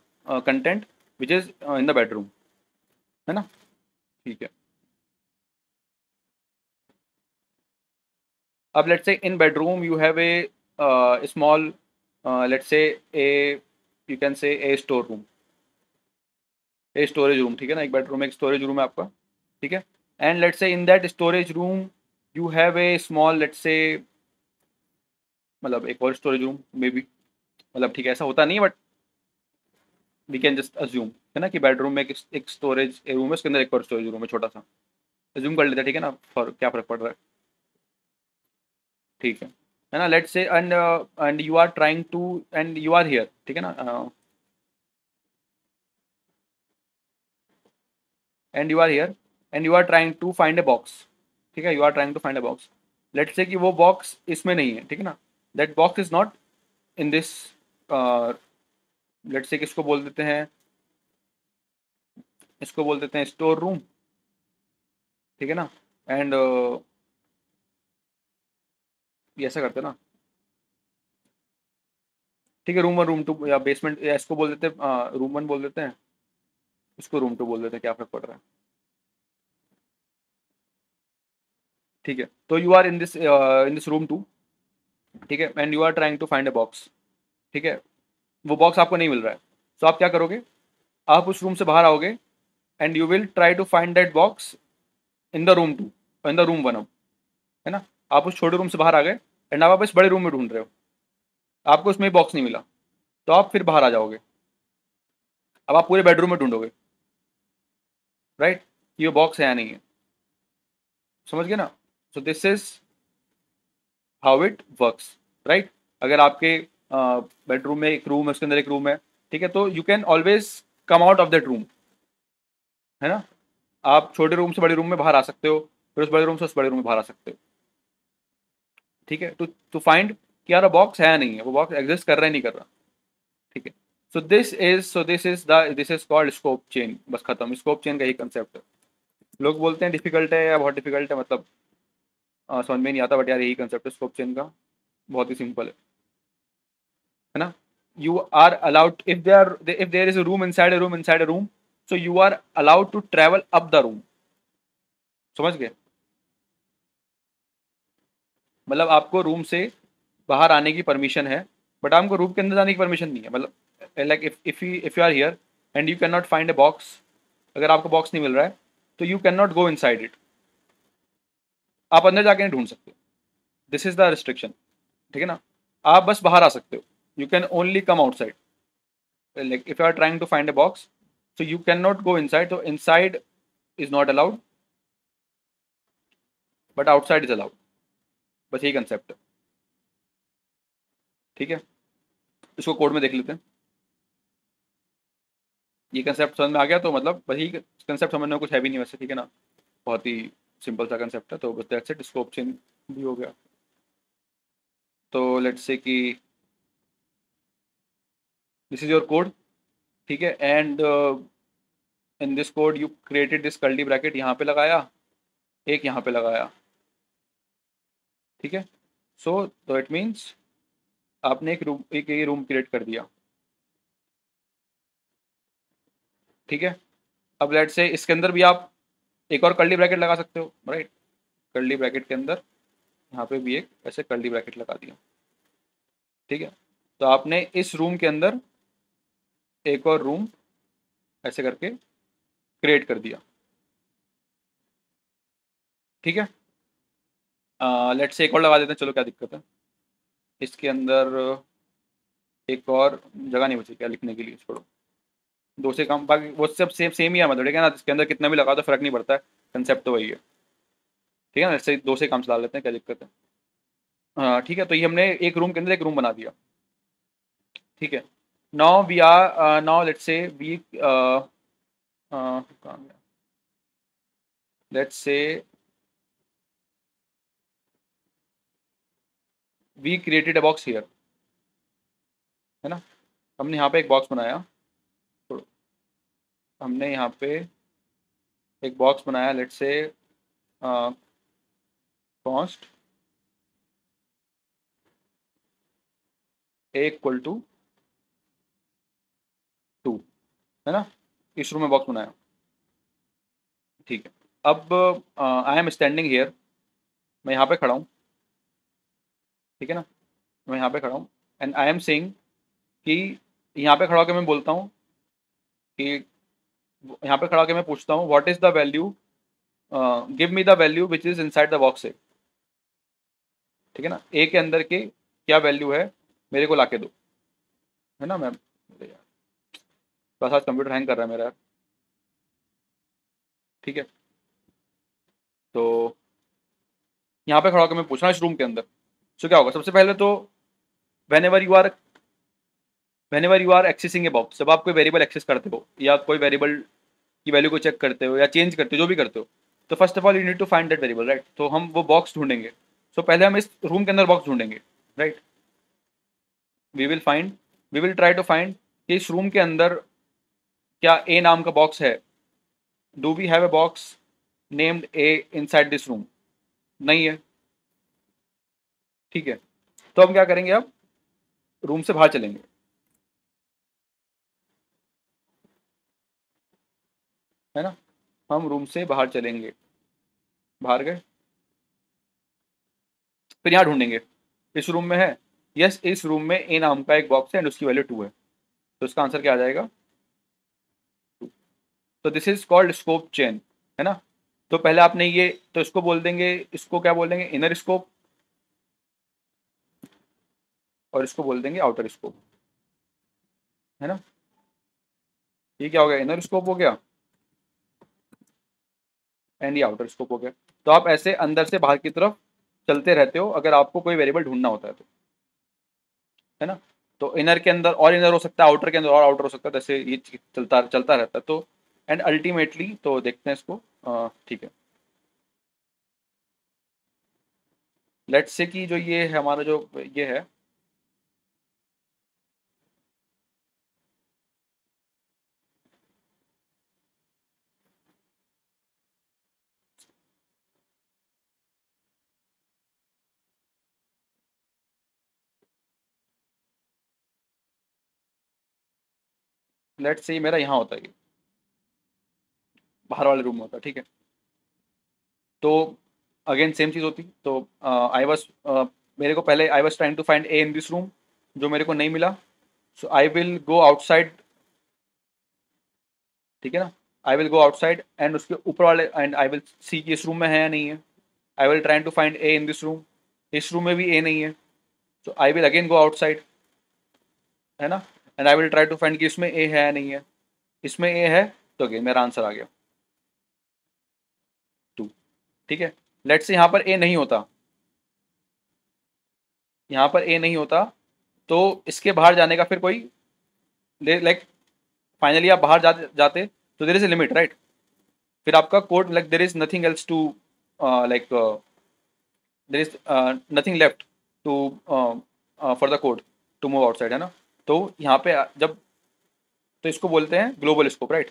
content which is in the bedroom है ना? ठीक है। अब let's say in bedroom you have a small let's say a you can say a store room a storage room ठीक है ना? एक bedroom एक स्टोरेज रूम है आपका। ठीक है? And let's say in that storage room you have a small let's say मतलब एक और स्टोरेज रूम मे बी मतलब ठीक है, ऐसा होता नहीं है but we can just assume है ना, कि बेडरूम में एक स्टोरेज रूम है, उसके अंदर एक और स्टोरेज रूम है, छोटा सा। अज्यूम कर लेते हैं, ठीक है ना, फॉर, क्या फ़र्क पड़ रहा है? ठीक है है ना let's say and and you are trying to and you are here ठीक है ना and you are here and you are trying to find a box ठीक है you are trying to find a box let's say कि वो box इसमें नहीं है, ठीक है ना that box is not in this let's say किसको बोल देते हैं, इसको बोल देते हैं स्टोर रूम ठीक है ना? एंड ये ऐसा करते ना। ठीक है रूम वन रूम टू या बेसमेंट या इसको बोल देते हैं रूम वन बोल देते हैं, इसको रूम टू बोल देते हैं, क्या फ़र्क पड़ रहा है? ठीक है तो you are in this in this room two ठीक है? And you are trying to find a box ठीक है? वो बॉक्स आपको नहीं मिल रहा है। तो आप क्या करोगे? आप उस रूम से बाहर आओगे and you will try to find that box in the room two in the room one है ना? आप उस छोटे रूम से बाहर आ गए एंड आप इस बड़े रूम में ढूंढ रहे हो। आपको उसमें बॉक्स नहीं मिला। तो आप फिर बाहर आ जाओगे। अब आप पूरे बेडरूम में ढूंढोगे। Right right? ये बॉक्स है या नहीं है? समझ गए ना? So this is how it works right अगर आपके बेडरूम uh, में एक रूम है उसके अंदर एक रूम है ठीक है? तो you can always come out of that room है ना? आप छोटे रूम से बड़े रूम में बाहर आ सकते हो फिर उस बड़े रूम से उस बड़े रूम में बाहर आ सकते हो ठीक है? टू टू फाइंड कि यार बॉक्स है नहीं है वो बॉक्स एग्जिस्ट कर रहा है नहीं कर रहा ठीक है? So this is so this is the this is called scope chain बस खत्म स्कोप चेन का ही कंसेप्ट है। लोग बोलते हैं डिफ़िकल्ट है या बहुत डिफ़िकल्ट है मतलब समझ में नहीं आता बट यार यही कंसेप्ट है स्कोप चेन का। बहुत ही सिंपल है। है ना? You are allowed, if there if there is a room inside a room inside a room so you are allowed to travel up the room समझ गए? मतलब आपको रूम से बाहर आने की परमिशन है बट आपको रूम के अंदर जाने की परमिशन नहीं है। मतलब like if if you if you are here and you can not find a box अगर आपको बॉक्स नहीं मिल रहा है तो you can not go inside it आप अंदर जाके नहीं ढूंढ सकते। दिस इज़ द रिस्ट्रिक्शन ठीक है ना? आप बस बाहर आ सकते हो। You can only come outside. Like, if you are trying to find a box, so you cannot go inside, so inside is not allowed, but outside is allowed बस यही कंसेप्ट है। ठीक है? इसको कोड में देख लेते हैं। ये कंसेप्ट समझ में आ गया तो मतलब वही कंसेप्ट समझने में कुछ है भी नहीं वैसे, ठीक है ना? बहुत ही सिंपल सा कंसेप्ट है तो बस दैट्स इट स्कोप चेंज भी हो गया। तो लेट्स से कि दिस इज़ योर कोड ठीक है? And in this code you created this curly bracket यहाँ पे लगाया, एक यहाँ पे लगाया, ठीक है? सो तो इट मीन्स आपने एक रूम एक ये रूम क्रिएट कर दिया, ठीक है? अब लेट से इसके अंदर भी आप एक और कर्ली ब्रैकेट लगा सकते हो राइट कर्ली ब्रैकेट के अंदर यहाँ पे भी एक ऐसे कर्ली ब्रैकेट लगा दिया। ठीक है? तो आपने इस रूम के अंदर एक और रूम ऐसे करके क्रिएट कर दिया। ठीक है? लेट से एक और लगा देते हैं, चलो क्या दिक्कत है? इसके अंदर एक और जगह नहीं बची क्या लिखने के लिए? छोड़ो। दो से कम बाकी वो सब सेम सेम ही है मतलब ठीक है ना? इसके अंदर कितना भी लगा तो फ़र्क नहीं पड़ता है कंसेप्ट तो वही है। ठीक है ना? ऐसे दो से काम चला लेते हैं क्या दिक्कत है? हाँ ठीक है तो ये हमने एक रूम के अंदर एक रूम बना दिया। ठीक है? Now we are uh, now say we we uh, we created say box here है ना? हमने यहाँ पे एक बॉक्स बनाया। हमने यहाँ पे एक बॉक्स बनाया let say const A equal to है ना? इस रूम में बॉक्स बनाया। ठीक है। अब आई एम स्टैंडिंग हेयर मैं यहाँ पे खड़ा हूँ। ठीक है ना? मैं यहाँ पे खड़ा हूँ। एंड आई एम सेइंग कि यहाँ पे खड़ा होकर मैं बोलता हूँ कि यहाँ पे खड़ा होकर मैं पूछता हूँ what is the value give me the value which is inside the box है ठीक है ना? ए के अंदर के क्या वैल्यू है? मेरे को ला के दो। है ना मैम बस आज कंप्यूटर हैंग कर रहा है मेरा ठीक है। तो यहाँ पे खड़ा होकर मैं पूछ रहा हूँ इस रूम के अंदर। सो क्या होगा? सबसे पहले तो whenever you are whenever you are accessing a box जब आप कोई वेरिएबल एक्सेस करते हो या कोई वेरिएबल की वैल्यू को चेक करते हो या चेंज करते हो जो भी करते हो तो first of all you need to find that variable right तो हम वो बॉक्स ढूंढेंगे। सो so, पहले हम इस रूम के अंदर बॉक्स ढूंढेंगे right we will find we will try to find कि इस रूम के अंदर क्या ए नाम का बॉक्स है। Do we have a box named a inside this room नहीं है। ठीक है। तो हम क्या करेंगे अब? रूम से बाहर चलेंगे। है ना? हम रूम से बाहर चलेंगे। बाहर गए? फिर यहाँ ढूंढेंगे। इस रूम में है? यस इस रूम में ए नाम का एक बॉक्स है एंड उसकी वैल्यू टू है। तो इसका आंसर क्या आ जाएगा? तो this is called scope chain है ना? तो पहले आपने ये तो इसको बोल देंगे, इसको क्या बोल देंगे? इनर स्कोप और इसको बोल देंगे आउटर स्कोप है ना? ये क्या हो गया? इनर स्कोप हो गया। एंड ये आउटर स्कोप हो गया। तो आप ऐसे अंदर से बाहर की तरफ़ चलते रहते हो, अगर आपको कोई वेरिएबल ढूंढना होता है तो। है ना? तो इनर के अंदर और इनर हो सकता है आउटर के अंदर और आउटर हो सकता है, जैसे ये चलता चलता रहता है। तो एंड अल्टीमेटली तो देखते हैं इसको ठीक है। लेट्स से कि जो ये हमारा जो ये है लेट से मेरा यहाँ होता है बाहर वाले रूम में होता ठीक है? तो अगेन सेम चीज़ होती। तो आई uh, वॉज़ uh, मेरे को पहले I was trying to find a in this room जो मेरे को नहीं मिला। So I will go outside ठीक है ना? I will go outside and उसके ऊपर वाले एंड आई विल सी कि इस रूम में है या नहीं है। I will trying to find a in this room इस रूम में भी ए नहीं है। So I will again go outside है ना? And I will try to find कि इसमें ए है नहीं है। इसमें ए है तो अगेन मेरा आंसर आ गया। टू ठीक है? लेट से यहाँ पर ए नहीं होता। यहाँ पर ए नहीं होता तो इसके बाहर जाने का फिर कोई लाइक फाइनली आप बाहर जा, जाते तो there is a limit right फिर आपका code like there is nothing else to like there is nothing left to for the code to move outside है ना? तो यहाँ पे जब तो इसको बोलते हैं ग्लोबल स्कोप राइट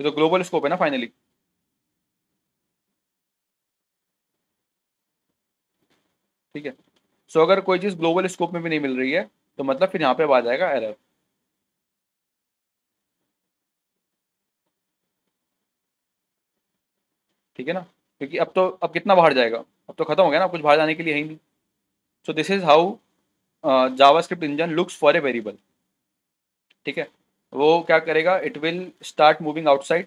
तो ग्लोबल स्कोप है ना फाइनली ठीक है। सो अगर कोई चीज़ ग्लोबल स्कोप में भी नहीं मिल रही है तो मतलब फिर यहाँ पे आ जाएगा एरर ठीक है ना? क्योंकि अब तो अब कितना बाहर जाएगा? अब तो खत्म हो गया ना, कुछ बाहर जाने के लिए है ही नहीं। So this is how JavaScript engine looks for a variable ठीक है? वो क्या करेगा? It will start moving outside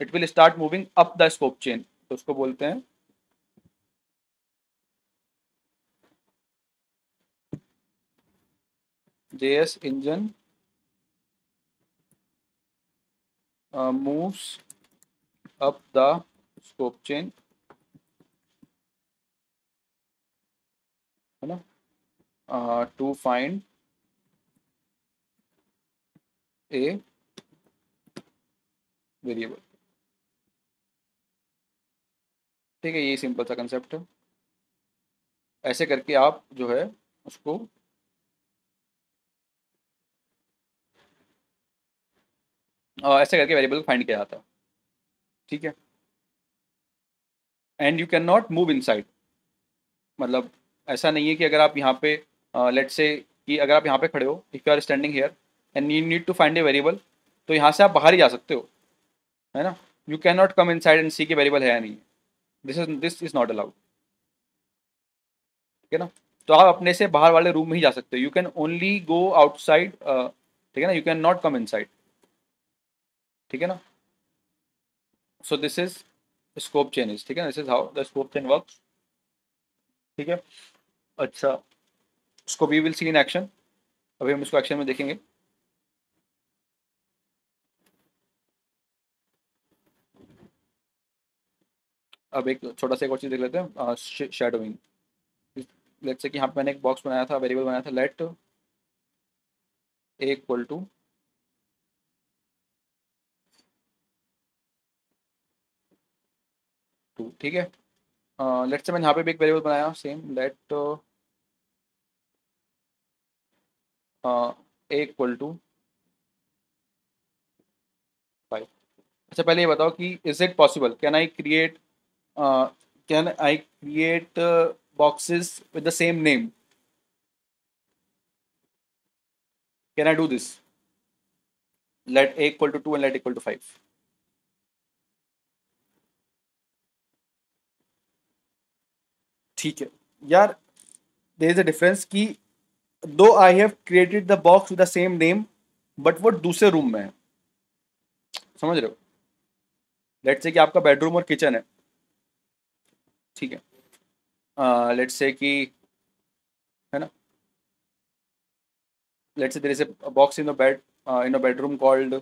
it will start moving up the scope chain तो उसको बोलते हैं engine uh, moves up the scope chain. है ना? Uh, to find a variable ठीक है ये सिंपल सा कंसेप्ट है। ऐसे करके आप जो है उसको ऐसे करके वेरिएबल फाइंड किया जाता है। ठीक है? And you can not move inside मतलब ऐसा नहीं है कि अगर आप यहाँ पे लेट से कि अगर आप यहाँ पे खड़े हो if you are standing here and you need to find a variable तो यहाँ से आप बाहर ही जा सकते हो, है ना? You can not come inside and see के वेरिएबल है या नहीं this is this is not allowed ठीक है ना? तो आप अपने से बाहर वाले रूम में ही जा सकते हो। You can only go outside ठीक है ना? You can not come in ठीक है ना? So this is scope change ठीक है ना? This is how the scope chain work ठीक है? अच्छा। उसको we will see in action अभी हम इसको एक्शन में देखेंगे। अब एक छोटा सा एक और चीज़ देख लेते हैं शेडोइंग लेट्स से कि यहाँ पे मैंने एक बॉक्स बनाया था वेरिएबल बनाया था let a equal to two ठीक है? लेट से मैंने यहाँ पे भी एक वेरिएबल बनाया same let a equal to five अच्छा पहले ये बताओ कि is it possible can I create can I create boxes with the same name? Can I do this let a equal to 2 and let equal to 5 ठीक है। यार there is a difference कि दो I have created the box with the same name but वो दूसरे room में है। समझ रहे हो? लेट से कि आपका बेडरूम और किचन है। ठीक है। लेट से कि, है ना? Let say there is a box in bed in a bedroom called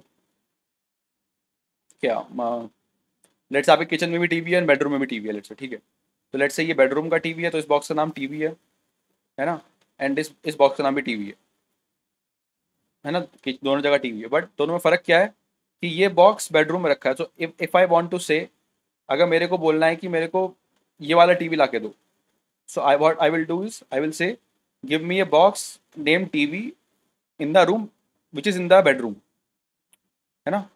क्या? लेट्स आपके किचन में भी टीवी है बेडरूम में भी टीवी है लेट्स ठीक है। तो लेट्स से ये बेडरूम का टीवी है तो इस बॉक्स का नाम टीवी है। है ना? एंड इस इस बॉक्स का नाम भी टीवी है। है ना? कि दोनों जगह टीवी है। बट दोनों में फ़र्क क्या है? कि ये बॉक्स बेडरूम में रखा है। So if I want to say अगर मेरे को बोलना है कि मेरे को ये वाला टीवी ला के दो so I what I will do is I will say give me a box name TV in the room which is in the bedroom है ना?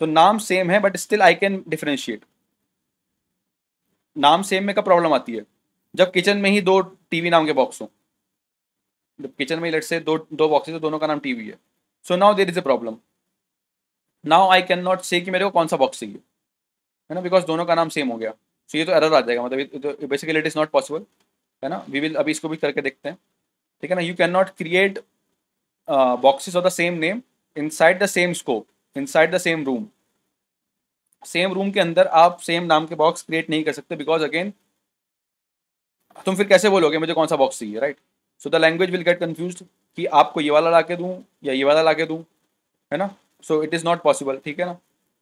तो नाम सेम है but still I can differentiate नाम same में का problem आती है? जब किचन में ही दो टीवी नाम के बॉक्स हो। किचन में लेट से दो दो बॉक्सेस है, दोनों का नाम टीवी है। So now there is a problem now I can not say कि मेरे को कौन सा बॉक्स चाहिए। है ना? बिकॉज़ दोनों का नाम सेम हो गया। सो so ये तो एरर आ जाएगा। मतलब basically it is not possible है ना? वी विल अभी इसको भी करके देखते हैं। ठीक है ना? You can not create boxes of the same name inside the same scope inside the same room same room के अंदर आप सेम नाम के बॉक्स क्रिएट नहीं कर सकते बिकॉज़ अगेन तुम फिर कैसे बोलोगे मुझे कौन सा बॉक्स चाहिए right so the language will get confuse कि आपको ये वाला ला के दूँ या ये वाला ला के दूँ, है ना? So it is not possible ठीक है ना?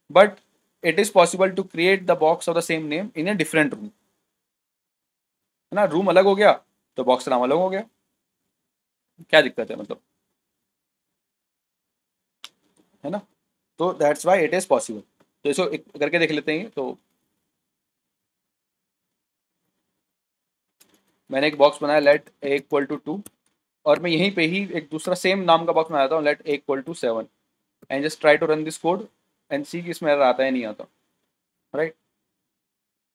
But it is possible to create the box of the same name in a different room है ना? रूम अलग हो गया तो बॉक्स नाम अलग हो गया। क्या दिक्कत है मतलब? है ना? तो that's why it is possible तो इसको करके देख लेते हैं तो मैंने एक बॉक्स बनाया let a equal to two और मैं यहीं पे ही एक दूसरा सेम नाम का बॉक्स बनाता हूँ let a equal to seven and just try to run this code and see कि इसमें एरर आता है नहीं आता. राइट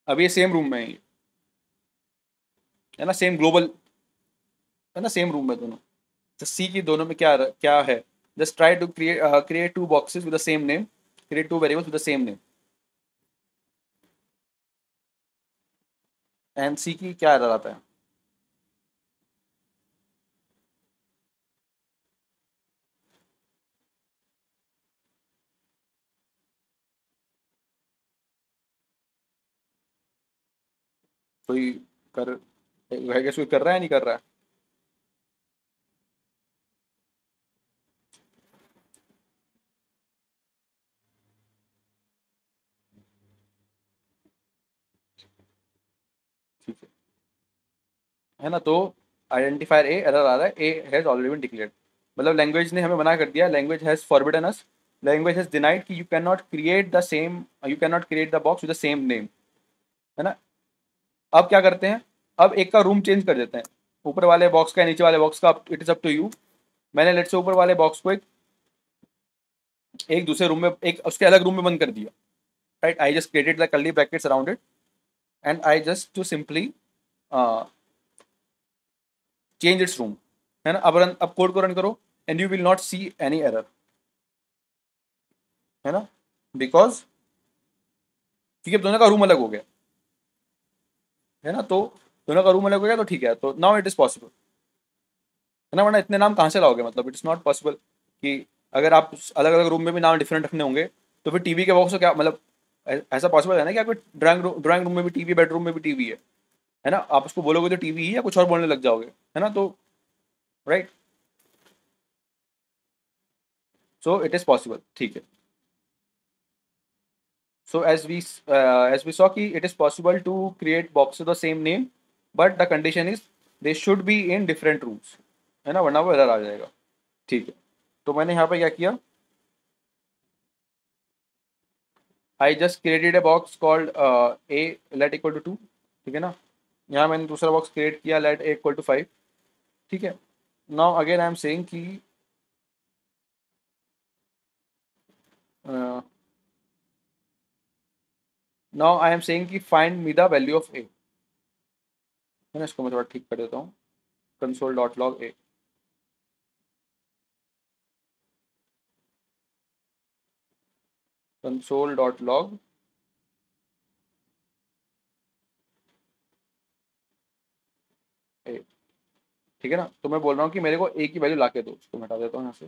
अब ये सेम रूम में है है ना सेम ग्लोबल है ना सेम रूम में दोनों. तो सी की दोनों में क्या क्या है. Just try to create create two boxes with the same name create two variables with the same name. And see की क्या एरर आता है. कोई कर कोई कर रहा है, नहीं कर रहा? है। है ना तो आइडेंटिफायर ए एरर आ रहा है। A has already been declared मतलब लैंग्वेज ने हमें मना कर दिया। Language has forbidden us language has denied कि you can not create the same you can not create the box with the same name है ना? अब क्या करते हैं? अब एक का रूम चेंज कर देते हैं। ऊपर वाले बॉक्स का नीचे वाले बॉक्स का it is up to you मैंने लेट से ऊपर वाले बॉक्स को एक एक दूसरे रूम में, एक उसके अलग रूम में बंद कर दिया। Right I just created the curly brackets around it and I just to simply change its room है ना? अब रन अब कोड को रन करो and you will not see any error है ना? बिकॉज़ क्योंकि अब दोनों का रूम अलग हो गया। है ना? तो दोनों का रूम अलग हो गया तो ठीक है तो नाउ इट इज़ पॉसिबल है ना? वरना इतने नाम कहाँ से लाओगे? मतलब इट इज़ नॉट पॉसिबल कि अगर आप अलग अलग रूम में भी नाम डिफरेंट रखने होंगे तो फिर टीवी के बॉक्स क्या मतलब ऐसा पॉसिबल है ना कि आपके ड्राइंग रूम ड्राइंग रूम में भी टीवी बेडरूम में भी टीवी है। है ना? आप उसको बोलोगे तो टीवी ही या कुछ और बोलने लग जाओगे। है ना? तो right so it is possible ठीक है। So as we uh, as we saw ki it is possible to create boxes the same name but the condition is they should be in different rooms है ना वरना वो error आ जाएगा ठीक है तो मैंने यहाँ पे क्या किया I just created a box called a let equal to two ठीक है ना यहाँ मैंने दूसरा बॉक्स क्रिएट किया let a equal to five ठीक है now again I am saying कि नाउ आई एम सेइंग कि find me the value of a है ना, इसको मैं थोड़ा ठीक कर देता हूँ। Console dot log a console dot log a ठीक है ना? तो मैं बोल रहा हूँ कि मेरे को ए की वैल्यू ला के दो। उसको मैं हटा देता हूँ यहाँ से।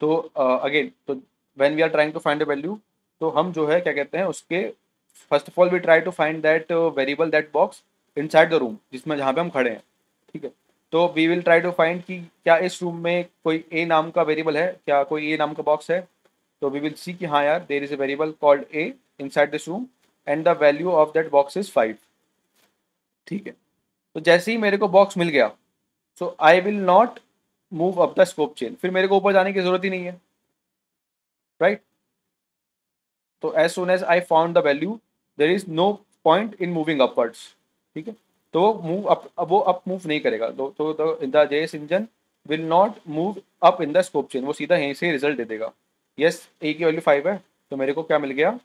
तो अगेन तो when we are trying to find a value तो हम जो है, क्या कहते हैं, उसके first of all we try to find that variable that box inside the room जिसमें जहाँ पे हम खड़े हैं, ठीक है? तो we will try to find कि क्या इस रूम में कोई ए नाम का वेरिएबल है, क्या कोई ए नाम का बॉक्स है? तो वी विल सी कि हाँ यार there is a variable called a inside this room and the value of that box is five ठीक है? तो जैसे ही मेरे को बॉक्स मिल गया so I will not move up the scope chain फिर मेरे को ऊपर जाने की ज़रूरत ही नहीं है। राइट तो as soon as I found the value there is no point in moving upwards ठीक है? तो वो मूव अप वो अप मूव नहीं करेगा। तो तो the JS engine will not move up in the scope chain वो सीधा यहीं से रिज़ल्ट दे देगा। यस ए की वैल्यू फाइव है तो मेरे को क्या मिल गया?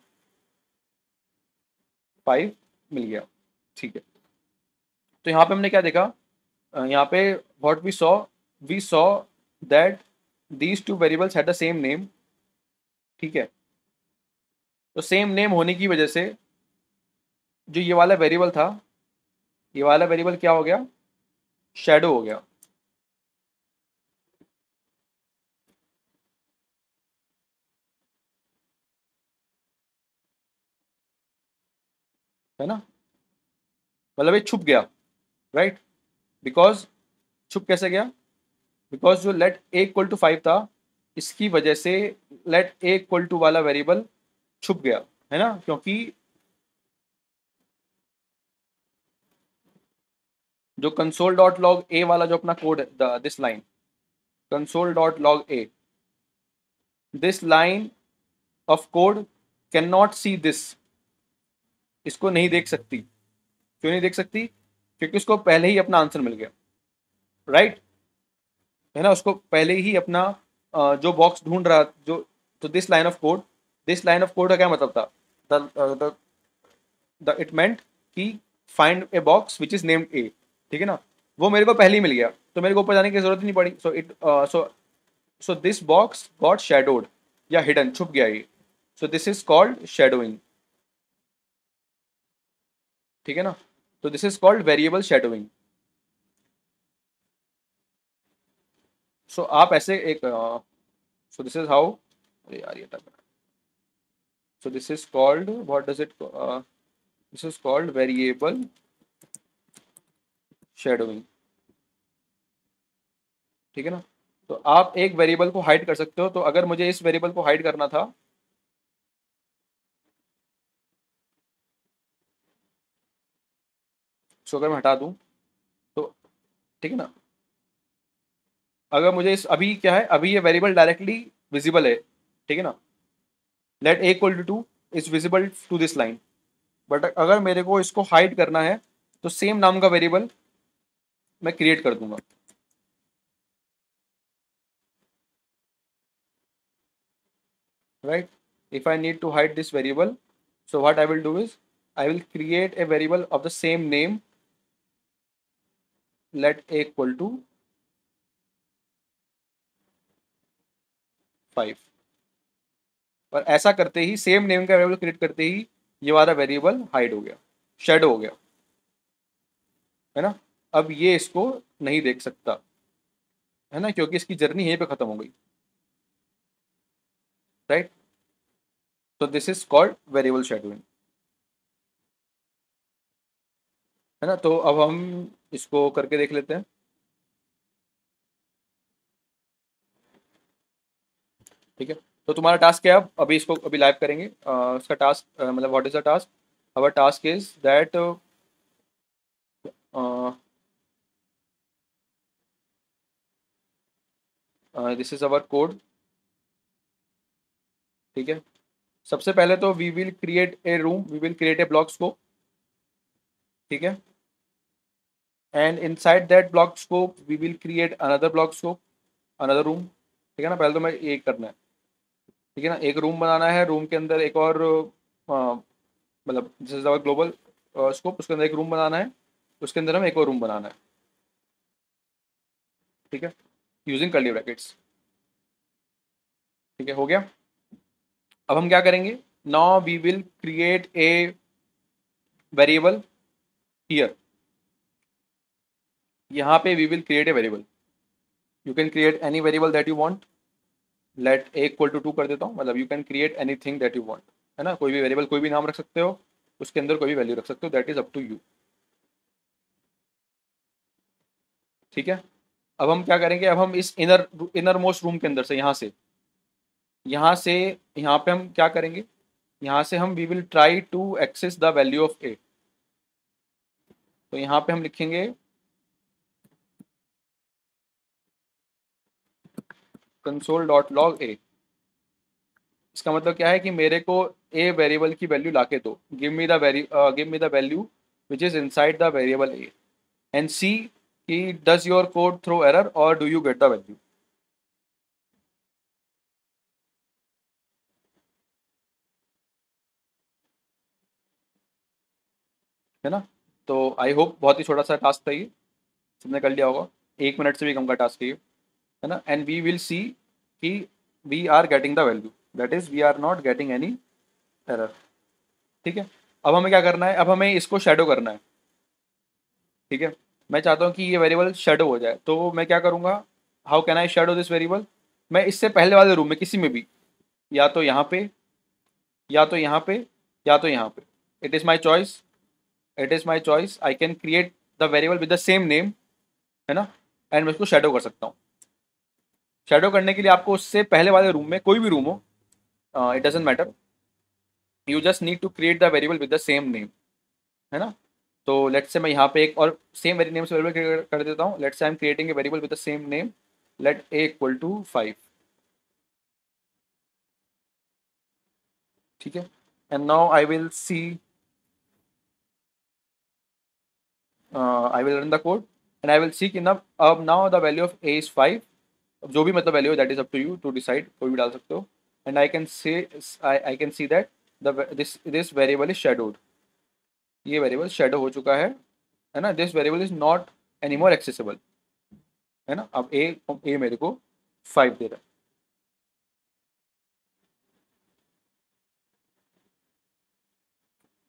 फाइव मिल गया। ठीक है। तो यहाँ पे हमने क्या देखा? यहाँ पे what we saw we saw that these two variables had the same name ठीक है? तो सेम नेम होने की वजह से जो ये वाला वेरिएबल था, ये वाला वेरिएबल क्या हो गया? शेडो हो गया। है ना? मतलब ये छुप गया राइट बिकॉज़ छुप कैसे गया? बिकॉज़ जो let a equal to five था, इसकी वजह से लेट ए इक्वल टू वाला वेरिएबल छुप गया, है ना? क्योंकि जो कंसोल डॉट लॉग ए वाला जो अपना कोड है this line console dot log a this line of code can not see this इसको नहीं देख सकती। क्यों नहीं देख सकती? क्योंकि उसको पहले ही अपना आंसर मिल गया। राइट है ना, उसको पहले ही अपना जो बॉक्स ढूंढ रहा, जो तो this line of code this line of code का क्या मतलब था? द इट मेंट कि find a box which is named a ठीक है ना? वो मेरे को पहले ही मिल गया तो मेरे को ऊपर जाने की ज़रूरत नहीं पड़ी। So it so so this box got shadowed या हिडन छुप गया ये। So this is called shadowing ठीक है ना? तो this is called variable shadowing so so, आप ऐसे एक सो दिस इज़ हाउ अरे यार ये so this is called what does it uh, this is called variable shadowing ठीक है ना? तो आप एक वेरिएबल को हाइड कर सकते हो। तो अगर मुझे इस वेरिएबल को हाइड करना था सो अगर मैं हटा दूँ तो ठीक है ना? अगर मुझे इस, अभी क्या है, अभी ये वेरिएबल डायरेक्टली विजिबल है, ठीक है ना? Let a equal to two is visible to this line but अगर मेरे को इसको हाइड करना है तो सेम नाम का वेरिएबल मैं क्रिएट कर दूँगा। Right? If I need to hide this variable, so what I will do is, I will create a variable of the same name, let a equal to 5 और ऐसा करते ही सेम नेम का variable create करते ही, ये वाला variable hide हो गया शेड हो गया, है ना? अब ये इसको नहीं देख सकता, है ना? क्योंकि इसकी जर्नी यहीं पे खत्म हो गई राइट तो this is called variable shadowing है ना? तो अब हम इसको करके देख लेते हैं। ठीक है? तो तुम्हारा टास्क क्या है अभी इसको अभी लाइव करेंगे। uh, इसका टास्क मतलब what is the task our task is that this is our code ठीक है? सबसे पहले तो we will create a room we will create a blocks को। ठीक है? And inside that block scope we will create another block scope another room ठीक है ना? पहले तो मैं ये करना है। ठीक है ना? एक रूम बनाना है रूम के अंदर एक और मतलब this is our global scope उसके अंदर एक रूम बनाना है, उसके अंदर हम एक और रूम बनाना है। ठीक है? यूजिंग कर्ली ब्रैकेट्स ठीक है? हो गया? अब हम क्या करेंगे? Now we will create a variable here यहाँ पे we will create a variable you can create any variable that you want let a equal to two कर देता हूँ। मतलब you can create any thing that you want है ना? कोई भी वेरिएबल कोई भी नाम रख सकते हो, उसके अंदर कोई भी वैल्यू रख सकते हो that is up to you ठीक है? अब हम क्या करेंगे? अब हम इस इनर इनर मोस्ट रूम के अंदर से, यहाँ से यहाँ से, यहाँ पे हम क्या करेंगे? यहाँ से हम we will try to access the value of a तो यहाँ पे हम लिखेंगे कंसोल डॉट लॉग ए इसका मतलब क्या है कि मेरे को ए वेरिएबल की वैल्यू लाके दो। Give me the give me the value which is inside the variable a and see कि does your code throw error और do you get the value है ना? तो आई होप बहुत ही छोटा सा टास्क था ये। सबने कर लिया होगा। एक मिनट से भी कम का टास्क है ये। है ना? एंड वी विल सी कि we are getting the value that is we are not getting any error ठीक है? अब हमें क्या करना है? अब हमें इसको शेडो करना है। ठीक है? मैं चाहता हूँ कि ये वेरिएबल शेडो हो जाए। तो मैं क्या करूँगा? How can I shadow this variable मैं इससे पहले वाले रूम में, किसी में भी, या तो यहाँ पे, या तो यहाँ पे, या तो यहाँ पे। It is my choice it is my choice I can create the variable with the same name है ना? एंड मैं इसको शेडो कर सकता हूँ। शेडो करने के लिए आपको उससे पहले वाले रूम में कोई भी रूम हो it doesn't matter you just need to create the variable with the same name है ना? तो लेट्स से मैं यहाँ पे एक और सेम वेरी नेम से वेरिएबल कर देता हूँ. Let's I am creating a variable with the same name let a equal to five ठीक है? And now I will see I will run the code and I will see कि now the value of a is five जो भी मतलब value that is up to you to decide कोई भी डाल सकते हो। एंड आई कैन से I can see that this this variable is shadowed ये वेरिएबल शेडो हो चुका है है ना? This variable is not any more accessible है ना? अब ए ए मेरे को फाइव दे रहा है।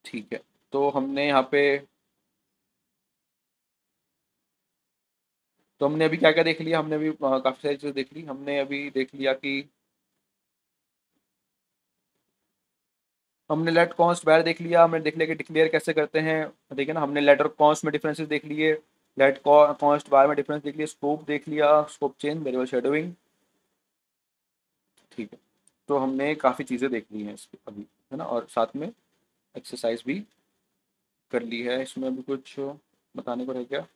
ठीक है। तो हमने यहाँ पे तो हमने अभी क्या क्या देख लिया? हमने अभी काफ़ी सारी चीज़ें देख ली। हमने अभी देख लिया कि हमने लेट कॉन्स्ट बैर देख लिया। हमने देख लिया कि डिक्लेयर कैसे करते हैं। ठीक है ना, हमने लेटर कॉन्स्ट में डिफरेंसेस देख लिए। लेट कॉन्स्ट बार में डिफरेंस देख लिया स्कोप देख लिया। स्कोप चेंज वेरिएबल शेडोइंग ठीक है। तो हमने काफ़ी चीज़ें देख ली हैं इसके अभी, है ना? और साथ में एक्सरसाइज भी कर ली है। इसमें अभी कुछ बताने को रह गया।